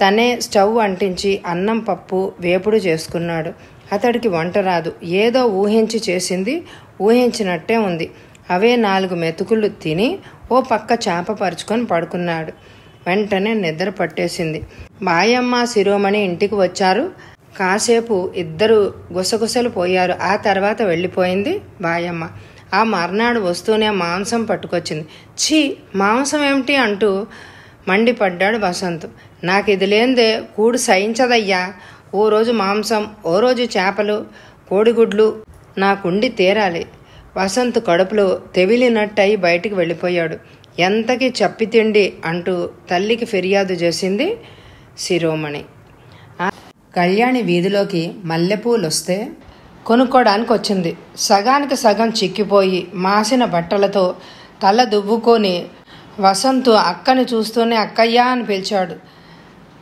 తనే స్టవ్ అంటించి అన్నం పప్పు వేపుడు చేసుకున్నాడు. అతడికి వంట రాదు. ఏదో ఊహించి చేసింది ఊహించినట్టే ఉంది. అవే నాలుగు మెతుకులు తిని ఓ పక్క చేప పరుచుకొని పడుకున్నాడు. వెంటనే నిద్ర పట్టేసింది. బాయమ్మ శిరోమణి ఇంటికి వచ్చారు. కాసేపు ఇద్దరు గుసగుసలు పోయారు. ఆ తర్వాత వెళ్ళిపోయింది బాయమ్మ. ఆ మర్నాడు వస్తూనే మాంసం పట్టుకొచ్చింది. ఛీ మాంసం ఏమిటి అంటూ మండిపడ్డాడు వసంత్. నాకు ఇది లేనిదే కూడు సహించదయ్యా. ఓ రోజు మాంసం ఓ రోజు చేపలు కోడిగుడ్లు నాకుండి తీరాలి. వసంత్ కడుపులో తెవిలినట్టయి బయటికి వెళ్ళిపోయాడు. ఎంతకి చప్పి తిండి అంటూ తల్లికి ఫిర్యాదు చేసింది శిరోమణి. కళ్యాణి వీధిలోకి మల్లెపూలు వస్తే కొనుక్కోడానికి వచ్చింది సగానికి సగం చిక్కిపోయి మాసిన బట్టలతో తల దువ్వుకొని వసంతు అక్కని చూస్తూనే అక్కయ్యా అని పిలిచాడు.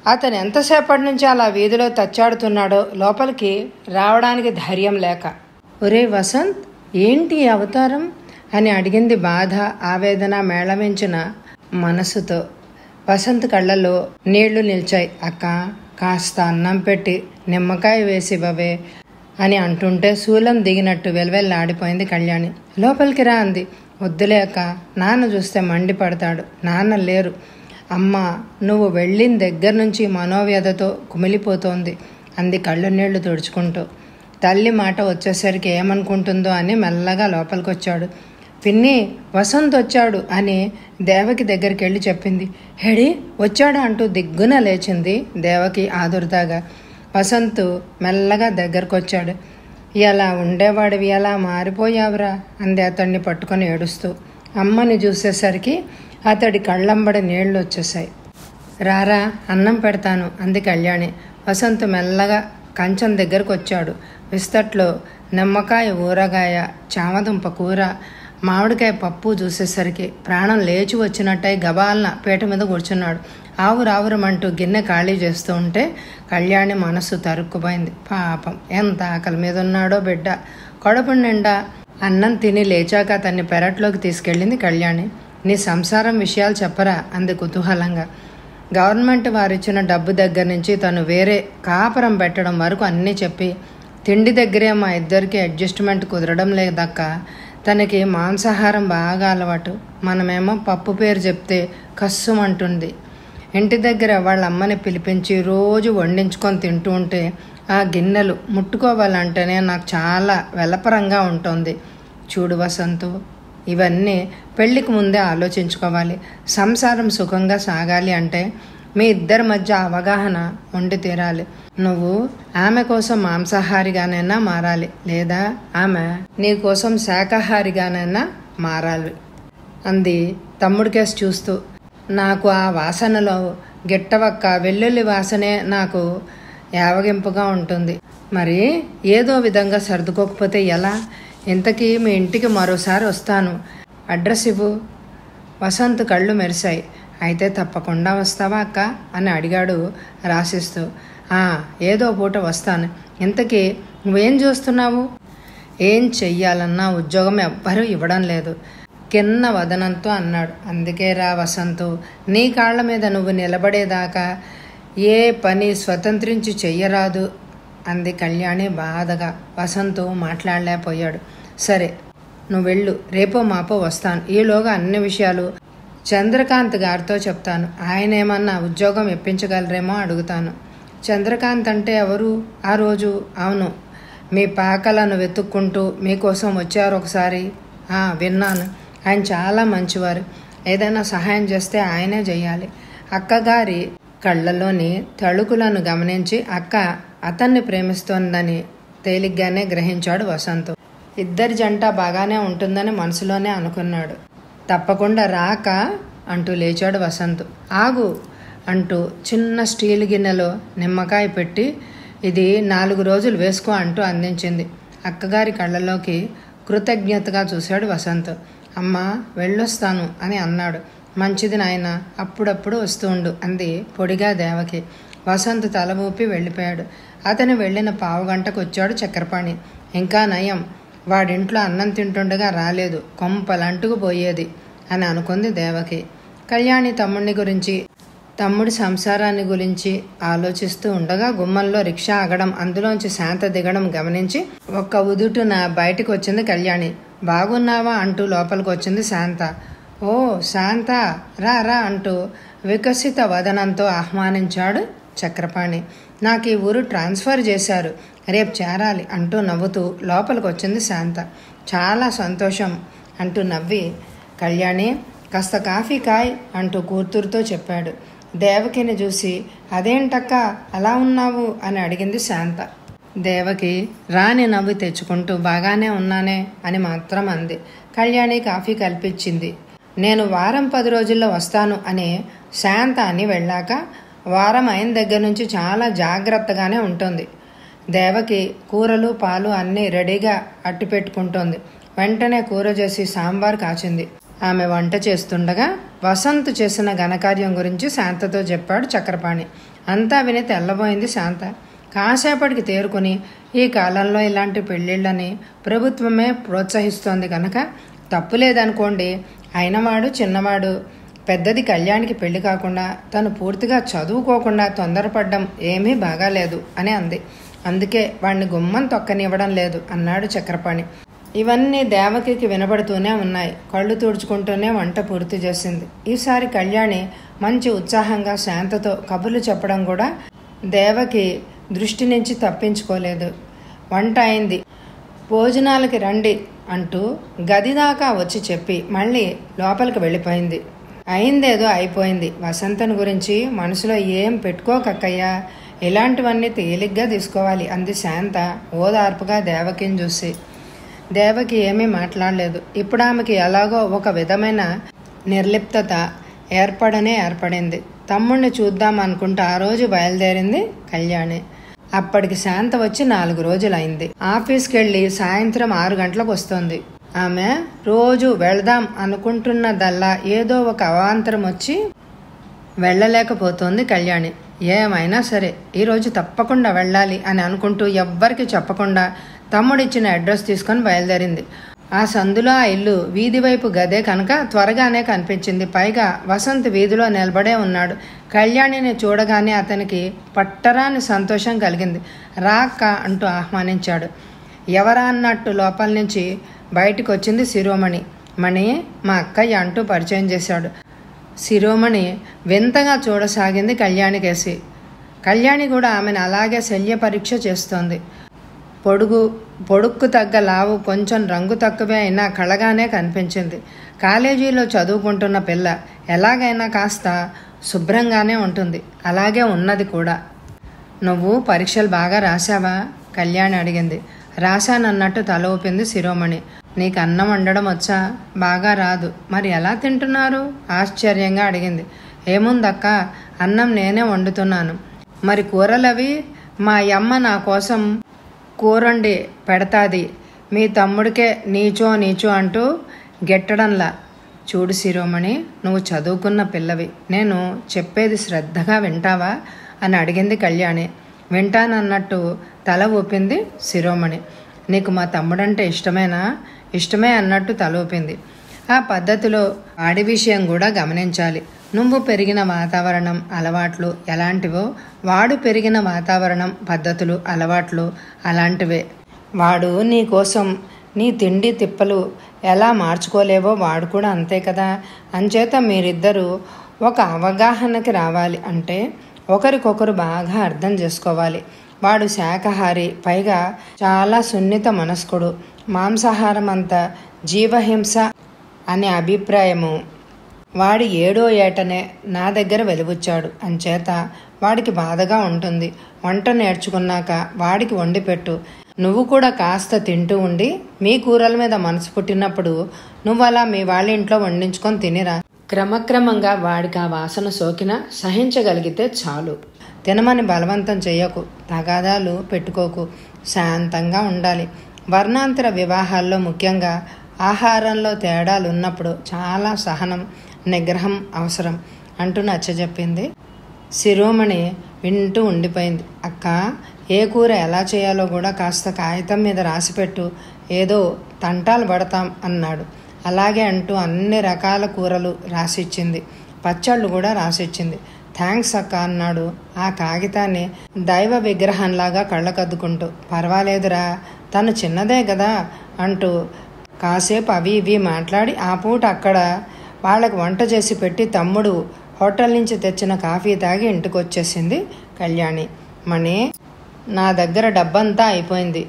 అతను ఎంతసేపటి నుంచి అలా వీధిలో తచ్చాడుతున్నాడో లోపలికి రావడానికి ధైర్యం లేక. ఒరే వసంత్ ఏంటి అవతారం? అని అడిగింది బాధ ఆవేదన మేళవించిన మనసుతో. వసంత్ కళ్ళలో నీళ్ళు నిలిచాయి. అక్క కాస్త అన్నం పెట్టి నిమ్మకాయ వేసి బవే అని అంటుంటే శూలం దిగినట్టు వెలవెల్లాడిపోయింది కళ్యాణి. లోపలికి రా అంది. వద్దులేక నాన్న చూస్తే మండిపడతాడు. నాన్న లేరు. అమ్మ నువ్వు వెళ్ళిన దగ్గర నుంచి మనోవ్యధతో కుమిలిపోతోంది. అంది కళ్ళు నీళ్ళు తుడుచుకుంటూ. తల్లి మాట వచ్చేసరికి ఏమనుకుంటుందో అని మెల్లగా లోపలికి వచ్చాడు పిన్ని వసంత్ వచ్చాడు అని దేవకి దగ్గరికి వెళ్ళి చెప్పింది. హెడి వచ్చాడా అంటూ దిగ్గున లేచింది దేవకి ఆదుర్దాగా వసంత్ మెల్లగా దగ్గరకు వచ్చాడు ఇలా ఉండేవాడివి ఎలా మారిపోయావురా అంది అతన్ని పట్టుకొని ఏడుస్తూ. అమ్మని చూసేసరికి అతడి కళ్ళంబడి నీళ్ళు వచ్చేసాయి రారా అన్నం పెడతాను అంది కళ్యాణి. వసంత్ మెల్లగా కంచం దగ్గరకు వచ్చాడు విస్తట్లో నిమ్మకాయ ఊరగాయ చామదుంప కూర మామిడికాయ పప్పు చూసేసరికి ప్రాణం లేచి వచ్చినట్టయి గబాలన పీట మీద కూర్చున్నాడు. ఆవురావురమంటూ గిన్నె ఖాళీ చేస్తూ ఉంటే కళ్యాణి మనస్సు తరుక్కుపోయింది. పాపం ఎంత ఆకలి మీద ఉన్నాడో బిడ్డ. కడుపు నిండా అన్నం తిని లేచాక అతన్ని పెరట్లోకి తీసుకెళ్ళింది కళ్యాణి. నీ సంసారం విషయాలు చెప్పరా? అంది కుతూహలంగా. గవర్నమెంట్ వారిచ్చిన డబ్బు దగ్గర నుంచి తను వేరే కాపురం పెట్టడం వరకు అన్నీ చెప్పి తిండి దగ్గరే మా ఇద్దరికి అడ్జస్ట్మెంట్ కుదరడం లేదక్క. తనకి మాంసాహారం బాగా అలవాటు. మనమేమో పప్పు పేరు చెప్తే కస్సుమంటుంది. ఇంటి దగ్గర వాళ్ళ అమ్మని పిలిపించి రోజు వండించుకొని తింటూ ఉంటే ఆ గిన్నెలు ముట్టుకోవాలంటేనే నాకు చాలా వెలపరంగా ఉంటుంది. చూడు వసంతు ఇవన్నీ పెళ్ళికి ముందే ఆలోచించుకోవాలి. సంసారం సుఖంగా సాగాలి అంటే మీ ఇద్దరి మధ్య అవగాహన ఉండి తీరాలి. నువ్వు ఆమె కోసం మాంసాహారిగానైనా మారాలి లేదా ఆమె నీ కోసం శాకాహారిగానైనా మారాలి అంది తమ్ముడి కేసు చూస్తూ. నాకు ఆ వాసనలో గిట్టవక్క వెల్లుల్లి వాసనే నాకు యావగింపుగా ఉంటుంది. మరి ఏదో విధంగా సర్దుకోకపోతే ఎలా? ఇంతకీ మీ ఇంటికి మరోసారి వస్తాను. అడ్రస్ ఇవ్వు. వసంత్ కళ్ళు మెరిశాయి. అయితే తప్పకుండా వస్తావా అక్క? అని అడిగాడు రాసిస్తూ "ఆ, ఏదో పూట వస్తాను. ఇంతకీ నువ్వేం చూస్తున్నావు? ఏం చెయ్యాలన్నా ఉద్యోగం ఎవ్వరూ ఇవ్వడం లేదు. కిన్న వదనంతో అన్నాడు. అందుకే రా వసంతు నీ కాళ్ళ మీద నువ్వు నిలబడేదాకా ఏ పని స్వతంత్రించి చెయ్యరాదు అంది కళ్యాణి బాధగా. వసంతు మాట్లాడలేకపోయాడు. సరే నువ్వు వెళ్ళు రేపో మాపో వస్తాను. ఈలోగా అన్ని విషయాలు చంద్రకాంత్ గారితో చెప్తాను. ఆయన ఏమన్నా ఉద్యోగం ఇప్పించగలరేమో అడుగుతాను. చంద్రకాంత్ అంటే ఎవరు? ఆ రోజు? అవును మీ పాకలను వెతుక్కుంటూ మీకోసం వచ్చారు ఒకసారి. విన్నాను. ఆయన చాలా మంచివారు. ఏదైనా సహాయం చేస్తే ఆయనే చేయాలి అక్కగారి కళ్ళలోని తళుకులను గమనించి అక్క అతన్ని ప్రేమిస్తోందని తేలిగ్గానే గ్రహించాడు వసంత్. ఇద్దరి జంట బాగానే ఉంటుందని మనసులోనే అనుకున్నాడు. తప్పకుండా రాక అంటూ లేచాడు వసంత్. ఆగు అంటూ చిన్న స్టీల్ గిన్నెలో నిమ్మకాయ పెట్టి ఇది నాలుగు రోజులు వేసుకో అంటూ అందించింది. అక్కగారి కళ్ళలోకి కృతజ్ఞతగా చూశాడు వసంత్. అమ్మా వెళ్ళొస్తాను అని అన్నాడు. మంచిది నాయన అప్పుడప్పుడు వస్తూ ఉండు అంది పొడిగా దేవకి. వసంత్ తల ఊపి వెళ్ళిపోయాడు. అతను వెళ్ళిన పావు గంటకు వచ్చాడు చక్రపాణి. ఇంకా నయం వాడింట్లో అన్నం తింటుండగా రాలేదు కొంపలంటుకు పోయేది అని అనుకుంది దేవకి. కళ్యాణి తమ్ముడిని గురించి తమ్ముడి సంసారాన్ని గురించి ఆలోచిస్తూ ఉండగా గుమ్మంలో రిక్షా ఆగడం అందులోంచి శాంత దిగడం గమనించి ఒక్క ఉదుటున బయటకు వచ్చింది కళ్యాణి. బాగున్నావా అంటూ లోపలికి వచ్చింది శాంత. ఓ శాంత రా రా అంటూ వికసిత వదనంతో ఆహ్వానించాడు చక్రపాణి. నాకు ఈ ఊరు ట్రాన్స్ఫర్ చేశారు. రేపు చేరాలి అంటూ నవ్వుతూ లోపలికి వచ్చింది శాంత. చాలా సంతోషం అంటూ నవ్వి కళ్యాణి కాస్త కాఫీ కాయ్ అంటూ కూతురుతో చెప్పాడు. దేవకిని చూసి అదేంటక్క అలా ఉన్నావు? అని అడిగింది శాంత. దేవకి రాని నవ్వు తెచ్చుకుంటూ బాగానే ఉన్నానే అని మాత్రం అంది. కళ్యాణి కాఫీ కల్పించింది. నేను వారం పది రోజుల్లో వస్తాను అని శాంత అని వెళ్ళాక వారం అయిన దగ్గర నుంచి చాలా జాగ్రత్తగానే ఉంటుంది. దేవకి కూరలు పాలు అన్నీ రెడీగా అట్టి పెట్టుకుంటోంది. వెంటనే కూర చేసి సాంబార్ కాచింది. ఆమె వంట చేస్తుండగా వసంత్ చేసిన ఘనకార్యం గురించి శాంతతో చెప్పాడు చక్రపాణి. అంతా విని తెల్లబోయింది శాంత. కాసేపటికి తేరుకొని ఈ కాలంలో ఇలాంటి పెళ్ళిళ్ళని ప్రభుత్వమే ప్రోత్సహిస్తోంది కనుక తప్పులేదనుకోండి అయినవాడు చిన్నవాడు. పెద్దది కళ్యాణికి పెళ్ళి కాకుండా తను పూర్తిగా చదువుకోకుండా తొందరపడ్డం ఏమీ బాగాలేదు అని అంది. అందుకే వాణ్ణి గుమ్మం తొక్కనివ్వడం లేదు అన్నాడు చక్రపాణి. ఇవన్నీ దేవకికి వినబడుతూనే ఉన్నాయి. కళ్ళు తుడుచుకుంటూనే వంట పూర్తి చేసింది. ఈసారి కళ్యాణి మంచి ఉత్సాహంగా శాంతతో కబుర్లు చెప్పడం కూడా దేవకి దృష్టి నుంచి తప్పించుకోలేదు. వంట అయింది. భోజనాలకి రండి అంటూ గది దాకా వచ్చి చెప్పి మళ్ళీ లోపలికి వెళ్ళిపోయింది. అయిందేదో అయిపోయింది. వసంతను గురించి మనసులో ఏం పెట్టుకోకక్కయ్యా? ఇలాంటివన్నీ తేలిగ్గా తీసుకోవాలి అంది శాంత ఓదార్పుగా దేవకిని చూసి. దేవకి ఏమీ మాట్లాడలేదు. ఇప్పుడు ఆమెకి ఎలాగో ఒక విధమైన నిర్లిప్తత ఏర్పడనే ఏర్పడింది. తమ్ముడిని చూద్దాం అనుకుంటే ఆ రోజు బయలుదేరింది కళ్యాణి. అప్పటికి శాంత వచ్చి నాలుగు రోజులైంది. ఆఫీస్కి వెళ్ళి సాయంత్రం ఆరు గంటలకు వస్తుంది. ఆమె రోజు వెళదాం అనుకుంటున్నదల్లా ఏదో ఒక అవాంతరం వచ్చి వెళ్ళలేకపోతోంది కళ్యాణి. ఏమైనా సరే ఈరోజు తప్పకుండా వెళ్ళాలి అని అనుకుంటూ ఎవ్వరికి చెప్పకుండా తమ్ముడిచ్చిన అడ్రస్ తీసుకొని బయలుదేరింది. ఆ సందులో ఆ ఇల్లు వీధి వైపు గదే కనుక త్వరగానే కనిపించింది. పైగా వసంత్ వీధిలో నిలబడే ఉన్నాడు. కళ్యాణిని చూడగానే అతనికి పట్టరాని సంతోషం కలిగింది. రాక్క అంటూ ఆహ్వానించాడు. ఎవరా అన్నట్టు లోపల నుంచి బయటికి వచ్చింది శిరోమణి. మణి మా అక్కయ్య అంటూ పరిచయం చేశాడు. శిరోమణి వింతగా చూడసాగింది కళ్యాణికేసి కళ్యాణి కూడా ఆమెను అలాగే శల్య పరీక్ష చేస్తోంది. పొడుగు పొడుక్కు తగ్గ లావు కొంచెం రంగు తక్కువే అయినా కళగానే కనిపించింది. కాలేజీలో చదువుకుంటున్న పిల్ల. ఎలాగైనా కాస్త శుభ్రంగానే ఉంటుంది. అలాగే ఉన్నది కూడా. నువ్వు పరీక్షలు బాగా రాశావా? కళ్యాణి అడిగింది. రాశానన్నట్టు తల ఊపింది శిరోమణి. నీకు అన్నం వండడం వచ్చా? బాగా రాదు. మరి ఎలా తింటున్నారు? ఆశ్చర్యంగా అడిగింది. ఏముందక్క? అన్నం నేనే వండుతున్నాను. మరి కూరలవి? మా అమ్మ నా కోసం కూరండి పెడతాది. మీ తమ్ముడికే నీచో నీచో అంటూ గెట్టడంలా. చూడు శిరోమణి నువ్వు చదువుకున్న పిల్లవి. నేను చెప్పేది శ్రద్ధగా వింటావా? అని అడిగింది కళ్యాణి. వింటానన్నట్టు తల ఊపింది శిరోమణి. నీకు మా తమ్ముడంటే ఇష్టమేనా? ఇష్టమే అన్నట్టు తల ఊపింది. ఆ పద్ధతిలో ఆడి విషయం కూడా గమనించాలి. నువ్వు పెరిగిన వాతావరణం అలవాట్లు ఎలాంటివో వాడు పెరిగిన వాతావరణం పద్ధతులు అలవాట్లు అలాంటివే. వాడు నీ కోసం నీ తిండి తిప్పలు ఎలా మార్చుకోలేవో వాడు కూడా అంతే కదా. అంచేత మీరిద్దరూ ఒక అవగాహనకి రావాలి అంటే ఒకరికొకరు బాగా అర్థం చేసుకోవాలి. వాడు శాకాహారి పైగా చాలా సున్నిత మనస్కుడు. మాంసాహారం అంతా జీవహింస అనే అభిప్రాయము. వాడి ఏడో ఏటనే నా దగ్గర వెలుగుచ్చాడు అంచేత వాడికి బాధగా ఉంటుంది. వంట నేర్చుకున్నాక వాడికి వండి పెట్టు నువ్వు కూడా కాస్త తింటూ ఉండి మీ కూరల మీద మనసు పుట్టినప్పుడు నువ్వు అలా మీ వాళ్ళ ఇంట్లో వండించుకొని తినిరా. క్రమక్రమంగా వాడికి ఆ వాసన సోకిన సహించగలిగితే చాలు. తినమని బలవంతం చేయకు తగాదాలు పెట్టుకోకు శాంతంగా ఉండాలి. వర్ణాంతర వివాహాల్లో ముఖ్యంగా ఆహారంలో తేడాలు ఉన్నప్పుడు చాలా సహనం నిగ్రహం అవసరం అంటూ నచ్చజెప్పింది. శిరోమణి వింటూ ఉండిపోయింది. అక్క ఏ కూర ఎలా చేయాలో కూడా కాస్త కాగితం మీద రాసిపెట్టు. ఏదో తంటాలు పడతాం అన్నాడు. అలాగే అంటూ అన్ని రకాల కూరలు రాసిచ్చింది. పచ్చళ్ళు కూడా రాసిచ్చింది. థ్యాంక్స్ అక్క అన్నాడు ఆ కాగితాన్ని దైవ విగ్రహంలాగా కళ్ళకద్దుకుంటూ. పర్వాలేదురా తను చిన్నదే కదా అంటూ కాసేపు అవి ఇవి మాట్లాడి ఆ పూట అక్కడ వాళ్ళకి వంట చేసి పెట్టి తమ్ముడు హోటల్ నుంచి తెచ్చిన కాఫీ తాగి ఇంటికి వచ్చేసింది కళ్యాణి. మణి నా దగ్గర డబ్బంతా అయిపోయింది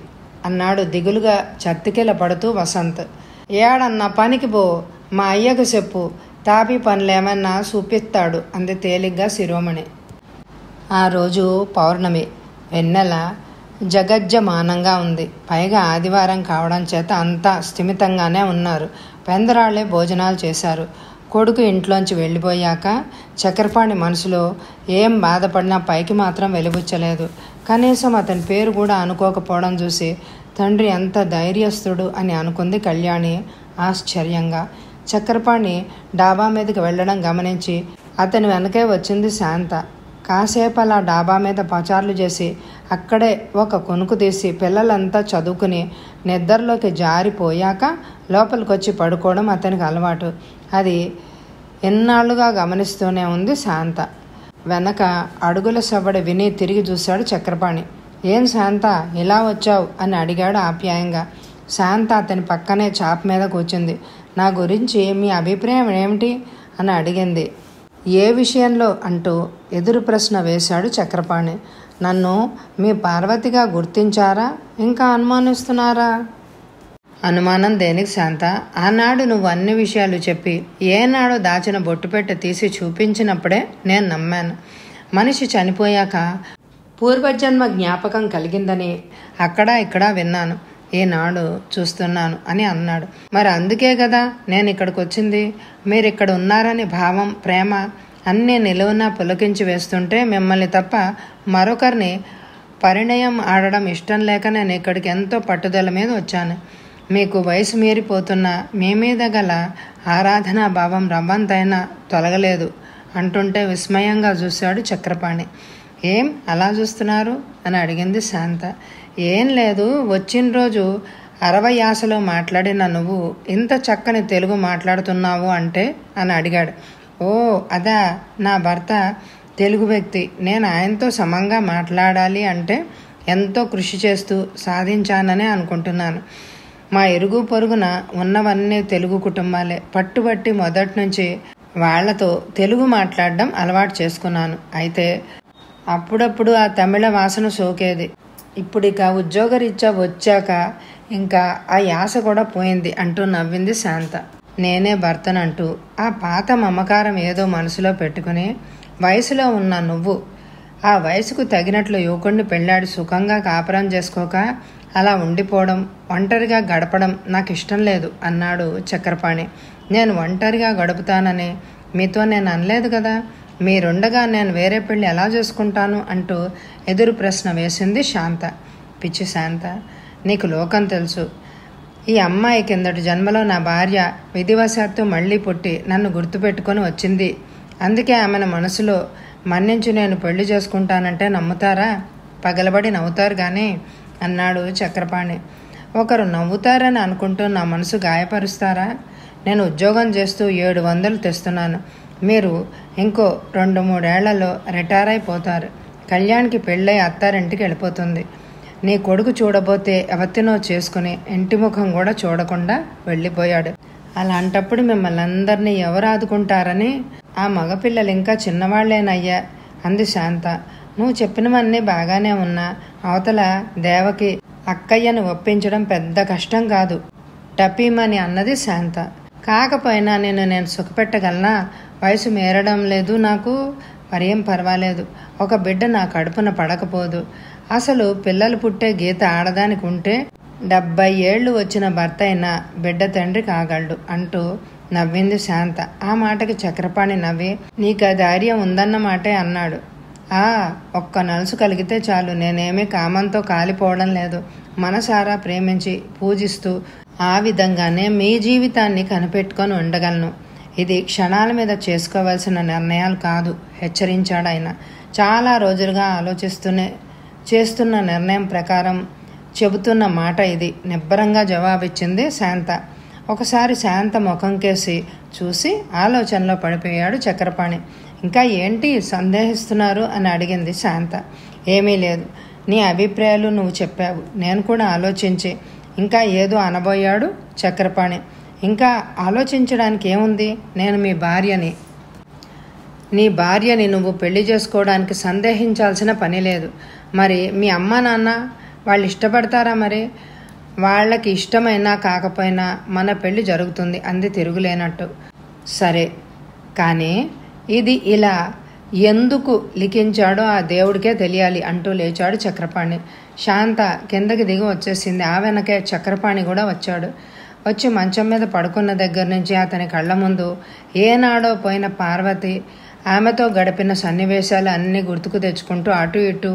అన్నాడు దిగులుగా చత్తికెల పడుతూ వసంత్. ఏడన్నా పనికి పో మా అయ్యకు చెప్పు తాపి పనులేమన్నా చూపిస్తాడు అంది తేలిగ్గా శిరోమణి. ఆ రోజు పౌర్ణమి వెన్నెల జగజ్జమానంగా ఉంది. పైగా ఆదివారం కావడం చేత అంతా స్థిమితంగానే ఉన్నారు. పెందరాళ్ళే భోజనాలు చేశారు. కొడుకు ఇంట్లోంచి వెళ్ళిపోయాక చక్రపాణి మనసులో ఏం బాధపడినా పైకి మాత్రం వెలుగుచ్చలేదు కనీసం అతని పేరు కూడా అనుకోకపోవడం చూసి తండ్రి ఎంత ధైర్యస్తుడు అని అనుకుంది కళ్యాణి ఆశ్చర్యంగా. చక్రపాణి డాబా మీదకి వెళ్ళడం గమనించి అతని వెనకే వచ్చింది శాంత. కాసేపు అలా డాబా మీద పచార్లు చేసి అక్కడే ఒక కొనుకు తీసి పిల్లలంతా చదువుకుని నిద్రలోకి జారిపోయాక లోపలికొచ్చి పడుకోవడం అతనికి అలవాటు. అది ఎన్నాళ్ళుగా గమనిస్తూనే ఉంది శాంత. వెనక అడుగుల సవ్వడి విని తిరిగి చూశాడు చక్రపాణి. ఏం శాంత ఇలా వచ్చావు? అని అడిగాడు ఆప్యాయంగా. శాంత అతని పక్కనే చాప మీద కూర్చుంది. నా గురించి మీ అభిప్రాయం ఏమిటి? అని అడిగింది. ఏ విషయంలో? అంటూ ఎదురు ప్రశ్న వేశాడు చక్రపాణి. నన్ను మీ పార్వతిగా గుర్తించారా? ఇంకా అనుమానిస్తున్నారా? అనుమానం దేనికి శాంత? ఆనాడు నువ్వు అన్ని విషయాలు చెప్పి ఏనాడో దాచిన బొట్టు పెట్ట తీసి చూపించినప్పుడే నేను నమ్మాను. మనిషి చనిపోయాక పూర్వజన్మ జ్ఞాపకం కలిగిందని అక్కడ ఇక్కడ విన్నాను. ఈనాడు చూస్తున్నాను అని అన్నాడు. మరి అందుకే కదా నేను ఇక్కడికి వచ్చింది మీరు ఇక్కడ ఉన్నారని భావం ప్రేమ అన్నీ నిలువున పులకించి వేస్తుంటే మిమ్మల్ని తప్ప మరొకరిని పరిణయం ఆడడం ఇష్టం లేక నేను ఇక్కడికి ఎంతో పట్టుదల మీద వచ్చాను. మీకు వయసు మీరిపోతున్న మీ మీద గల ఆరాధనా భావం రవ్వంతైనా తొలగలేదు. అంటుంటే విస్మయంగా చూశాడు చక్రపాణి. ఏం అలా చూస్తున్నారు? అని అడిగింది శాంత. ఏం లేదు వచ్చిన రోజు అరవై యాసలో మాట్లాడిన నువ్వు ఇంత చక్కని తెలుగు మాట్లాడుతున్నావు అంటే అని అడిగాడు. ఓ అదా నా భర్త తెలుగు వ్యక్తి. నేను ఆయనతో సమంగా మాట్లాడాలి అంటే ఎంతో కృషి చేస్తూ సాధించాననే అనుకుంటున్నాను. మా ఇరుగు పొరుగున ఉన్నవన్నీ తెలుగు కుటుంబాలే. పట్టుబట్టి మొదటి నుంచి వాళ్ళతో తెలుగు మాట్లాడడం అలవాటు చేసుకున్నాను. అయితే అప్పుడప్పుడు ఆ తమిళ వాసన సోకేది. ఇప్పుడు ఇక ఉద్యోగరీత్యా వచ్చాక ఇంకా ఆ యాస కూడా పోయింది అంటూ నవ్వింది శాంత. నేనే భర్తనంటూ ఆ పాత మమకారం ఏదో మనసులో పెట్టుకుని వయసులో ఉన్న నువ్వు ఆ వయసుకు తగినట్లు యువకుడిని పెళ్ళాడి సుఖంగా కాపురం చేసుకోక అలా ఉండిపోవడం ఒంటరిగా గడపడం నాకు ఇష్టం లేదు అన్నాడు చక్రపాణి. నేను ఒంటరిగా గడుపుతానని మీతో నేను అనలేదు కదా? మీరుండగా నేను వేరే పెళ్ళి ఎలా చేసుకుంటాను? అంటూ ఎదురు ప్రశ్న వేసింది శాంత. పిచ్చి శాంత నీకు లోకం తెలుసు. ఈ అమ్మాయి కిందటి జన్మలో నా భార్య విధివశాత్తు మళ్ళీ పుట్టి నన్ను గుర్తుపెట్టుకొని వచ్చింది. అందుకే ఆమెను మనసులో మన్నించి నేను పెళ్ళి చేసుకుంటానంటే నమ్ముతారా? పగలబడి నవ్వుతారు కానీ అన్నాడు చక్రపాణి. ఒకరు నవ్వుతారని అనుకుంటూ నా మనసు గాయపరుస్తారా? నేను ఉద్యోగం చేస్తూ ఏడు వందలు తెస్తున్నాను. మీరు ఇంకో రెండు మూడేళ్ళలో రిటైర్ అయిపోతారు. కళ్యాణ్కి పెళ్ళై అత్తారింటికి వెళ్ళిపోతుంది. నీ కొడుకు చూడబోతే ఎవతినో చేసుకుని ఇంటి ముఖం కూడా చూడకుండా వెళ్ళిపోయాడు. అలాంటప్పుడు మిమ్మల్ని అందరినీ ఎవరు ఆదుకుంటారని? ఆ మగపిల్లలు ఇంకా చిన్నవాళ్ళేనయ్యా అంది శాంత. నువ్వు చెప్పినవన్నీ బాగానే ఉన్నా. అవతల దేవకి అక్కయ్యను ఒప్పించడం పెద్ద కష్టం కాదు. టపీమని అన్నది శాంత. కాకపోయినా నేను నేను సుఖపెట్టగలనా? వయసు మేరడం లేదు నాకు. మరేం పర్వాలేదు. ఒక బిడ్డ నా కడుపున పడకపోదు. అసలు పిల్లలు పుట్టే గీత ఆడదానికి ఉంటే డెబ్బై ఏళ్ళు వచ్చిన భర్త అయినా బిడ్డ తండ్రి కాగలడు అంటూ నవ్వింది శాంత. ఆ మాటకి చక్రపాణి నవ్వి నీకు ధైర్యం ఉందన్నమాటే అన్నాడు. ఆ ఒక్క నలుసు కలిగితే చాలు. నేనేమీ కామంతో కాలిపోవడం లేదు. మనసారా ప్రేమించి పూజిస్తూ ఆ విధంగానే మీ జీవితాన్ని కనిపెట్టుకొని ఉండగలను. ఇది క్షణాల మీద చేసుకోవాల్సిన నిర్ణయాలు కాదు హెచ్చరించాడు ఆయన. చాలా రోజులుగా ఆలోచిస్తూనే చేస్తున్న నిర్ణయం ప్రకారం చెబుతున్న మాట ఇది. నిబ్బరంగా జవాబిచ్చింది శాంత. ఒకసారి శాంత ముఖం కేసి చూసి ఆలోచనలో పడిపోయాడు చక్రపాణి. ఇంకా ఏంటి సందేహిస్తున్నారు అని అడిగింది శాంత. ఏమీ లేదు. నీ అభిప్రాయాలు నువ్వు చెప్పావు. నేను కూడా ఆలోచించి ఇంకా ఏదో అనబోయాడు? చక్రపాణి. ఇంకా ఆలోచించడానికి ఏముంది? నేను మీ భార్యని. నీ భార్యని నువ్వు పెళ్ళి చేసుకోవడానికి సందేహించాల్సిన పని లేదు. మరి మీ అమ్మ నాన్న వాళ్ళు ఇష్టపడతారా మరి? వాళ్ళకి ఇష్టమైనా కాకపోయినా మన పెళ్ళి జరుగుతుంది అంది తిరుగులేనట్టు. సరే కానీ ఇది ఇలా ఎందుకు లిఖించాడో ఆ దేవుడికే తెలియాలి అంటూ లేచాడు చక్రపాణి. శాంత కిందకి దిగి వచ్చేసింది. ఆ వెనకే చక్రపాణి కూడా వచ్చాడు. వచ్చి మంచం మీద పడుకున్న దగ్గర నుంచి అతని కళ్ళ ముందు ఏనాడో పోయిన పార్వతి ఆమెతో గడిపిన సన్నివేశాలు అన్నీ గుర్తుకు తెచ్చుకుంటూ అటు ఇటు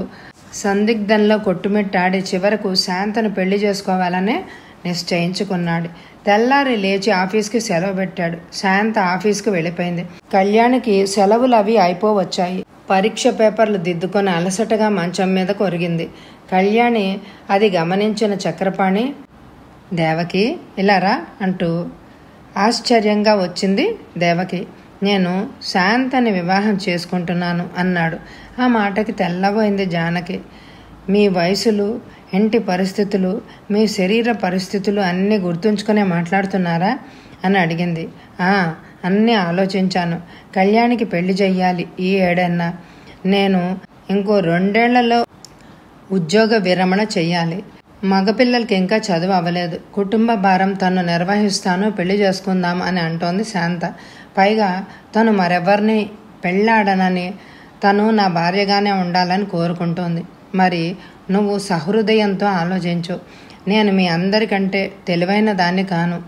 సందిగ్ధంలో కొట్టుమిట్టాడి చివరకు శాంతను పెళ్ళి చేసుకోవాలనే నిశ్చయించుకున్నాడు. తెల్లారి లేచి ఆఫీస్కి సెలవు పెట్టాడు. శాంత ఆఫీస్కి వెళ్ళిపోయింది. కళ్యాణికి సెలవులు అవి అయిపోవచ్చాయి. పరీక్ష పేపర్లు దిద్దుకొని అలసటగా మంచం మీద కొరిగింది. కళ్యాణి అది గమనించిన చక్రపాణి దేవకి ఇలారా అంటూ ఆశ్చర్యంగా వచ్చింది దేవకి. నేను శాంతని వివాహం చేసుకుంటున్నాను అన్నాడు. ఆ మాటకి తెల్లబోయింది జానకి. మీ వయసులు ఇంటి పరిస్థితులు మీ శరీర పరిస్థితులు అన్నీ గుర్తుంచుకునే మాట్లాడుతున్నారా? అని అడిగింది. "ఆ, అన్నీ ఆలోచించాను. కళ్యాణికి పెళ్ళి చెయ్యాలి ఈ ఏడన్నా. నేను ఇంకో రెండేళ్ళలో ఉద్యోగ విరమణ చెయ్యాలి. మగపిల్లలకి ఇంకా చదువు అవ్వలేదు. కుటుంబ భారం తను నిర్వహిస్తాను పెళ్ళి చేసుకుందాం అని అంటోంది శాంత. పైగా తను మరెవరిని పెళ్ళాడనని తను నా భార్యగానే ఉండాలని కోరుకుంటోంది. మరి నువ్వు సహృదయంతో ఆలోచించు. నేను మీ అందరికంటే తెలివైన దాన్ని కాను.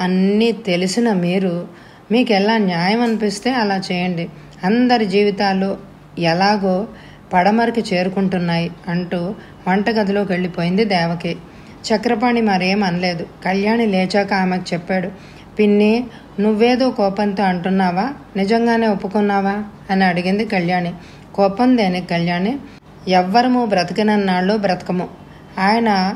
అన్నీ తెలిసిన మీరు మీకు ఎలా న్యాయం అనిపిస్తే అలా చేయండి. అందరి జీవితాలు ఎలాగో పడమరికి చేరుకుంటున్నాయి అంటూ వంటగదిలోకి వెళ్ళిపోయింది దేవకి. చక్రపాణి మరేం అనలేదు. కళ్యాణి లేచాక ఆమెకు చెప్పాడు పిన్ని నువ్వేదో కోపంతో అంటున్నావా? నిజంగానే ఒప్పుకున్నావా? అని అడిగింది కళ్యాణి. కోపం దేనికి కళ్యాణి? ఎవ్వరము బ్రతికినన్నాళ్ళు బ్రతకము. ఆయన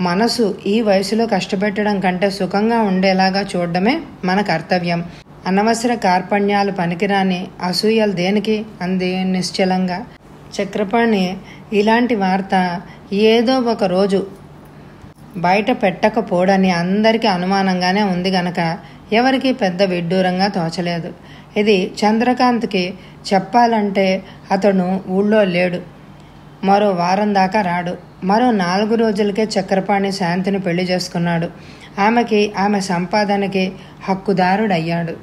మనసు ఈ వయసులో కష్టపెట్టడం కంటే సుఖంగా ఉండేలాగా చూడడమే మన కర్తవ్యం. అనవసర కార్పణ్యాలు పనికిరాని అసూయలు దేనికి? అంది నిశ్చలంగా. చక్రపాణి ఇలాంటి వార్త ఏదో ఒక రోజు బయట పెట్టకపోడని అందరికీ అనుమానంగానే ఉంది గనక ఎవరికి పెద్ద విడ్డూరంగా తోచలేదు. ఇది చంద్రకాంత్కి చెప్పాలంటే అతను ఊళ్ళో లేడు. మరో వారం దాకా రాడు. మరో నాలుగు రోజులకే చక్రపాణి శాంతిని పెళ్ళి చేసుకున్నాడు. ఆమెకి ఆమె సంపాదనకి హక్కుదారుడయ్యాడు.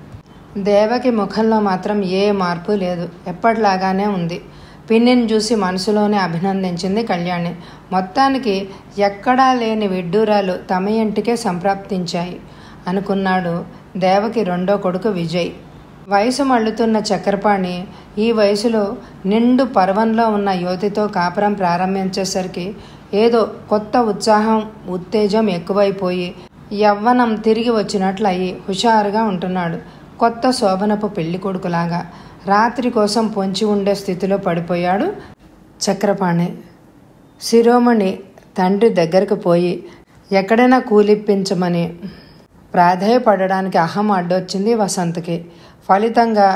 దేవకి ముఖంలో మాత్రం ఏ మార్పు లేదు. ఎప్పటిలాగానే ఉంది. పిన్నిని చూసి మనసులోనే అభినందించింది కళ్యాణి. మొత్తానికి ఎక్కడా లేని విడ్డూరాలు తమ ఇంటికే సంప్రాప్తించాయి అనుకున్నాడు దేవకి రెండో కొడుకు విజయ్. వయసు మళ్ళుతున్న చక్రపాణి ఈ వయసులో నిండు పర్వంలో ఉన్న యువతితో కాపురం ప్రారంభించేసరికి ఏదో కొత్త ఉత్సాహం ఉత్తేజం ఎక్కువైపోయి యవ్వనం తిరిగి వచ్చినట్లు అయ్యి హుషారుగా ఉంటున్నాడు. కొత్త శోభనపు పెళ్ళి కొడుకులాగా రాత్రి కోసం పొంచి ఉండే స్థితిలో పడిపోయాడు చక్రపాణి. శిరోమణి తండ్రి దగ్గరకు పోయి ఎక్కడైనా కూలిప్పించమని. ప్రాధేయపడడానికి అహం అడ్డొచ్చింది వసంత్కి. ఫలితంగా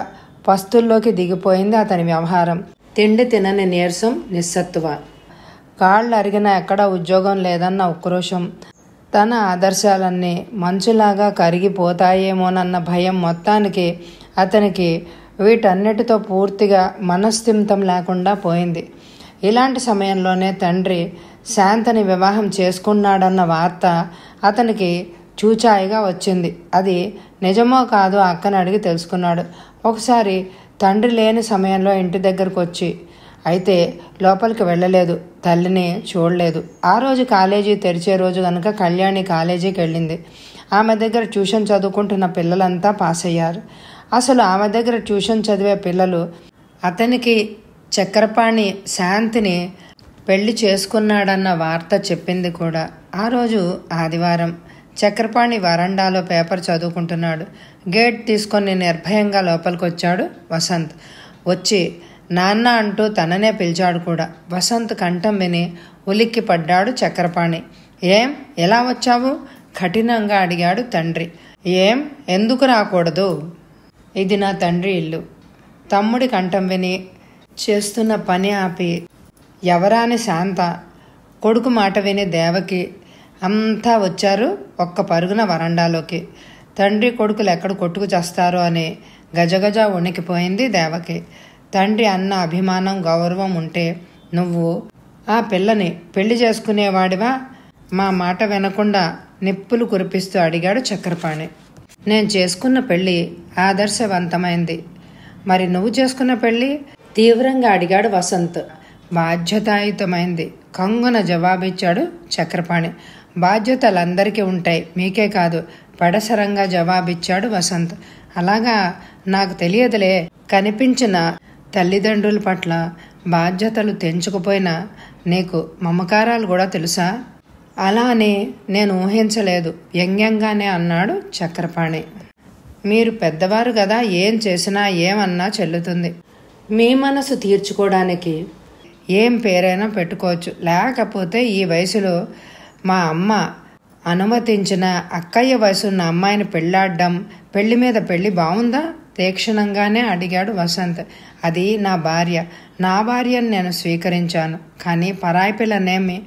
పస్తుల్లోకి దిగిపోయింది అతని వ్యవహారం. తిండి తినని నీరసం నిస్సత్తువ. కాళ్ళు అరిగిన ఎక్కడ ఉద్యోగం లేదన్న ఉక్రోషం. తన ఆదర్శాలన్నీ మంచులాగా కరిగిపోతాయేమోనన్న భయం మొత్తానికి అతనికి వీటన్నిటితో పూర్తిగా మనస్థిమితం లేకుండా పోయింది. ఇలాంటి సమయంలోనే తండ్రి శాంతని వివాహం చేసుకున్నాడన్న వార్త అతనికి చూచాయిగా వచ్చింది. అది నిజమో కాదో అక్కని అడిగి తెలుసుకున్నాడు. ఒకసారి తండ్రి లేని సమయంలో ఇంటి దగ్గరకు వచ్చి అయితే లోపలికి వెళ్ళలేదు. తల్లిని చూడలేదు. ఆ రోజు కాలేజీ తెరిచే రోజు కనుక కళ్యాణి కాలేజీకి వెళ్ళింది. ఆమె దగ్గర ట్యూషన్ చదువుకుంటున్న పిల్లలంతా పాస్ అయ్యారు అసలు ఆమె దగ్గర ట్యూషన్ చదివే పిల్లలు అతనికి చక్రపాణి శాంతిని పెళ్ళి చేసుకున్నాడన్న వార్త చెప్పింది కూడా. ఆ రోజు ఆదివారం. చక్రపాణి వరండాలో పేపర్ చదువుకుంటున్నాడు. గేట్ తీసుకొని నిర్భయంగా లోపలికి వచ్చాడు వసంత్. వచ్చి నాన్న అంటూ తననే పిలిచాడు కూడా. వసంత్ కంఠం విని ఉలిక్కి పడ్డాడు చక్రపాణి. ఏం? ఎలా వచ్చావు? కఠినంగా అడిగాడు తండ్రి. ఏం? ఎందుకు రాకూడదు? ఇది నా తండ్రి ఇల్లు. తమ్ముడి కంఠం విని చేస్తున్న పని ఆపి ఎవరాని శాంత కొడుకు మాట విని దేవకి అంతా వచ్చారు ఒక్క పరుగున వరండాలోకి. తండ్రి కొడుకులు ఎక్కడ కొట్టుకు చేస్తారో అని గజగజ వణికిపోయింది దేవకి. తండ్రి అన్న అభిమానం గౌరవం ఉంటే నువ్వు ఆ పిల్లని పెళ్ళి చేసుకునేవాడివా? మా మాట వినకుండా నిప్పులు కురిపిస్తూ అడిగాడు చక్రపాణి. నేను చేసుకున్న పెళ్ళి ఆదర్శవంతమైంది. మరి నువ్వు చేసుకున్న పెళ్ళి? తీవ్రంగా అడిగాడు వసంత్. బాధ్యతాయుతమైంది. కంగున జవాబిచ్చాడు చక్రపాణి. బాధ్యతలందరికీ ఉంటాయి. మీకే కాదు పడసరంగా జవాబిచ్చాడు వసంత్. అలాగా నాకు తెలియదులే. కనిపించిన తల్లిదండ్రుల పట్ల బాధ్యతలు తెంచుకుపోయినా నీకు మమకారాలు కూడా తెలుసా? అలా అని నేను ఊహించలేదు. వ్యంగ్యంగానే అన్నాడు చక్రపాణి. మీరు పెద్దవారు కదా ఏం చేసినా ఏమన్నా చెల్లుతుంది. మీ మనసు తీర్చుకోవడానికి ఏం పేరైనా పెట్టుకోవచ్చు. లేకపోతే ఈ వయసులో మా అమ్మ అనుమతించిన అక్కయ్య వయసున్న అమ్మాయిని పెళ్ళాడడం పెళ్ళి మీద పెళ్ళి బాగుందా తీక్షణంగానే అడిగాడు వసంత్. అది నా భార్య. నా భార్యను నేను స్వీకరించాను కానీ పరాయి పిల్లనేమి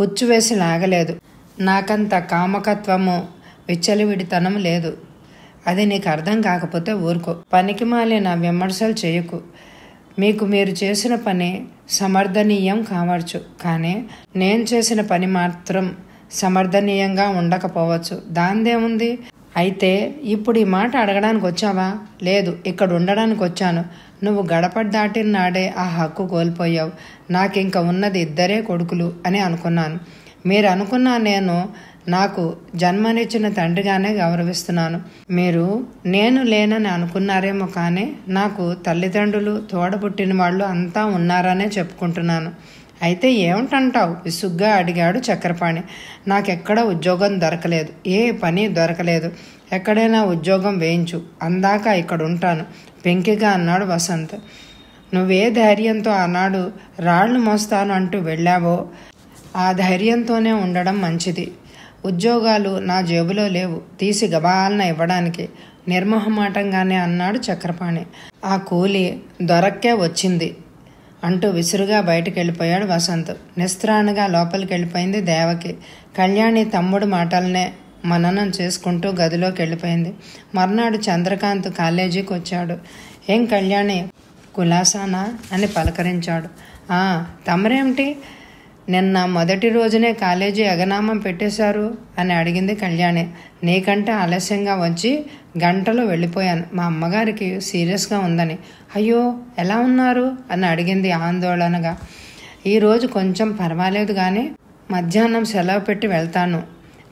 ఉచ్చువేసి లాగలేదు. నాకంత కామకత్వము విచ్చలివిడితనం లేదు. అది నీకు అర్థం కాకపోతే ఊరుకో. పనికి మాలిన నా విమర్శలు చేయకు. మీకు మీరు చేసిన పని సమర్థనీయం కావచ్చు కానీ నేను చేసిన పని మాత్రం సమర్థనీయంగా ఉండకపోవచ్చు. దాందేముంది? అయితే ఇప్పుడు ఈ మాట అడగడానికి వచ్చావా? లేదు ఇక్కడ ఉండడానికి వచ్చాను. నువ్వు గడప దాటిన నాడే ఆ హక్కు కోల్పోయావు. నాకు ఇంకా ఉన్నది ఇద్దరే కొడుకులు అని అనుకున్నాను. మీరు అనుకున్న నేను నాకు జన్మనిచ్చిన తండ్రిగానే గౌరవిస్తున్నాను. మీరు నేను లేనని అనుకున్నారేమో కానీ నాకు తల్లిదండ్రులు తోడబుట్టిన వాళ్ళు అంతా ఉన్నారనే చెప్పుకుంటున్నాను. అయితే ఏమిటంటావు? విసుగ్గా అడిగాడు చక్రపాణి. నాకెక్కడ ఉద్యోగం దొరకలేదు. ఏ పని దొరకలేదు. ఎక్కడైనా ఉద్యోగం వేయించు. అందాక ఇక్కడ ఉంటాను పెంకిగా అన్నాడు వసంత్. నువ్వే ధైర్యంతో ఆనాడు రాళ్ళు మోస్తాను అంటూ వెళ్ళావో? ఆ ధైర్యంతోనే ఉండడం మంచిది. ఉద్యోగాలు నా జేబులో లేవు. తీసి గబాలన ఇవ్వడానికి నిర్మోహమాటంగానే అన్నాడు చక్రపాణి. ఆ కూలి దొరక్కే వచ్చింది అంటూ విసురుగా బయటకెళ్ళిపోయాడు వసంత్. నిస్త్రాణగా లోపలికి వెళ్ళిపోయింది దేవకి. కళ్యాణి తమ్ముడు మాటలనే మననం చేసుకుంటూ గదిలోకి వెళ్ళిపోయింది మర్నాడు చంద్రకాంత్ కాలేజీకి వచ్చాడు. ఏం కళ్యాణి? కులాసానా? అని పలకరించాడు. తమరేమిటి? నిన్న మొదటి రోజునే కాలేజీ అగనామం పెట్టేశారు అని అడిగింది కళ్యాణి. నీకంటే ఆలస్యంగా వచ్చి గంటలో వెళ్ళిపోయాను. మా అమ్మగారికి సీరియస్గా ఉందని. అయ్యో ఎలా ఉన్నారు? అని అడిగింది ఆందోళనగా. ఈరోజు కొంచెం పర్వాలేదు కానీ మధ్యాహ్నం సెలవు పెట్టి వెళ్తాను.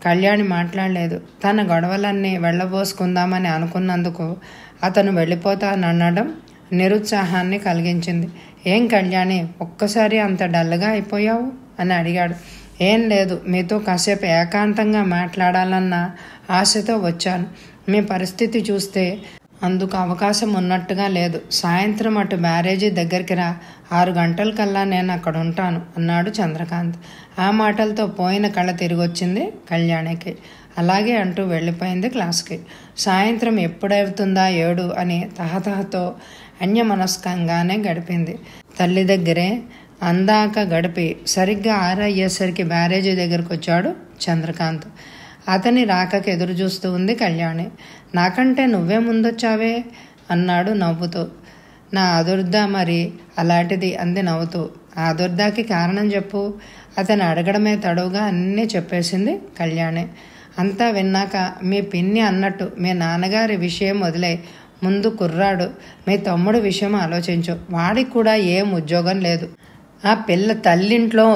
కళ్యాణి మాట్లాడలేదు. తన గొడవలన్నీ వెళ్ళబోసుకుందామని అనుకున్నందుకు అతను వెళ్ళిపోతాననడం నిరుత్సాహాన్ని కలిగించింది. ఏం కళ్యాణి ఒక్కసారి అంత డల్గా అయిపోయావు? అని అడిగాడు. ఏం లేదు మీతో కాసేపు ఏకాంతంగా మాట్లాడాలన్న ఆశతో వచ్చాను. మీ పరిస్థితి చూస్తే అందుకు అవకాశం ఉన్నట్టుగా లేదు. సాయంత్రం అటు బ్యారేజీ దగ్గరికి రా. ఆరు గంటల కల్లా నేను అక్కడ ఉంటాను అన్నాడు చంద్రకాంత్. ఆ మాటలతో పోయిన కళ తిరిగొచ్చింది కళ్యాణికి. అలాగే అంటూ వెళ్ళిపోయింది క్లాస్కి. సాయంత్రం ఎప్పుడవుతుందా ఏడు? అని తహతహతో అన్యమనస్కంగానే గడిపింది. తల్లి దగ్గరే అందాక గడిపి సరిగ్గా ఆరయ్యేసరికి బ్యారేజీ దగ్గరకు వచ్చాడు చంద్రకాంత్. అతని రాకకు ఎదురు చూస్తూ ఉంది కళ్యాణి. నాకంటే నువ్వే ముందొచ్చావే? అన్నాడు నవ్వుతూ. నా అదుర్ద మరి అలాంటిది అంది నవ్వుతూ. ఆ అదుర్దాకి కారణం చెప్పు. అతను అడగడమే తడవుగా అన్నీ చెప్పేసింది కళ్యాణి. అంతా విన్నాక మీ పిన్ని అన్నట్టు మీ నాన్నగారి విషయం వదిలే ముందు కుర్రాడు మీ తమ్ముడు విషయం ఆలోచించు. వాడికి కూడా ఏం ఉద్యోగం లేదు. ఆ పిల్ల తల్లింట్లో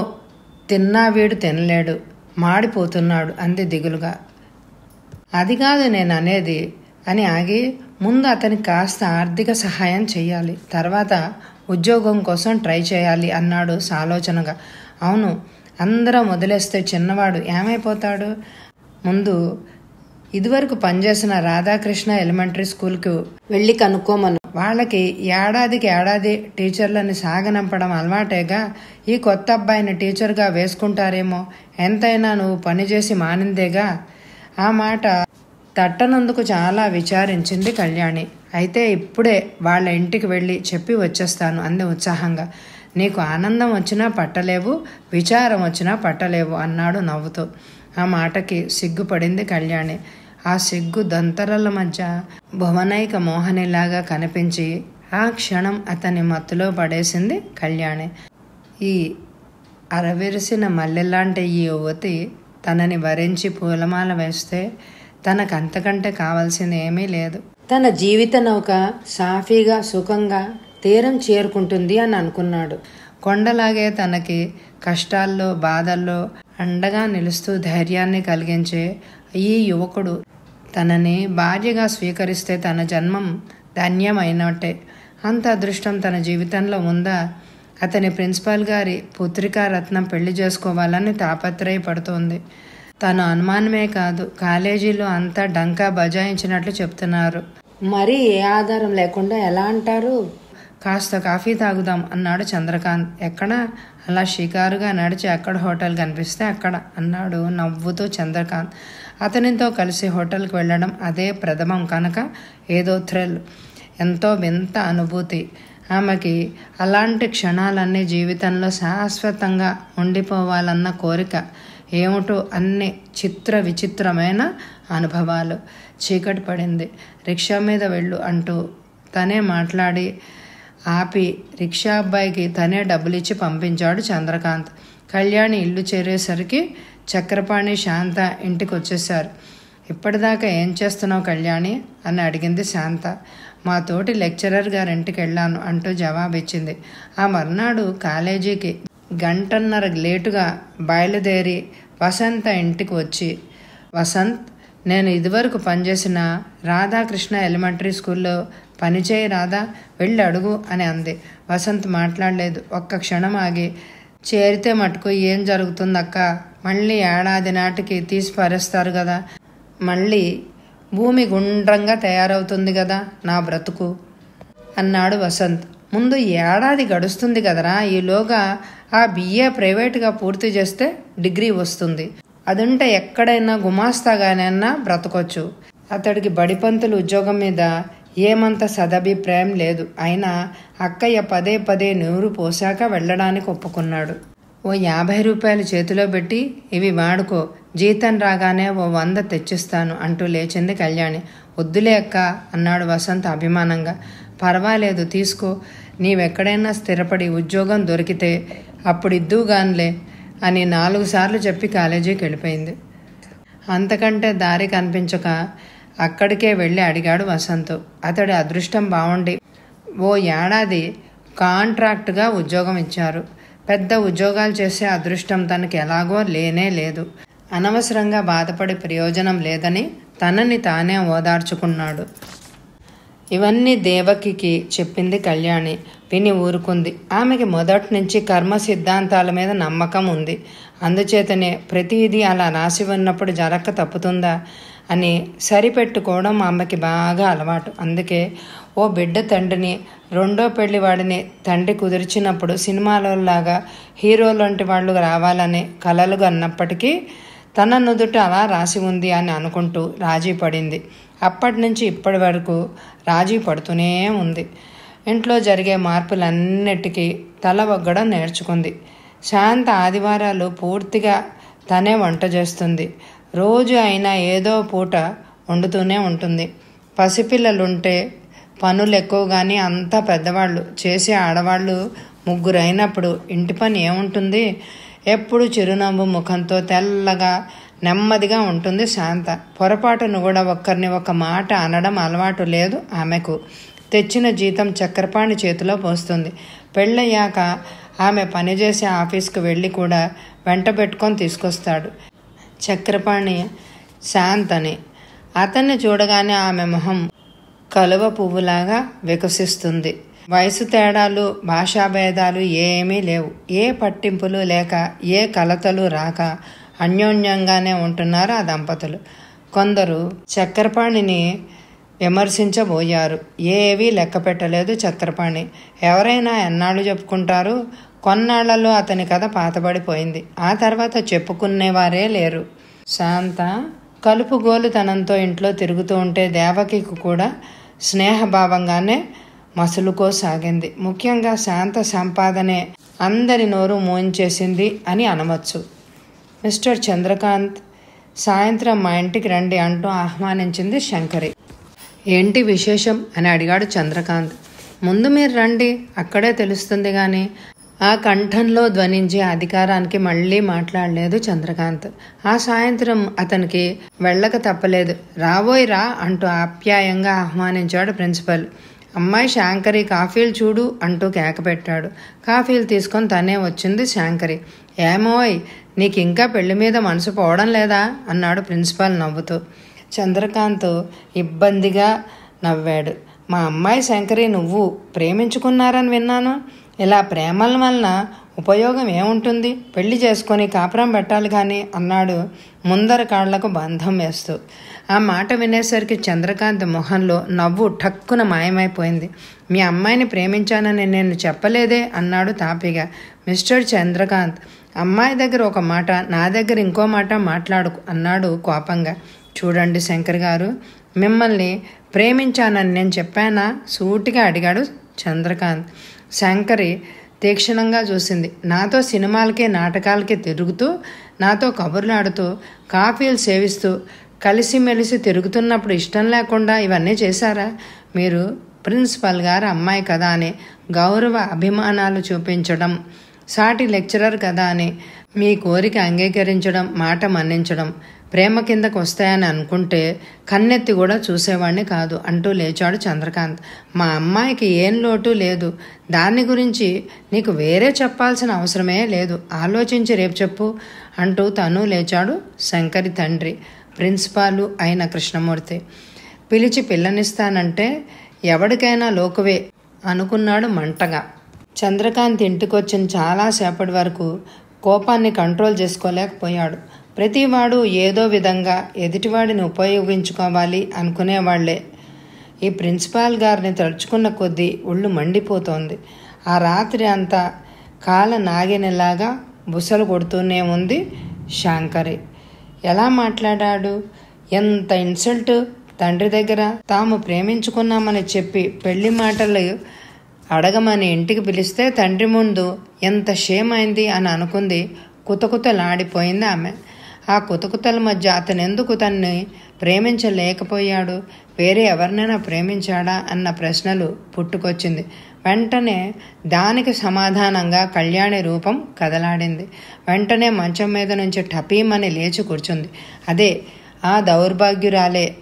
తిన్నా వీడు తినలేడు. మాడిపోతున్నాడు అంది దిగులుగా. అది కాదు నేను అనేది అని ఆగి ముందు అతనికి కాస్త ఆర్థిక సహాయం చేయాలి తర్వాత ఉద్యోగం కోసం ట్రై చేయాలి అన్నాడు సాలోచనగా. అవును అందరం వదిలేస్తే చిన్నవాడు ఏమైపోతాడు? ముందు ఇదివరకు పనిచేసిన రాధాకృష్ణ ఎలిమెంటరీ స్కూల్కు వెళ్ళి కనుక్కోమను. వాళ్ళకి ఏడాదికి ఏడాది టీచర్లని సాగనంపడం అలవాటేగా ఈ కొత్త అబ్బాయిని టీచర్గా వేసుకుంటారేమో ఎంతైనా నువ్వు పనిచేసి మానిందేగా? ఆ మాట తట్టనందుకు చాలా విచారించింది కళ్యాణి. అయితే ఇప్పుడే వాళ్ళ ఇంటికి వెళ్ళి చెప్పి వచ్చేస్తాను అంది ఉత్సాహంగా. నీకు ఆనందం వచ్చినా పట్టలేవు విచారం వచ్చినా పట్టలేవు అన్నాడు నవ్వుతూ. ఆ మాటకి సిగ్గుపడింది కళ్యాణి. ఆ సిగ్గు దంతరల మధ్య భువనైక మోహనిలాగా కనిపించి ఆ క్షణం అతని మత్తులో పడేసింది కళ్యాణి. ఈ అరవిరిసిన మల్లెలాంటి ఈ యువతి తనని వరించి పూలమాల వేస్తే తనకంతకంటే కావాల్సింది ఏమీ లేదు. తన జీవిత నౌక సాఫీగా సుఖంగా తీరం చేరుకుంటుంది అని అనుకున్నాడు. కొండలాగే తనకి కష్టాల్లో బాధల్లో అండగా నిలుస్తూ ధైర్యాన్ని కలిగించే ఈ యువకుడు తనని భార్యగా స్వీకరిస్తే తన జన్మం ధన్యమైనట్టే. అంత అదృష్టం తన జీవితంలో ఉందా? అతని ప్రిన్సిపాల్ గారి పుత్రికా రత్నం పెళ్ళి చేసుకోవాలని తాపత్రయపడుతోంది. తను అనుమానమే కాదు కాలేజీలో అంతా డంకా బజాయించినట్లు చెప్తున్నారు. మరి ఏ ఆధారం లేకుండా ఎలా అంటారు? కాస్త కాఫీ తాగుదాం అన్నాడు చంద్రకాంత్. ఎక్కడ? అలా షికారుగా నడిచి అక్కడ హోటల్ కనిపిస్తే అక్కడ అన్నాడు నవ్వుతూ చంద్రకాంత్. అతనితో కలిసి హోటల్కి వెళ్ళడం అదే ప్రథమం కనుక ఏదో థ్రిల్ ఎంతో వింత అనుభూతి. ఆమెకి అలాంటి క్షణాలన్నీ జీవితంలో శాశ్వతంగా ఉండిపోవాలన్న కోరిక ఏమిటో అన్ని చిత్ర విచిత్రమైన అనుభవాలు. చీకటి పడింది. రిక్షా మీద వెళ్ళు అంటూ తనే మాట్లాడి ఆపి రిక్షా అబ్బాయికి తనే డబ్బులు ఇచ్చి పంపించాడు చంద్రకాంత్. కళ్యాణి ఇల్లు చేరేసరికి చక్రపాణి శాంత ఇంటికి వచ్చేసారు ఇప్పటిదాకా ఏం చేస్తున్నావు కళ్యాణి? అని అడిగింది శాంత. మా తోటి లెక్చరర్ గారింటికి వెళ్ళాను అంటూ జవాబిచ్చింది. ఆ మర్నాడు కాలేజీకి గంటన్నర లేటుగా బయలుదేరి వసంత ఇంటికి వచ్చి వసంత్ నేను ఇదివరకు పనిచేసిన రాధాకృష్ణ ఎలిమెంటరీ స్కూల్లో పనిచేయి రాధా వెళ్ళి అడుగు అని అంది. వసంత్ మాట్లాడలేదు. ఒక్క క్షణం ఆగి చేరితే మటుకు ఏం జరుగుతుందక్క? మళ్ళీ ఏడాది నాటికి తీసి పారేస్తారు కదా. మళ్ళీ భూమి గుండ్రంగా తయారవుతుంది కదా నా బ్రతుకు అన్నాడు వసంత్. ముందు ఏడాది గడుస్తుంది కదరా. ఈలోగా ఆ బిఏ ప్రైవేట్గా పూర్తి చేస్తే డిగ్రీ వస్తుంది. అదుంటే ఎక్కడైనా గుమాస్తాగానైనా బ్రతకొచ్చు. అతడికి బడిపంతులు ఉద్యోగం మీద ఏమంత సదభిప్రాయం లేదు. అయినా అక్కయ్య పదే పదే నూరు పోసాక వెళ్ళడానికి ఒప్పుకున్నాడు. ఓ యాభై రూపాయలు చేతిలో పెట్టి ఇవి వాడుకో జీతం రాగానే ఓ వంద తెచ్చిస్తాను అంటూ లేచింది కళ్యాణి. వద్దులే అక్క అన్నాడు వసంత్ అభిమానంగా. పర్వాలేదు తీసుకో. నీవెక్కడైనా స్థిరపడి ఉద్యోగం దొరికితే అప్పుడు అని నాలుగు సార్లు చెప్పి కాలేజీకి వెళ్ళిపోయింది. అంతకంటే దారి కనిపించక అక్కడికే వెళ్ళి అడిగాడు వసంత్. అతడి అదృష్టం బాగుండి ఓ ఏడాది కాంట్రాక్ట్గా ఉద్యోగం ఇచ్చారు. పెద్ద ఉద్యోగాలు చేసే అదృష్టం తనకి ఎలాగో లేనే లేదు. అనవసరంగా బాధపడి ప్రయోజనం లేదని తనని తానే ఓదార్చుకున్నాడు. ఇవన్నీ దేవకికి చెప్పింది కళ్యాణి. విని ఊరుకుంది. ఆమెకి మొదటి నుంచి కర్మ సిద్ధాంతాల మీద నమ్మకం ఉంది. అందుచేతనే ప్రతిదీ అలా రాసి ఉన్నప్పుడు జరక్క తప్పుతుందా అని సరిపెట్టుకోవడం ఆమెకి బాగా అలవాటు. అందుకే ఓ బిడ్డ తండ్రిని రెండో పెళ్ళి వాడిని తండ్రి కుదిర్చినప్పుడు సినిమాలలాగా హీరోలాంటి వాళ్ళు రావాలని కలలు అన్నప్పటికీ తన నుదుట అలా రాసి ఉంది అని అనుకుంటూ రాజీ పడింది. అప్పటి నుంచి ఇప్పటి వరకు రాజీ పడుతూనే ఉంది. ఇంట్లో జరిగే మార్పులన్నిటికీ తల ఒగ్గడం నేర్చుకుంది. శాంత ఆదివారాలు పూర్తిగా తనే వంట చేస్తుంది. రోజు అయినా ఏదో పూట వండుతూనే ఉంటుంది. పసిపిల్లలుంటే పనులు ఎక్కువ కానీ అంతా పెద్దవాళ్ళు చేసే ఆడవాళ్ళు ముగ్గురు అయినప్పుడు ఇంటి పని ఏముంటుంది? ఎప్పుడు చిరునవ్వు ముఖంతో తెల్లగా నెమ్మదిగా ఉంటుంది శాంత. పొరపాటును కూడా ఒక్కరిని ఒక మాట అనడం అలవాటు లేదు ఆమెకు. తెచ్చిన జీతం చక్రపాణి చేతిలో పోస్తుంది. పెళ్ళయ్యాక ఆమె పనిచేసే ఆఫీస్కు వెళ్ళి కూడా వెంట పెట్టుకొని తీసుకొస్తాడు చక్రపాణి శాంతని. అతన్ని చూడగానే ఆమె మొహం కలువ పువ్వులాగా వికసిస్తుంది. వయసు తేడాలు భాషా భేదాలు ఏమీ లేవు. ఏ పట్టింపులు లేక ఏ కలతలు రాక అన్యోన్యంగానే ఉంటున్నారు ఆ దంపతులు. కొందరు చక్రపాణిని విమర్శించబోయారు. ఏవీ లెక్క పెట్టలేదు చక్రపాణి. ఎవరైనా ఎన్నాళ్ళు చెప్పుకుంటారు? కొన్నాళ్ళలో అతని కథ పాతబడిపోయింది. ఆ తర్వాత చెప్పుకునేవారే లేరు. శాంత కలుపుగోలుతనంతో ఇంట్లో తిరుగుతూ ఉంటే దేవకికి కూడా స్నేహభావంగానే మసులుకోసాగింది. ముఖ్యంగా శాంత సంపాదనే అందరి నోరు మోయించేసింది అని అనవచ్చు. మిస్టర్ చంద్రకాంత్ సాయంత్రం మా ఇంటికి రండి అంటూ ఆహ్వానించింది శంకరి. ఏంటి విశేషం? అని అడిగాడు చంద్రకాంత్. ముందు మీరు రండి అక్కడే తెలుస్తుంది కానీ ఆ కంఠంలో ధ్వనించే అధికారానికి మళ్ళీ మాట్లాడలేదు చంద్రకాంత్. ఆ సాయంత్రం అతనికి వెళ్ళక తప్పలేదు. రాబోయ్ రా అంటూ ఆప్యాయంగా ఆహ్వానించాడు ప్రిన్సిపల్. అమ్మాయి శాంకరి కాఫీలు చూడు అంటూ కేక పెట్టాడు. కాఫీలు తీసుకొని తనే వచ్చింది శాంకరి. ఏమోయ్ నీకు ఇంకా పెళ్ళి మీద మనసు పోవడం లేదా? అన్నాడు ప్రిన్సిపాల్ నవ్వుతూ. చంద్రకాంత్ ఇబ్బందిగా నవ్వాడు. మా అమ్మాయి శంకరి నువ్వు ప్రేమించుకున్నారని విన్నాను. ఇలా ప్రేమల వలన ఉపయోగం ఏముంటుంది? పెళ్ళి చేసుకొని కాపురం పెట్టాలి కానీ అన్నాడు ముందర కాళ్ళకు బంధం వేస్తూ. ఆ మాట వినేసరికి చంద్రకాంత్ మొహంలో నవ్వు ఠక్కున మాయమైపోయింది. మీ అమ్మాయిని ప్రేమించానని నేను చెప్పలేదే అన్నాడు తాపిగా. మిస్టర్ చంద్రకాంత్ అమ్మాయి దగ్గర ఒక మాట నా దగ్గర ఇంకో మాట మాట్లాడుకు అన్నాడు కోపంగా. చూడండి శంకర్ గారు మిమ్మల్ని ప్రేమించానని నేను చెప్పానా? సూటిగా అడిగాడు చంద్రకాంత్. శంకరి తీక్షణంగా చూసింది. నాతో సినిమాలకి నాటకాలకి తిరుగుతూ నాతో కబుర్లాడుతూ కాఫీలు సేవిస్తూ కలిసిమెలిసి తిరుగుతున్నప్పుడు ఇష్టం లేకుండా ఇవన్నీ చేశారా? మీరు ప్రిన్సిపల్ గారు అమ్మాయి కదా అని గౌరవ అభిమానాలు చూపించడం సాటి లెక్చరర్ కదా అని మీ కోరిక అంగీకరించడం మాట మన్నించడం ప్రేమ కిందకు వస్తాయని అనుకుంటే కన్నెత్తి కూడా చూసేవాడిని కాదు అంటూ లేచాడు చంద్రకాంత్. మా అమ్మాయికి ఏం లోటు లేదు. దాని గురించి నీకు వేరే చెప్పాల్సిన అవసరమే లేదు. ఆలోచించి రేపు చెప్పు అంటూ తను లేచాడు శంకరి తండ్రి ప్రిన్సిపాలు అయిన కృష్ణమూర్తి. పిలిచి పిల్లనిస్తానంటే ఎవడికైనా లోకువే అనుకున్నాడు మంటగా. చంద్రకాంత్ ఇంటికొచ్చిన చాలాసేపటి వరకు కోపాన్ని కంట్రోల్ చేసుకోలేకపోయాడు. ప్రతివాడు ఏదో విధంగా ఎదుటివాడిని ఉపయోగించుకోవాలి అనుకునేవాళ్ళే. ఈ ప్రిన్సిపాల్ గారిని తలుచుకున్న కొద్దీ ఒళ్ళు మండిపోతోంది. ఆ రాత్రి అంతా కాల నాగినలాగా బుసలు కొడుతూనే ఉంది శాంకరి. ఎలా మాట్లాడాడు? ఎంత ఇన్సల్ట్? తండ్రి దగ్గర తాము ప్రేమించుకున్నామని చెప్పి పెళ్ళి మాటలు అడగమని ఇంటికి పిలిస్తే తండ్రి ముందు ఎంత క్షేమైంది అని అనుకుంది. కుతకుతలాడిపోయింది ఆమె. ఆ కుతకుతల మధ్య అతనెందుకు తన్ని ప్రేమించలేకపోయాడు? వేరే ఎవరినైనా ప్రేమించాడా? అన్న ప్రశ్నలు పుట్టుకొచ్చింది. వెంటనే దానికి సమాధానంగా కళ్యాణి రూపం కదలాడింది. వెంటనే మంచం మీద నుంచి టపీమని లేచి కూర్చుంది. అదే ఆ దౌర్భాగ్యురాలే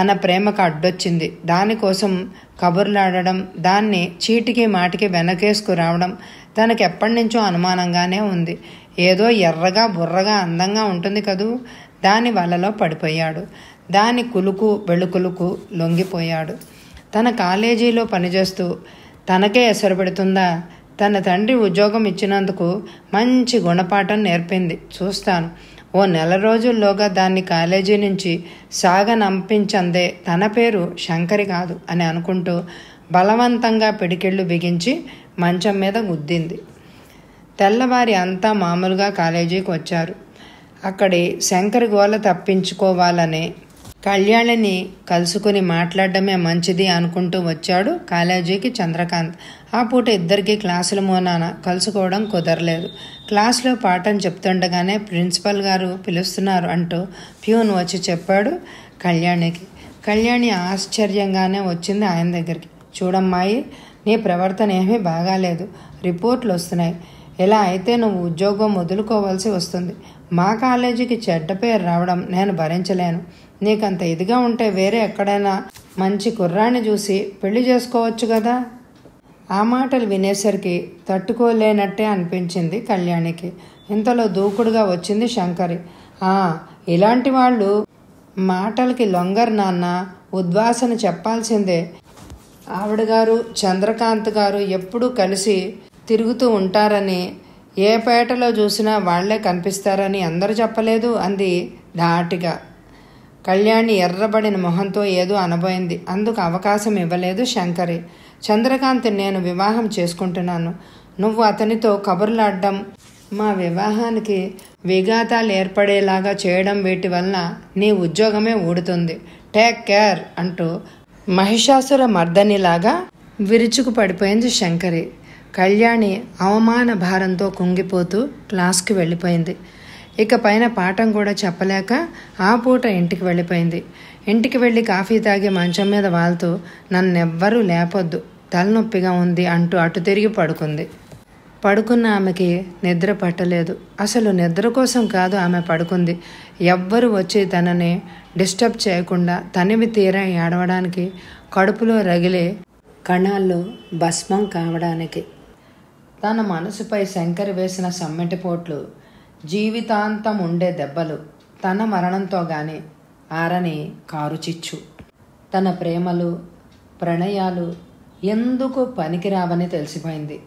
తన ప్రేమకు అడ్డొచ్చింది. దానికోసం కబుర్లాడడం దాన్ని చీటికి మాటికి వెనకేసుకు రావడం తనకి ఎప్పటి నుంచో అనుమానంగానే ఉంది. ఏదో ఎర్రగా బుర్రగా అందంగా ఉంటుంది కదూ? దాని వలలో పడిపోయాడు. దాని కులుకు వెళుకులుకు లొంగిపోయాడు. తన కాలేజీలో పనిచేస్తూ తనకే ఎసరు పెడుతుందా? తన తండ్రి ఉద్యోగం ఇచ్చినందుకు మంచి గుణపాఠం నేర్పింది. చూస్తాను. ఓ నెల రోజుల్లోగా దాన్ని కాలేజీ నుంచి సాగనంపించందే. తన పేరు శంకరి కాదు అని అనుకుంటూ బలవంతంగా పిడికిళ్ళు బిగించి మంచం మీద గుద్దింది. తెల్లవారి అంతా మామూలుగా కాలేజీకి వచ్చారు. అక్కడి శంకర్ గోల తప్పించుకోవాలని కళ్యాణిని కలుసుకుని మాట్లాడడమే మంచిది అనుకుంటూ వచ్చాడు కాలేజీకి చంద్రకాంత్. ఆ పూట ఇద్దరికి క్లాసుల మూలాన కలుసుకోవడం కుదరలేదు. క్లాస్లో పాఠం చెప్తుండగానే ప్రిన్సిపల్ గారు పిలుస్తున్నారు అంటూ ప్యూన్ వచ్చి చెప్పాడు కళ్యాణికి. కళ్యాణి ఆశ్చర్యంగానే వచ్చింది ఆయన దగ్గరికి. చూడమ్మాయి నీ ప్రవర్తన ఏమీ బాగాలేదు. రిపోర్ట్లు వస్తున్నాయి. ఇలా అయితే నువ్వు ఉద్యోగం వదులుకోవాల్సి వస్తుంది. మా కాలేజీకి చెడ్డ పేరు రావడం నేను భరించలేను. నీకంత ఇదిగా ఉంటే వేరే ఎక్కడైనా మంచి కుర్రాన్ని చూసి పెళ్ళి చేసుకోవచ్చు కదా? ఆ మాటలు వినేసరికి తట్టుకోలేనట్టే అనిపించింది కళ్యాణికి. ఇంతలో దూకుడుగా వచ్చింది శంకరి. ఆ ఇలాంటి వాళ్ళు మాటలకి లొంగర్ నాన్న ఉద్వాసన చెప్పాల్సిందే. ఆవిడ గారు చంద్రకాంత్ గారు ఎప్పుడూ కలిసి తిరుగుతూ ఉంటారని ఏ పేటలో చూసినా వాళ్ళే కనిపిస్తారని అందరూ చెప్పలేదు అంది ధాటిగా. కళ్యాణి ఎర్రబడిన మొహంతో ఏదో అనబోయింది. అందుకు అవకాశం ఇవ్వలేదు శంకరి. చంద్రకాంత్ నేను వివాహం చేసుకుంటున్నాను. నువ్వు అతనితో కబుర్లాడడం. మా వివాహానికి విఘాతాలు ఏర్పడేలాగా చేయడం వీటి వలన నీ ఉద్యోగమే ఊడుతుంది. టేక్ కేర్ అంటూ మహిషాసుర మర్దనిలాగా విరుచుకు పడిపోయింది శంకరి. కళ్యాణి అవమాన భారంతో కుంగిపోతూ క్లాస్కి వెళ్ళిపోయింది. ఇక పైన పాఠం కూడా చెప్పలేక ఆ పూట ఇంటికి వెళ్ళిపోయింది. ఇంటికి వెళ్ళి కాఫీ తాగి మంచం మీద వాళ్తూ నన్నెవ్వరూ లేపొద్దు తలనొప్పిగా ఉంది అంటూ అటు తిరిగి పడుకుంది. పడుకున్న ఆమెకి నిద్ర పట్టలేదు. అసలు నిద్ర కోసం కాదు ఆమె పడుకుంది. ఎవ్వరు వచ్చి తనని డిస్టర్బ్ చేయకుండా తనివి తీరా ఏడవడానికి కడుపులో రగిలే కణాల్లో భస్మం కావడానికి. తన మనసుపై శంకర్ వేసిన సమ్మెటి పోట్లు జీవితాంతం ఉండే దెబ్బలు తన మరణంతోగానే ఆరని కారుచిచ్చు. తన ప్రేమలు ప్రణయాలు ఎందుకు పనికిరావని తెలిసిపోయింది.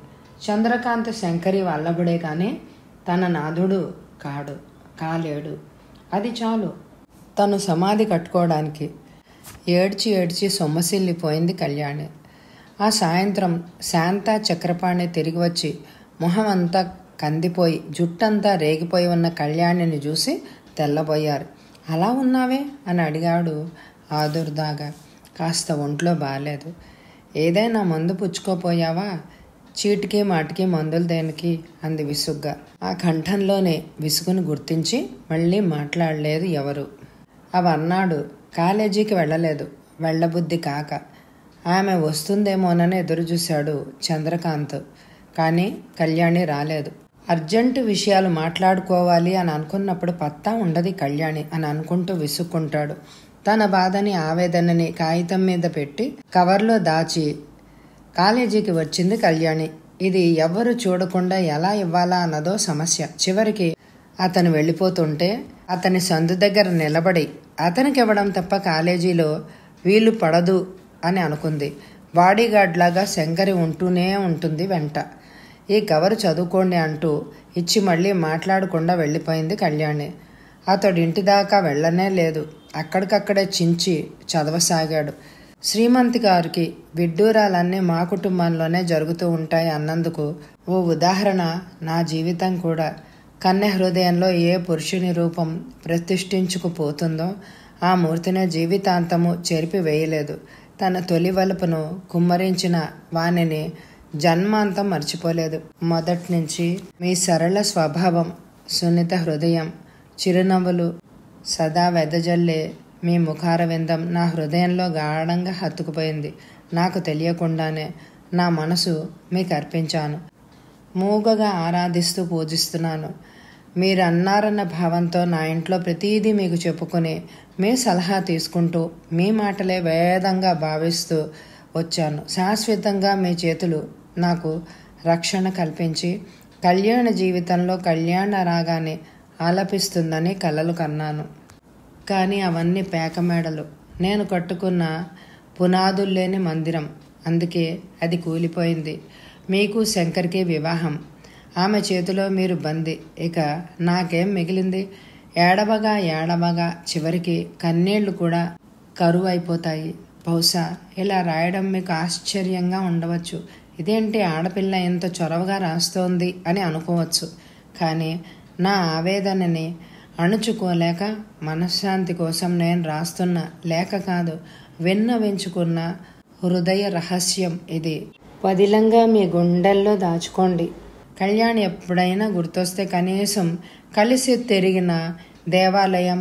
చంద్రకాంత్ శంకరి వల్లభుడే కానీ తన నాథుడు కాడు కాలేడు. అది చాలు. తను సమాధి కట్టుకోవడానికి ఏడ్చి ఏడ్చి సొమ్మసిల్లిపోయింది కళ్యాణి. ఆ సాయంత్రం శాంత చక్రపాణి తిరిగి వచ్చి మొహం అంతా కందిపోయి జుట్టంతా రేగిపోయి ఉన్న కళ్యాణిని చూసి తెల్లబోయారు. అలా ఉన్నావే? అని అడిగాడు ఆదుర్దాగా. కాస్త ఒంట్లో బాగాలేదు ఏదైనా మందు పుచ్చుకోపోయావా? చీటికి మాటికి మందులు దేనికి? అంది విసుగ్గా. ఆ కంఠంలోనే విసుగును గుర్తించి మళ్ళీ మాట్లాడలేదు ఎవరు. అవన్నాడు కాలేజీకి వెళ్ళలేదు. వెళ్ళబుద్ధి కాక. ఆమె వస్తుందేమోనని ఎదురుచూశాడు చంద్రకాంత్. కానీ కళ్యాణి రాలేదు. అర్జెంటు విషయాలు మాట్లాడుకోవాలి అని అనుకున్నప్పుడు పత్తా ఉండదు కళ్యాణి అని అనుకుంటూ విసుక్కుంటాడు. తన బాధని ఆవేదనని కాగితం మీద పెట్టి కవర్లో దాచి కాలేజీకి వచ్చింది కళ్యాణి. ఇది ఎవ్వరు చూడకుండా ఎలా ఇవ్వాలా అన్నదో సమస్య. చివరికి అతను వెళ్ళిపోతుంటే అతని సందు దగ్గర నిలబడి అతనికి ఇవ్వడం తప్ప కాలేజీలో వీలు పడదు అని అనుకుంది. బాడీగార్డ్ లాగా శంకరి ఉంటూనే ఉంటుంది వెంట. ఈ కవరు చదువుకోండి అంటూ ఇచ్చి మళ్ళీ మాట్లాడకుండా వెళ్ళిపోయింది కళ్యాణి. అతడు ఇంటి దాకా వెళ్ళనే లేదు. అక్కడికక్కడే చించి చదవసాగాడు. శ్రీమంతి గారికి విడ్డూరాలన్నీ మా కుటుంబంలోనే జరుగుతూ ఉంటాయి అన్నందుకు ఓ ఉదాహరణ నా జీవితం కూడా. కన్య హృదయంలో ఏ పురుషుని రూపం ప్రతిష్ఠించుకుపోతుందో ఆ మూర్తిని జీవితాంతము చెరిపి వేయలేదు తన తొలి వలుపును కుమ్మరించిన వానిని జన్మాంతం మర్చిపోలేదు. మొదటి నుంచి మీ సరళ స్వభావం సున్నిత హృదయం చిరునవ్వులు సదా వెదజల్లే మీ ముఖార విందం నా హృదయంలో గాఢంగా హత్తుకుపోయింది. నాకు తెలియకుండానే నా మనసు మీకు అర్పించాను. మూగగా ఆరాధిస్తూ పూజిస్తున్నాను. మీరు అన్నారన్న భావంతో నా ఇంట్లో ప్రతిదీ మీకు చెప్పుకొని మీ సలహా తీసుకుంటూ మీ మాటలే వేదంగా భావిస్తూ వచ్చాను. శాశ్వతంగా మీ చేతులు నాకు రక్షణ కల్పించి కళ్యాణ జీవితంలో కళ్యాణ రాగాన్ని ఆలపిస్తుందని కలలు కన్నాను. కానీ అవన్నీ పేకమేడలు. నేను కట్టుకున్న పునాదులు లేని మందిరం. అందుకే అది కూలిపోయింది. మీకు శంకర్కి వివాహం. ఆమె చేతిలో మీరు బంది. ఇక నాకేం మిగిలింది? ఏడవగా ఏడవగా చివరికి కన్నీళ్ళు కూడా కరువు అయిపోతాయి బహుశా ఇలా రాయడం మీకు ఆశ్చర్యంగా ఉండవచ్చు. ఇదేంటి ఆడపిల్ల ఇంత చొరవగా రాస్తోంది అని అనుకోవచ్చు. కానీ నా ఆవేదనని అణుచుకోలేక మనశ్శాంతి కోసం నేను రాస్తున్న లేఖ కాదు విన్నవించుకున్న హృదయ రహస్యం ఇది. పదిలంగా మీ గుండెల్లో దాచుకోండి. కళ్యాణ్ ఎప్పుడైనా గుర్తొస్తే కనీసం కలిసి తిరిగిన దేవాలయం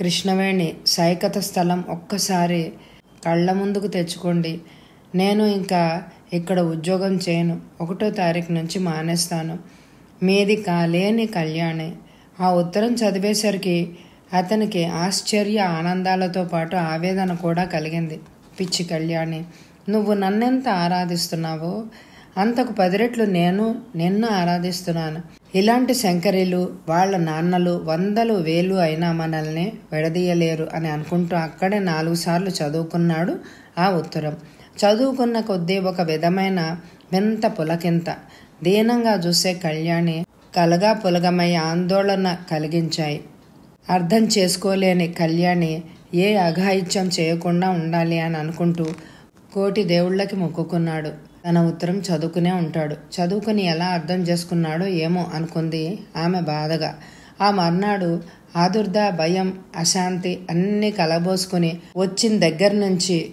కృష్ణవేణి సైకత స్థలం ఒక్కసారి కళ్ళ ముందుకు తెచ్చుకోండి. నేను ఇంకా ఇక్కడ ఉద్యోగం చేయను. ఒకటో తారీఖు నుంచి మానేస్తాను. మీది కాలేని కళ్యాణి. ఆ ఉత్తరం చదివేసరికి అతనికి ఆశ్చర్య ఆనందాలతో పాటు ఆవేదన కూడా కలిగింది. పిచ్చి కళ్యాణి నువ్వు నన్నెంత ఆరాధిస్తున్నావో? అంతకు పది రెట్లు నేను నిన్ను ఆరాధిస్తున్నాను. ఇలాంటి శంకరీలు వాళ్ళ నాన్నలు వందలు వేలు అయినా మనల్ని విడదీయలేరు అని అనుకుంటూ అక్కడే నాలుగు సార్లు చదువుకున్నాడు ఆ ఉత్తరం. చదువుకున్న కొద్దీ ఒక విధమైన వింత పులకింత. దీనంగా చూసే కళ్యాణి కలగా పులగమై ఆందోళన కలిగించాయి. అర్థం చేసుకోలేని కళ్యాణి ఏ అఘాయిత్యం చేయకుండా ఉండాలి అని అనుకుంటూ కోటి దేవుళ్ళకి మొక్కుకున్నాడు. తన ఉత్తరం చదువుకునే ఉంటాడు. చదువుకుని ఎలా అర్థం చేసుకున్నాడో ఏమో అనుకుంది ఆమె బాధగా. ఆ మర్నాడు ఆదుర్ద భయం అశాంతి అన్నీ కలబోసుకుని వచ్చిన దగ్గర నుంచి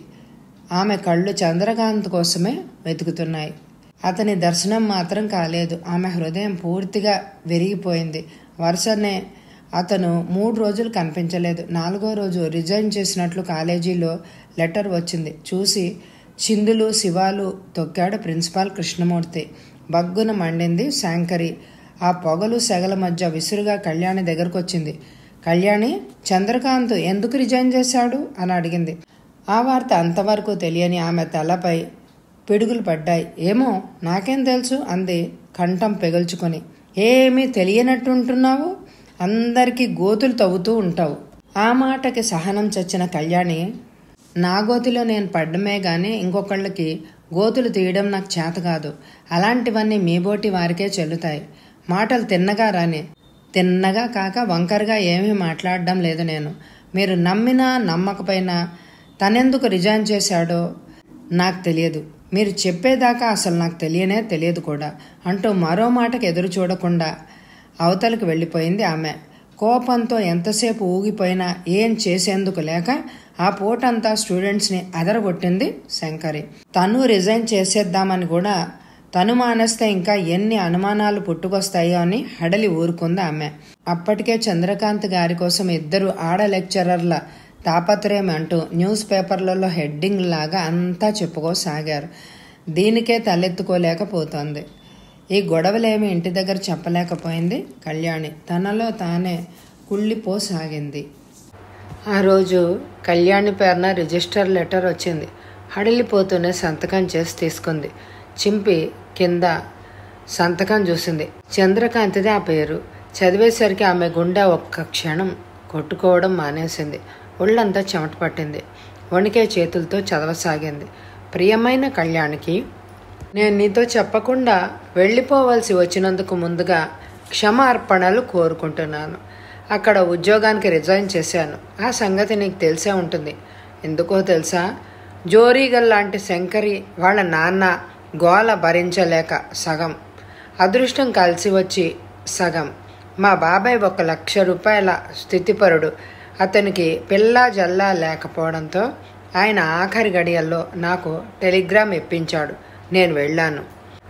ఆమె కళ్ళు చంద్రకాంత్ కోసమే వెతుకుతున్నాయి. అతని దర్శనం మాత్రం కాలేదు. ఆమె హృదయం పూర్తిగా విరిగిపోయింది. వరుసనే అతను మూడు రోజులు కనిపించలేదు. నాలుగో రోజు రిజైన్ చేసినట్లు కాలేజీలో లెటర్ వచ్చింది. చూసి చిందులు శివాలు తొక్కాడు ప్రిన్సిపాల్ కృష్ణమూర్తి. బగ్గున మండింది శాంకరి. ఆ పొగలు సెగల మధ్య విసురుగా కళ్యాణి దగ్గరకు వచ్చింది కళ్యాణి చంద్రకాంత్ ఎందుకు రిజైన్ చేశాడు? అని అడిగింది. ఆ వార్త అంతవరకు తెలియని ఆమె తలపై పిడుగులు పడ్డాయి. ఏమో నాకేం తెలుసు? అంది కంఠం పెగల్చుకొని. ఏమీ తెలియనట్టుంటున్నావు? అందరికీ గోతులు తవ్వుతూ ఉంటావు. ఆ మాటకి సహనం చచ్చిన కళ్యాణి నా గోతిలో నేను పడ్డమే కానీ ఇంకొకళ్ళకి గోతులు తీయడం నాకు చేత కాదు. అలాంటివన్నీ మీబోటి వారికే చెల్లుతాయి. మాటలు తిన్నగా రాని తిన్నగా కాక వంకరగా ఏమీ మాట్లాడడం లేదు నేను. మీరు నమ్మినా నమ్మకపోయినా తనెందుకు రిజైన్ చేశాడో నాకు తెలియదు. మీరు చెప్పేదాకా అసలు నాకు తెలియనే తెలియదు కూడా. అంటూ మరో మాటకు ఎదురు చూడకుండా అవతలకు వెళ్ళిపోయింది ఆమె. కోపంతో ఎంతసేపు ఊగిపోయినా ఏం చేసేందుకు లేక ఆ పూటంతా స్టూడెంట్స్ని అదరగొట్టింది శంకరి. తను రిజైన్ చేసేద్దామని కూడా తను మానేస్తే ఇంకా ఎన్ని అనుమానాలు పుట్టుకొస్తాయో అని హడలి ఊరుకుంది ఆమె. అప్పటికే చంద్రకాంత్ గారి కోసం ఇద్దరు ఆడ లెక్చరర్ల తాపత్రయం అంటూ న్యూస్ పేపర్లలో హెడ్డింగ్ లాగా అంతా చెప్పుకోసాగారు. దీనికే తలెత్తుకోలేకపోతోంది. ఈ గొడవలేమి ఇంటి దగ్గర చెప్పలేకపోయింది కళ్యాణి. తనలో తానే కుళ్ళిపోసాగింది. ఆ రోజు కళ్యాణి పేరున రిజిస్టర్ లెటర్ వచ్చింది. హడిలిపోతూనే సంతకం చేసి తీసుకుంది. చింపి కింద సంతకం చూసింది. చంద్రకాంతిది ఆ పేరు. చదివేసరికి ఆమె గుండె ఒక్క క్షణం కొట్టుకోవడం మానేసింది. ఒళ్ళంతా చెమట పట్టింది. వణికే చేతులతో చదవసాగింది. ప్రియమైన కళ్యాణికి నేను నీతో చెప్పకుండా వెళ్ళిపోవలసి వచ్చినందుకు ముందుగా క్షమార్పణలు కోరుకుంటున్నాను. అక్కడ ఉద్యోగానికి రిజైన్ చేశాను. ఆ సంగతి నీకు తెలిసే ఉంటుంది. ఎందుకో తెలుసా? జోరీగల్ లాంటి శంకరి వాళ్ళ నాన్న గోల భరించలేక సగం. అదృష్టం కలిసి వచ్చి సగం. మా బాబాయ్ ఒక లక్ష రూపాయల స్థితిపరుడు. అతనికి పిల్లా జల్లా లేకపోవడంతో ఆయన ఆఖరి గడియల్లో నాకు టెలిగ్రామ్ ఇప్పించాడు. నేను వెళ్ళాను.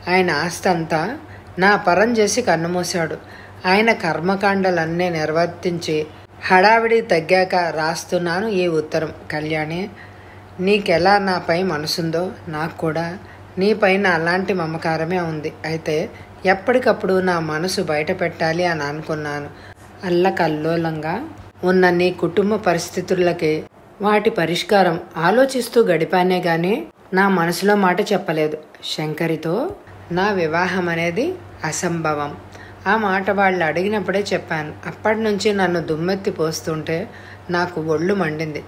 ఆయన ఆస్తంతా నా పరం చేసి కన్నుమూశాడు. ఆయన కర్మకాండలన్నీ నిర్వర్తించి హడావిడి తగ్గాక రాస్తున్నాను ఈ ఉత్తరం? కళ్యాణి నీకెలా నాపై మనసుందో నాకు కూడా నీపైన అలాంటి మమకారమే ఉంది. అయితే ఎప్పటికప్పుడు నా మనసు బయట పెట్టాలి అని అనుకున్నాను. అల్లకల్లోలంగా ఉన్న నీ కుటుంబ పరిస్థితులకి వాటి పరిష్కారం ఆలోచిస్తూ గడిపానే గాని నా మనసులో మాట చెప్పలేదు. శంకరితో నా వివాహం అనేది అసంభవం. ఆ మాట వాళ్ళు అడిగినప్పుడే చెప్పాను. అప్పటి నుంచి నన్ను దుమ్మెత్తి పోస్తుంటే నాకు ఒళ్ళు మండింది.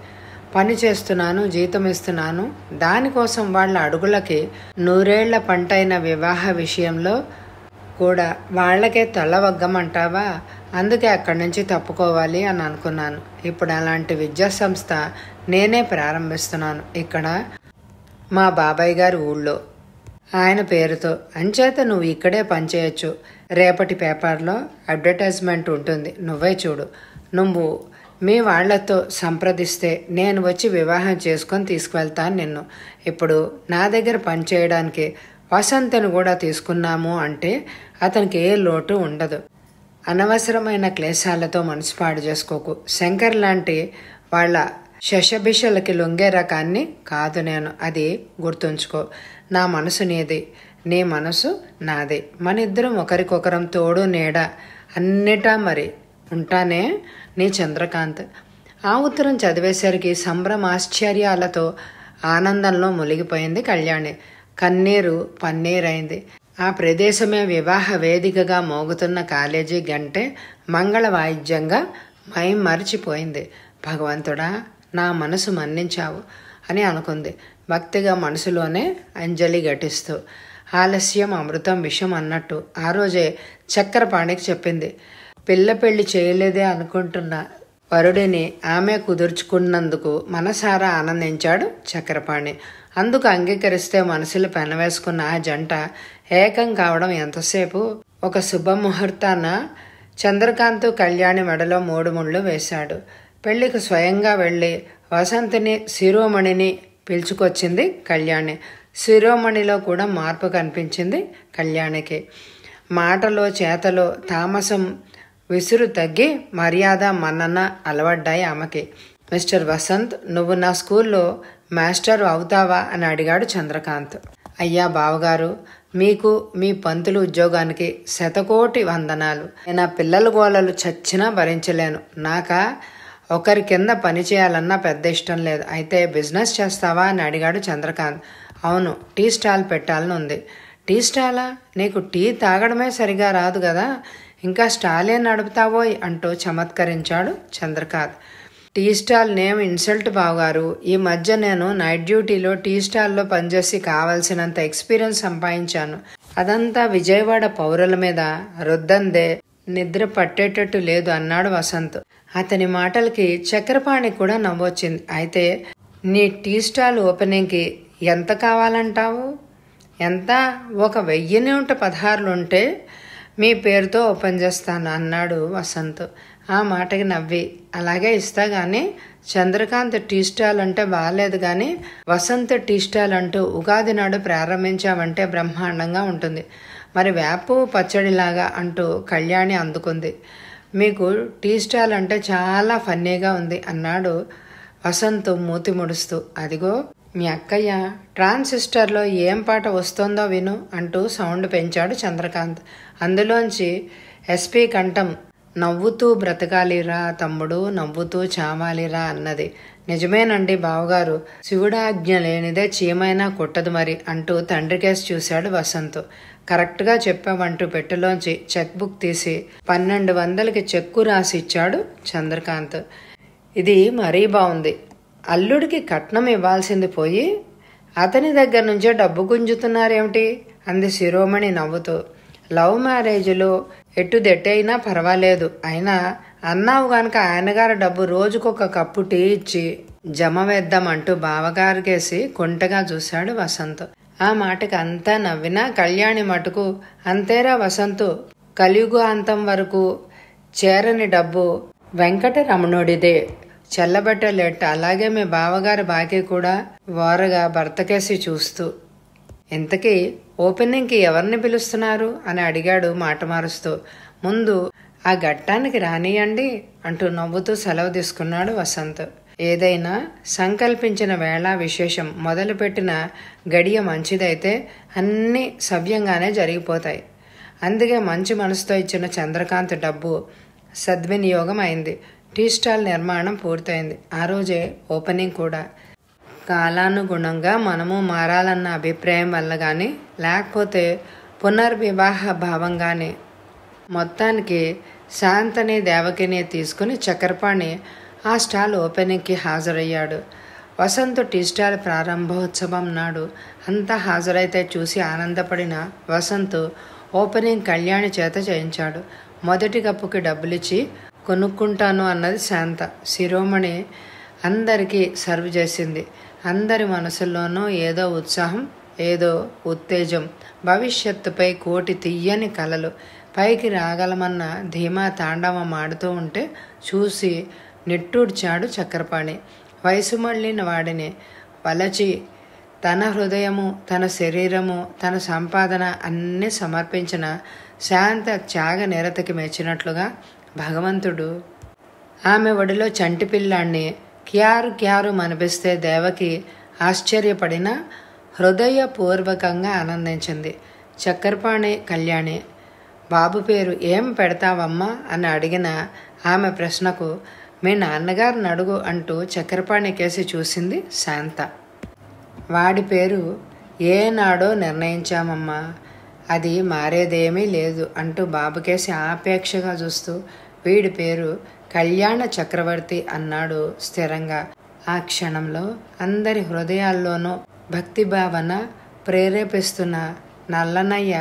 పని చేస్తున్నాను జీతం ఇస్తున్నాను. దానికోసం వాళ్ళ అడుగులకి నూరేళ్ళ పంటైన వివాహ విషయంలో కూడా వాళ్ళకే తలవగ్గమంటావా అందుకే అక్కడి నుంచి తప్పుకోవాలి అని అనుకున్నాను. ఇప్పుడు అలాంటి విద్యా సంస్థ నేనే ప్రారంభిస్తున్నాను ఇక్కడ మా బాబాయ్ గారి ఊళ్ళో. ఆయన పేరుతో. అంచేత నువ్వు ఇక్కడే పనిచేయచ్చు. రేపటి పేపర్లో అడ్వర్టైజ్మెంట్ ఉంటుంది. నువ్వే చూడు. నువ్వు మీ వాళ్ళతో సంప్రదిస్తే నేను వచ్చి వివాహం చేసుకొని తీసుకువెళ్తాను నిన్ను. ఇప్పుడు నా దగ్గర పనిచేయడానికి వసంతను కూడా తీసుకున్నాము అంటే అతనికి ఏ లోటు ఉండదు. అనవసరమైన క్లేశాలతో మనసు పాడు చేసుకోకు. శంకర్ లాంటి వాళ్ళ శశభిషలకి లొంగే రకాన్ని కాదు నేను. అది గుర్తుంచుకో. నా మనసు నీది. నీ మనసు నాదే. మన ఇద్దరం ఒకరికొకరం తోడు నీడ అన్నిటా మరి ఉంటానే నీ చంద్రకాంత్. ఆ ఉత్తరం చదివేసరికి సంభ్రమ ఆశ్చర్యాలతో ఆనందంలో మునిగిపోయింది కళ్యాణి. కన్నీరు పన్నీరైంది. ఆ ప్రదేశమే వివాహ వేదికగా మోగుతున్న కాలేజీ గంటే మంగళ వాయిద్యంగా మై మరిచిపోయింది భగవంతుడా నా మనసు మన్నించావు అని అనుకుంది. భక్తిగా మనసులోనే అంజలి ఘటిస్తూ. ఆలస్యం అమృతం విషం అన్నట్టు. ఆ రోజే చక్రపాణికి చెప్పింది. పిల్ల పెళ్ళి చేయలేదే అనుకుంటున్న వరుడిని ఆమె కుదుర్చుకున్నందుకు మనసారా ఆనందించాడు చక్రపాణి. అందుకు అంగీకరిస్తే మనసులు పెనవేసుకున్న ఆ జంట ఏకం కావడం ఎంతసేపు? ఒక శుభముహూర్తాన చంద్రకాంత్ కళ్యాణి మెడలో మూడు ముళ్ళు వేశాడు. పెళ్ళికి స్వయంగా వెళ్ళి వసంతిని శిరోమణిని పిలుచుకొచ్చింది కళ్యాణి. శిరోమణిలో కూడా మార్పు కనిపించింది కళ్యాణికి. మాటలో చేతలో తామసం విసురు తగ్గి మర్యాద మన్నన అలవడ్డాయి ఆమెకి. మిస్టర్ వసంత్ నువ్వు నా స్కూల్లో మాస్టర్ అవుతావా? అని అడిగాడు చంద్రకాంత్. అయ్యా బావగారు మీకు మీ పంతులు ఉద్యోగానికి శతకోటి వందనాలు. నేను పిల్లల గోళలు చచ్చినా భరించలేను. నాకా ఒకరి కింద పని చేయాలన్నా పెద్ద ఇష్టం లేదు. అయితే బిజినెస్ చేస్తావా? అని అడిగాడు చంద్రకాంత్. అవును టీ స్టాల్ పెట్టాలని ఉంది. టీ స్టాలా? నీకు టీ తాగడమే సరిగా రాదు కదా. ఇంకా స్టాలే నడుపుతావోయ్? అంటూ చమత్కరించాడు Chandrakanth. Tea stall name insult బావగారు. ఈ మధ్య నేను నైట్ డ్యూటీలో టీ స్టాల్లో పనిచేసి కావలసినంత ఎక్స్పీరియన్స్ సంపాదించాను. అదంతా విజయవాడ పౌరుల మీద. రుద్దందే నిద్ర పట్టేటట్టు లేదు అన్నాడు వసంత్. అతని మాటలకి చక్రపాణి కూడా నవ్వొచ్చింది. అయితే నీ టీ స్టాల్ ఓపెనింగ్కి ఎంత కావాలంటావు? ఎంత? ఒక వెయ్యి నూట పదహారులు ఉంటే మీ పేరుతో ఓపెన్ చేస్తాను అన్నాడు వసంత్. ఆ మాటకి నవ్వి. అలాగే ఇస్తా కానీ చంద్రకాంత్ టీ స్టాల్ అంటే బాగాలేదు కానీ వసంత్ టీ స్టాల్ అంటూ ఉగాది నాడు ప్రారంభించామంటే బ్రహ్మాండంగా ఉంటుంది. మరి వేపు పచ్చడిలాగా అంటూ కళ్యాణి అందుకుంది. మీకు టీ స్టాల్ అంటే చాలా ఫన్నీగా ఉంది అన్నాడు వసంత్ మూతి ముడుస్తూ. అదిగో మీ అక్కయ్య ట్రాన్సిస్టర్లో ఏం పాట వస్తోందో విను అంటూ సౌండ్ పెంచాడు చంద్రకాంత్. అందులోంచి ఎస్పీ కంఠం నవ్వుతూ బ్రతకాలిరా తమ్ముడు నవ్వుతూ చావాలిరా అన్నది. నిజమేనండి బావగారు శివుడాజ్ఞ లేనిదే చీమైనా కొట్టదు మరి అంటూ తండ్రి కేసు చూశాడు వసంత్. కరెక్ట్గా చెప్పావంటూ పెట్టెలోంచి చెక్ బుక్ తీసి పన్నెండు వందలకి చెక్కు రాసి ఇచ్చాడు చంద్రకాంత్. ఇది మరీ బాగుంది అల్లుడికి కట్నం ఇవ్వాల్సింది పోయి అతని దగ్గర నుంచే డబ్బు గుంజుతున్నారేమిటి? అంది శిరోమణి నవ్వుతూ. లవ్ మ్యారేజ్లో ఎట్టుదెట్టయినా పర్వాలేదు. అయినా అన్నావు గనక ఆయనగారి డబ్బు రోజుకొక కప్పు టీ ఇచ్చి జమ వేద్దామంటూ బావగారికేసి కొంటగా చూశాడు వసంత్. ఆ మాటకి అంతా నవ్వినా కళ్యాణి మటుకు అంతేరా వసంతు కలియుగు అంతం వరకు చేరని డబ్బు వెంకటరమణుడిదే. చెల్లబట్టలేట అలాగే మీ బావగారి బాకీ కూడా వారగా భర్తకేసి చూస్తూ ఇంతకీ ఓపెనింగ్కి ఎవరిని పిలుస్తున్నారు? అని అడిగాడు మాట మారుస్తూ. ముందు ఆ ఘట్టానికి రానియండి అంటూ నవ్వుతూ సెలవు తీసుకున్నాడు వసంత్. ఏదైనా సంకల్పించిన వేళ విశేషం మొదలుపెట్టిన గడియ మంచిదైతే అన్నీ సవ్యంగానే జరిగిపోతాయి. అందుకే మంచి మనసుతో ఇచ్చిన చంద్రకాంత్ డబ్బు సద్వినియోగం అయింది. టీ స్టాల్ నిర్మాణం పూర్తయింది. ఆ రోజే ఓపెనింగ్ కూడా. కాలానుగుణంగా మనము మారాలన్న అభిప్రాయం వల్ల కానీ లేకపోతే పునర్వివాహ భావం కానీ మొత్తానికి శాంతని దేవకిని తీసుకుని చక్రపాణి ఆ స్టాల్ ఓపెనింగ్కి హాజరయ్యాడు. వసంత్ టీ స్టాల్ ప్రారంభోత్సవం నాడు అంతా హాజరైతే చూసి ఆనందపడిన వసంత్ ఓపెనింగ్ కళ్యాణి చేత చేయించాడు. మొదటి కప్పుకి డబ్బులిచ్చి కొనుక్కుంటాను అన్నది శాంత. శిరోమణి అందరికీ సర్వ్ చేసింది. అందరి మనసుల్లోనూ ఏదో ఉత్సాహం ఏదో ఉత్తేజం భవిష్యత్తుపై కోటి తీయని కలలు. పైకి రాగలమన్న ధీమా తాండవం ఆడుతూ ఉంటే చూసి నిట్టూడ్చాడు చక్రపాణి. వయసు మళ్ళిన వాడిని వలచి తన హృదయము తన శరీరము తన సంపాదన అన్నీ సమర్పించిన శాంత త్యాగ నిరతకి మెచ్చినట్లుగా భగవంతుడు. ఆమె ఒడిలో చంటి పిల్లాన్ని క్యారు క్యారు మనిపిస్తే దేవకి ఆశ్చర్యపడిన హృదయపూర్వకంగా ఆనందించింది. చక్కరపాణి కళ్యాణి బాబు పేరు ఏం పెడతావమ్మా? అని అడిగిన ఆమె ప్రశ్నకు మీ నాన్నగారిని అడుగు అంటూ చక్కెరపాణి కేసి చూసింది శాంత. వాడి పేరు ఏనాడో నిర్ణయించామమ్మా. అది మారేదేమీ లేదు అంటూ బాబుకేసి ఆపేక్షగా చూస్తూ వీడి పేరు కళ్యాణ చక్రవర్తి అన్నాడు స్థిరంగా. ఆ క్షణంలో అందరి హృదయాల్లోనూ భక్తి భావన ప్రేరేపిస్తున్న నల్లనయ్య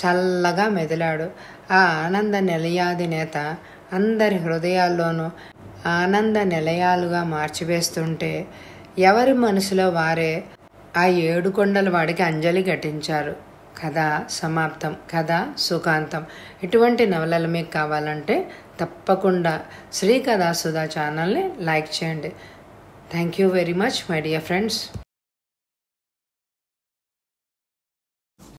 చల్లగా మెదిలాడు. ఆ ఆనంద నిలయాధినేత అందరి హృదయాల్లోనూ ఆనంద నిలయాలుగా మార్చివేస్తుంటే ఎవరి మనసులో వారే ఆ ఏడు కొండల వాడికి అంజలి ఘటించారు. కథ సమాప్తం కథ సుఖాంతం. ఇటువంటి నవలలు మీకు కావాలంటే తప్పకుండా శ్రీ కథా సుధా ఛానల్ని లైక్ చేయండి. Thank you very much my dear friends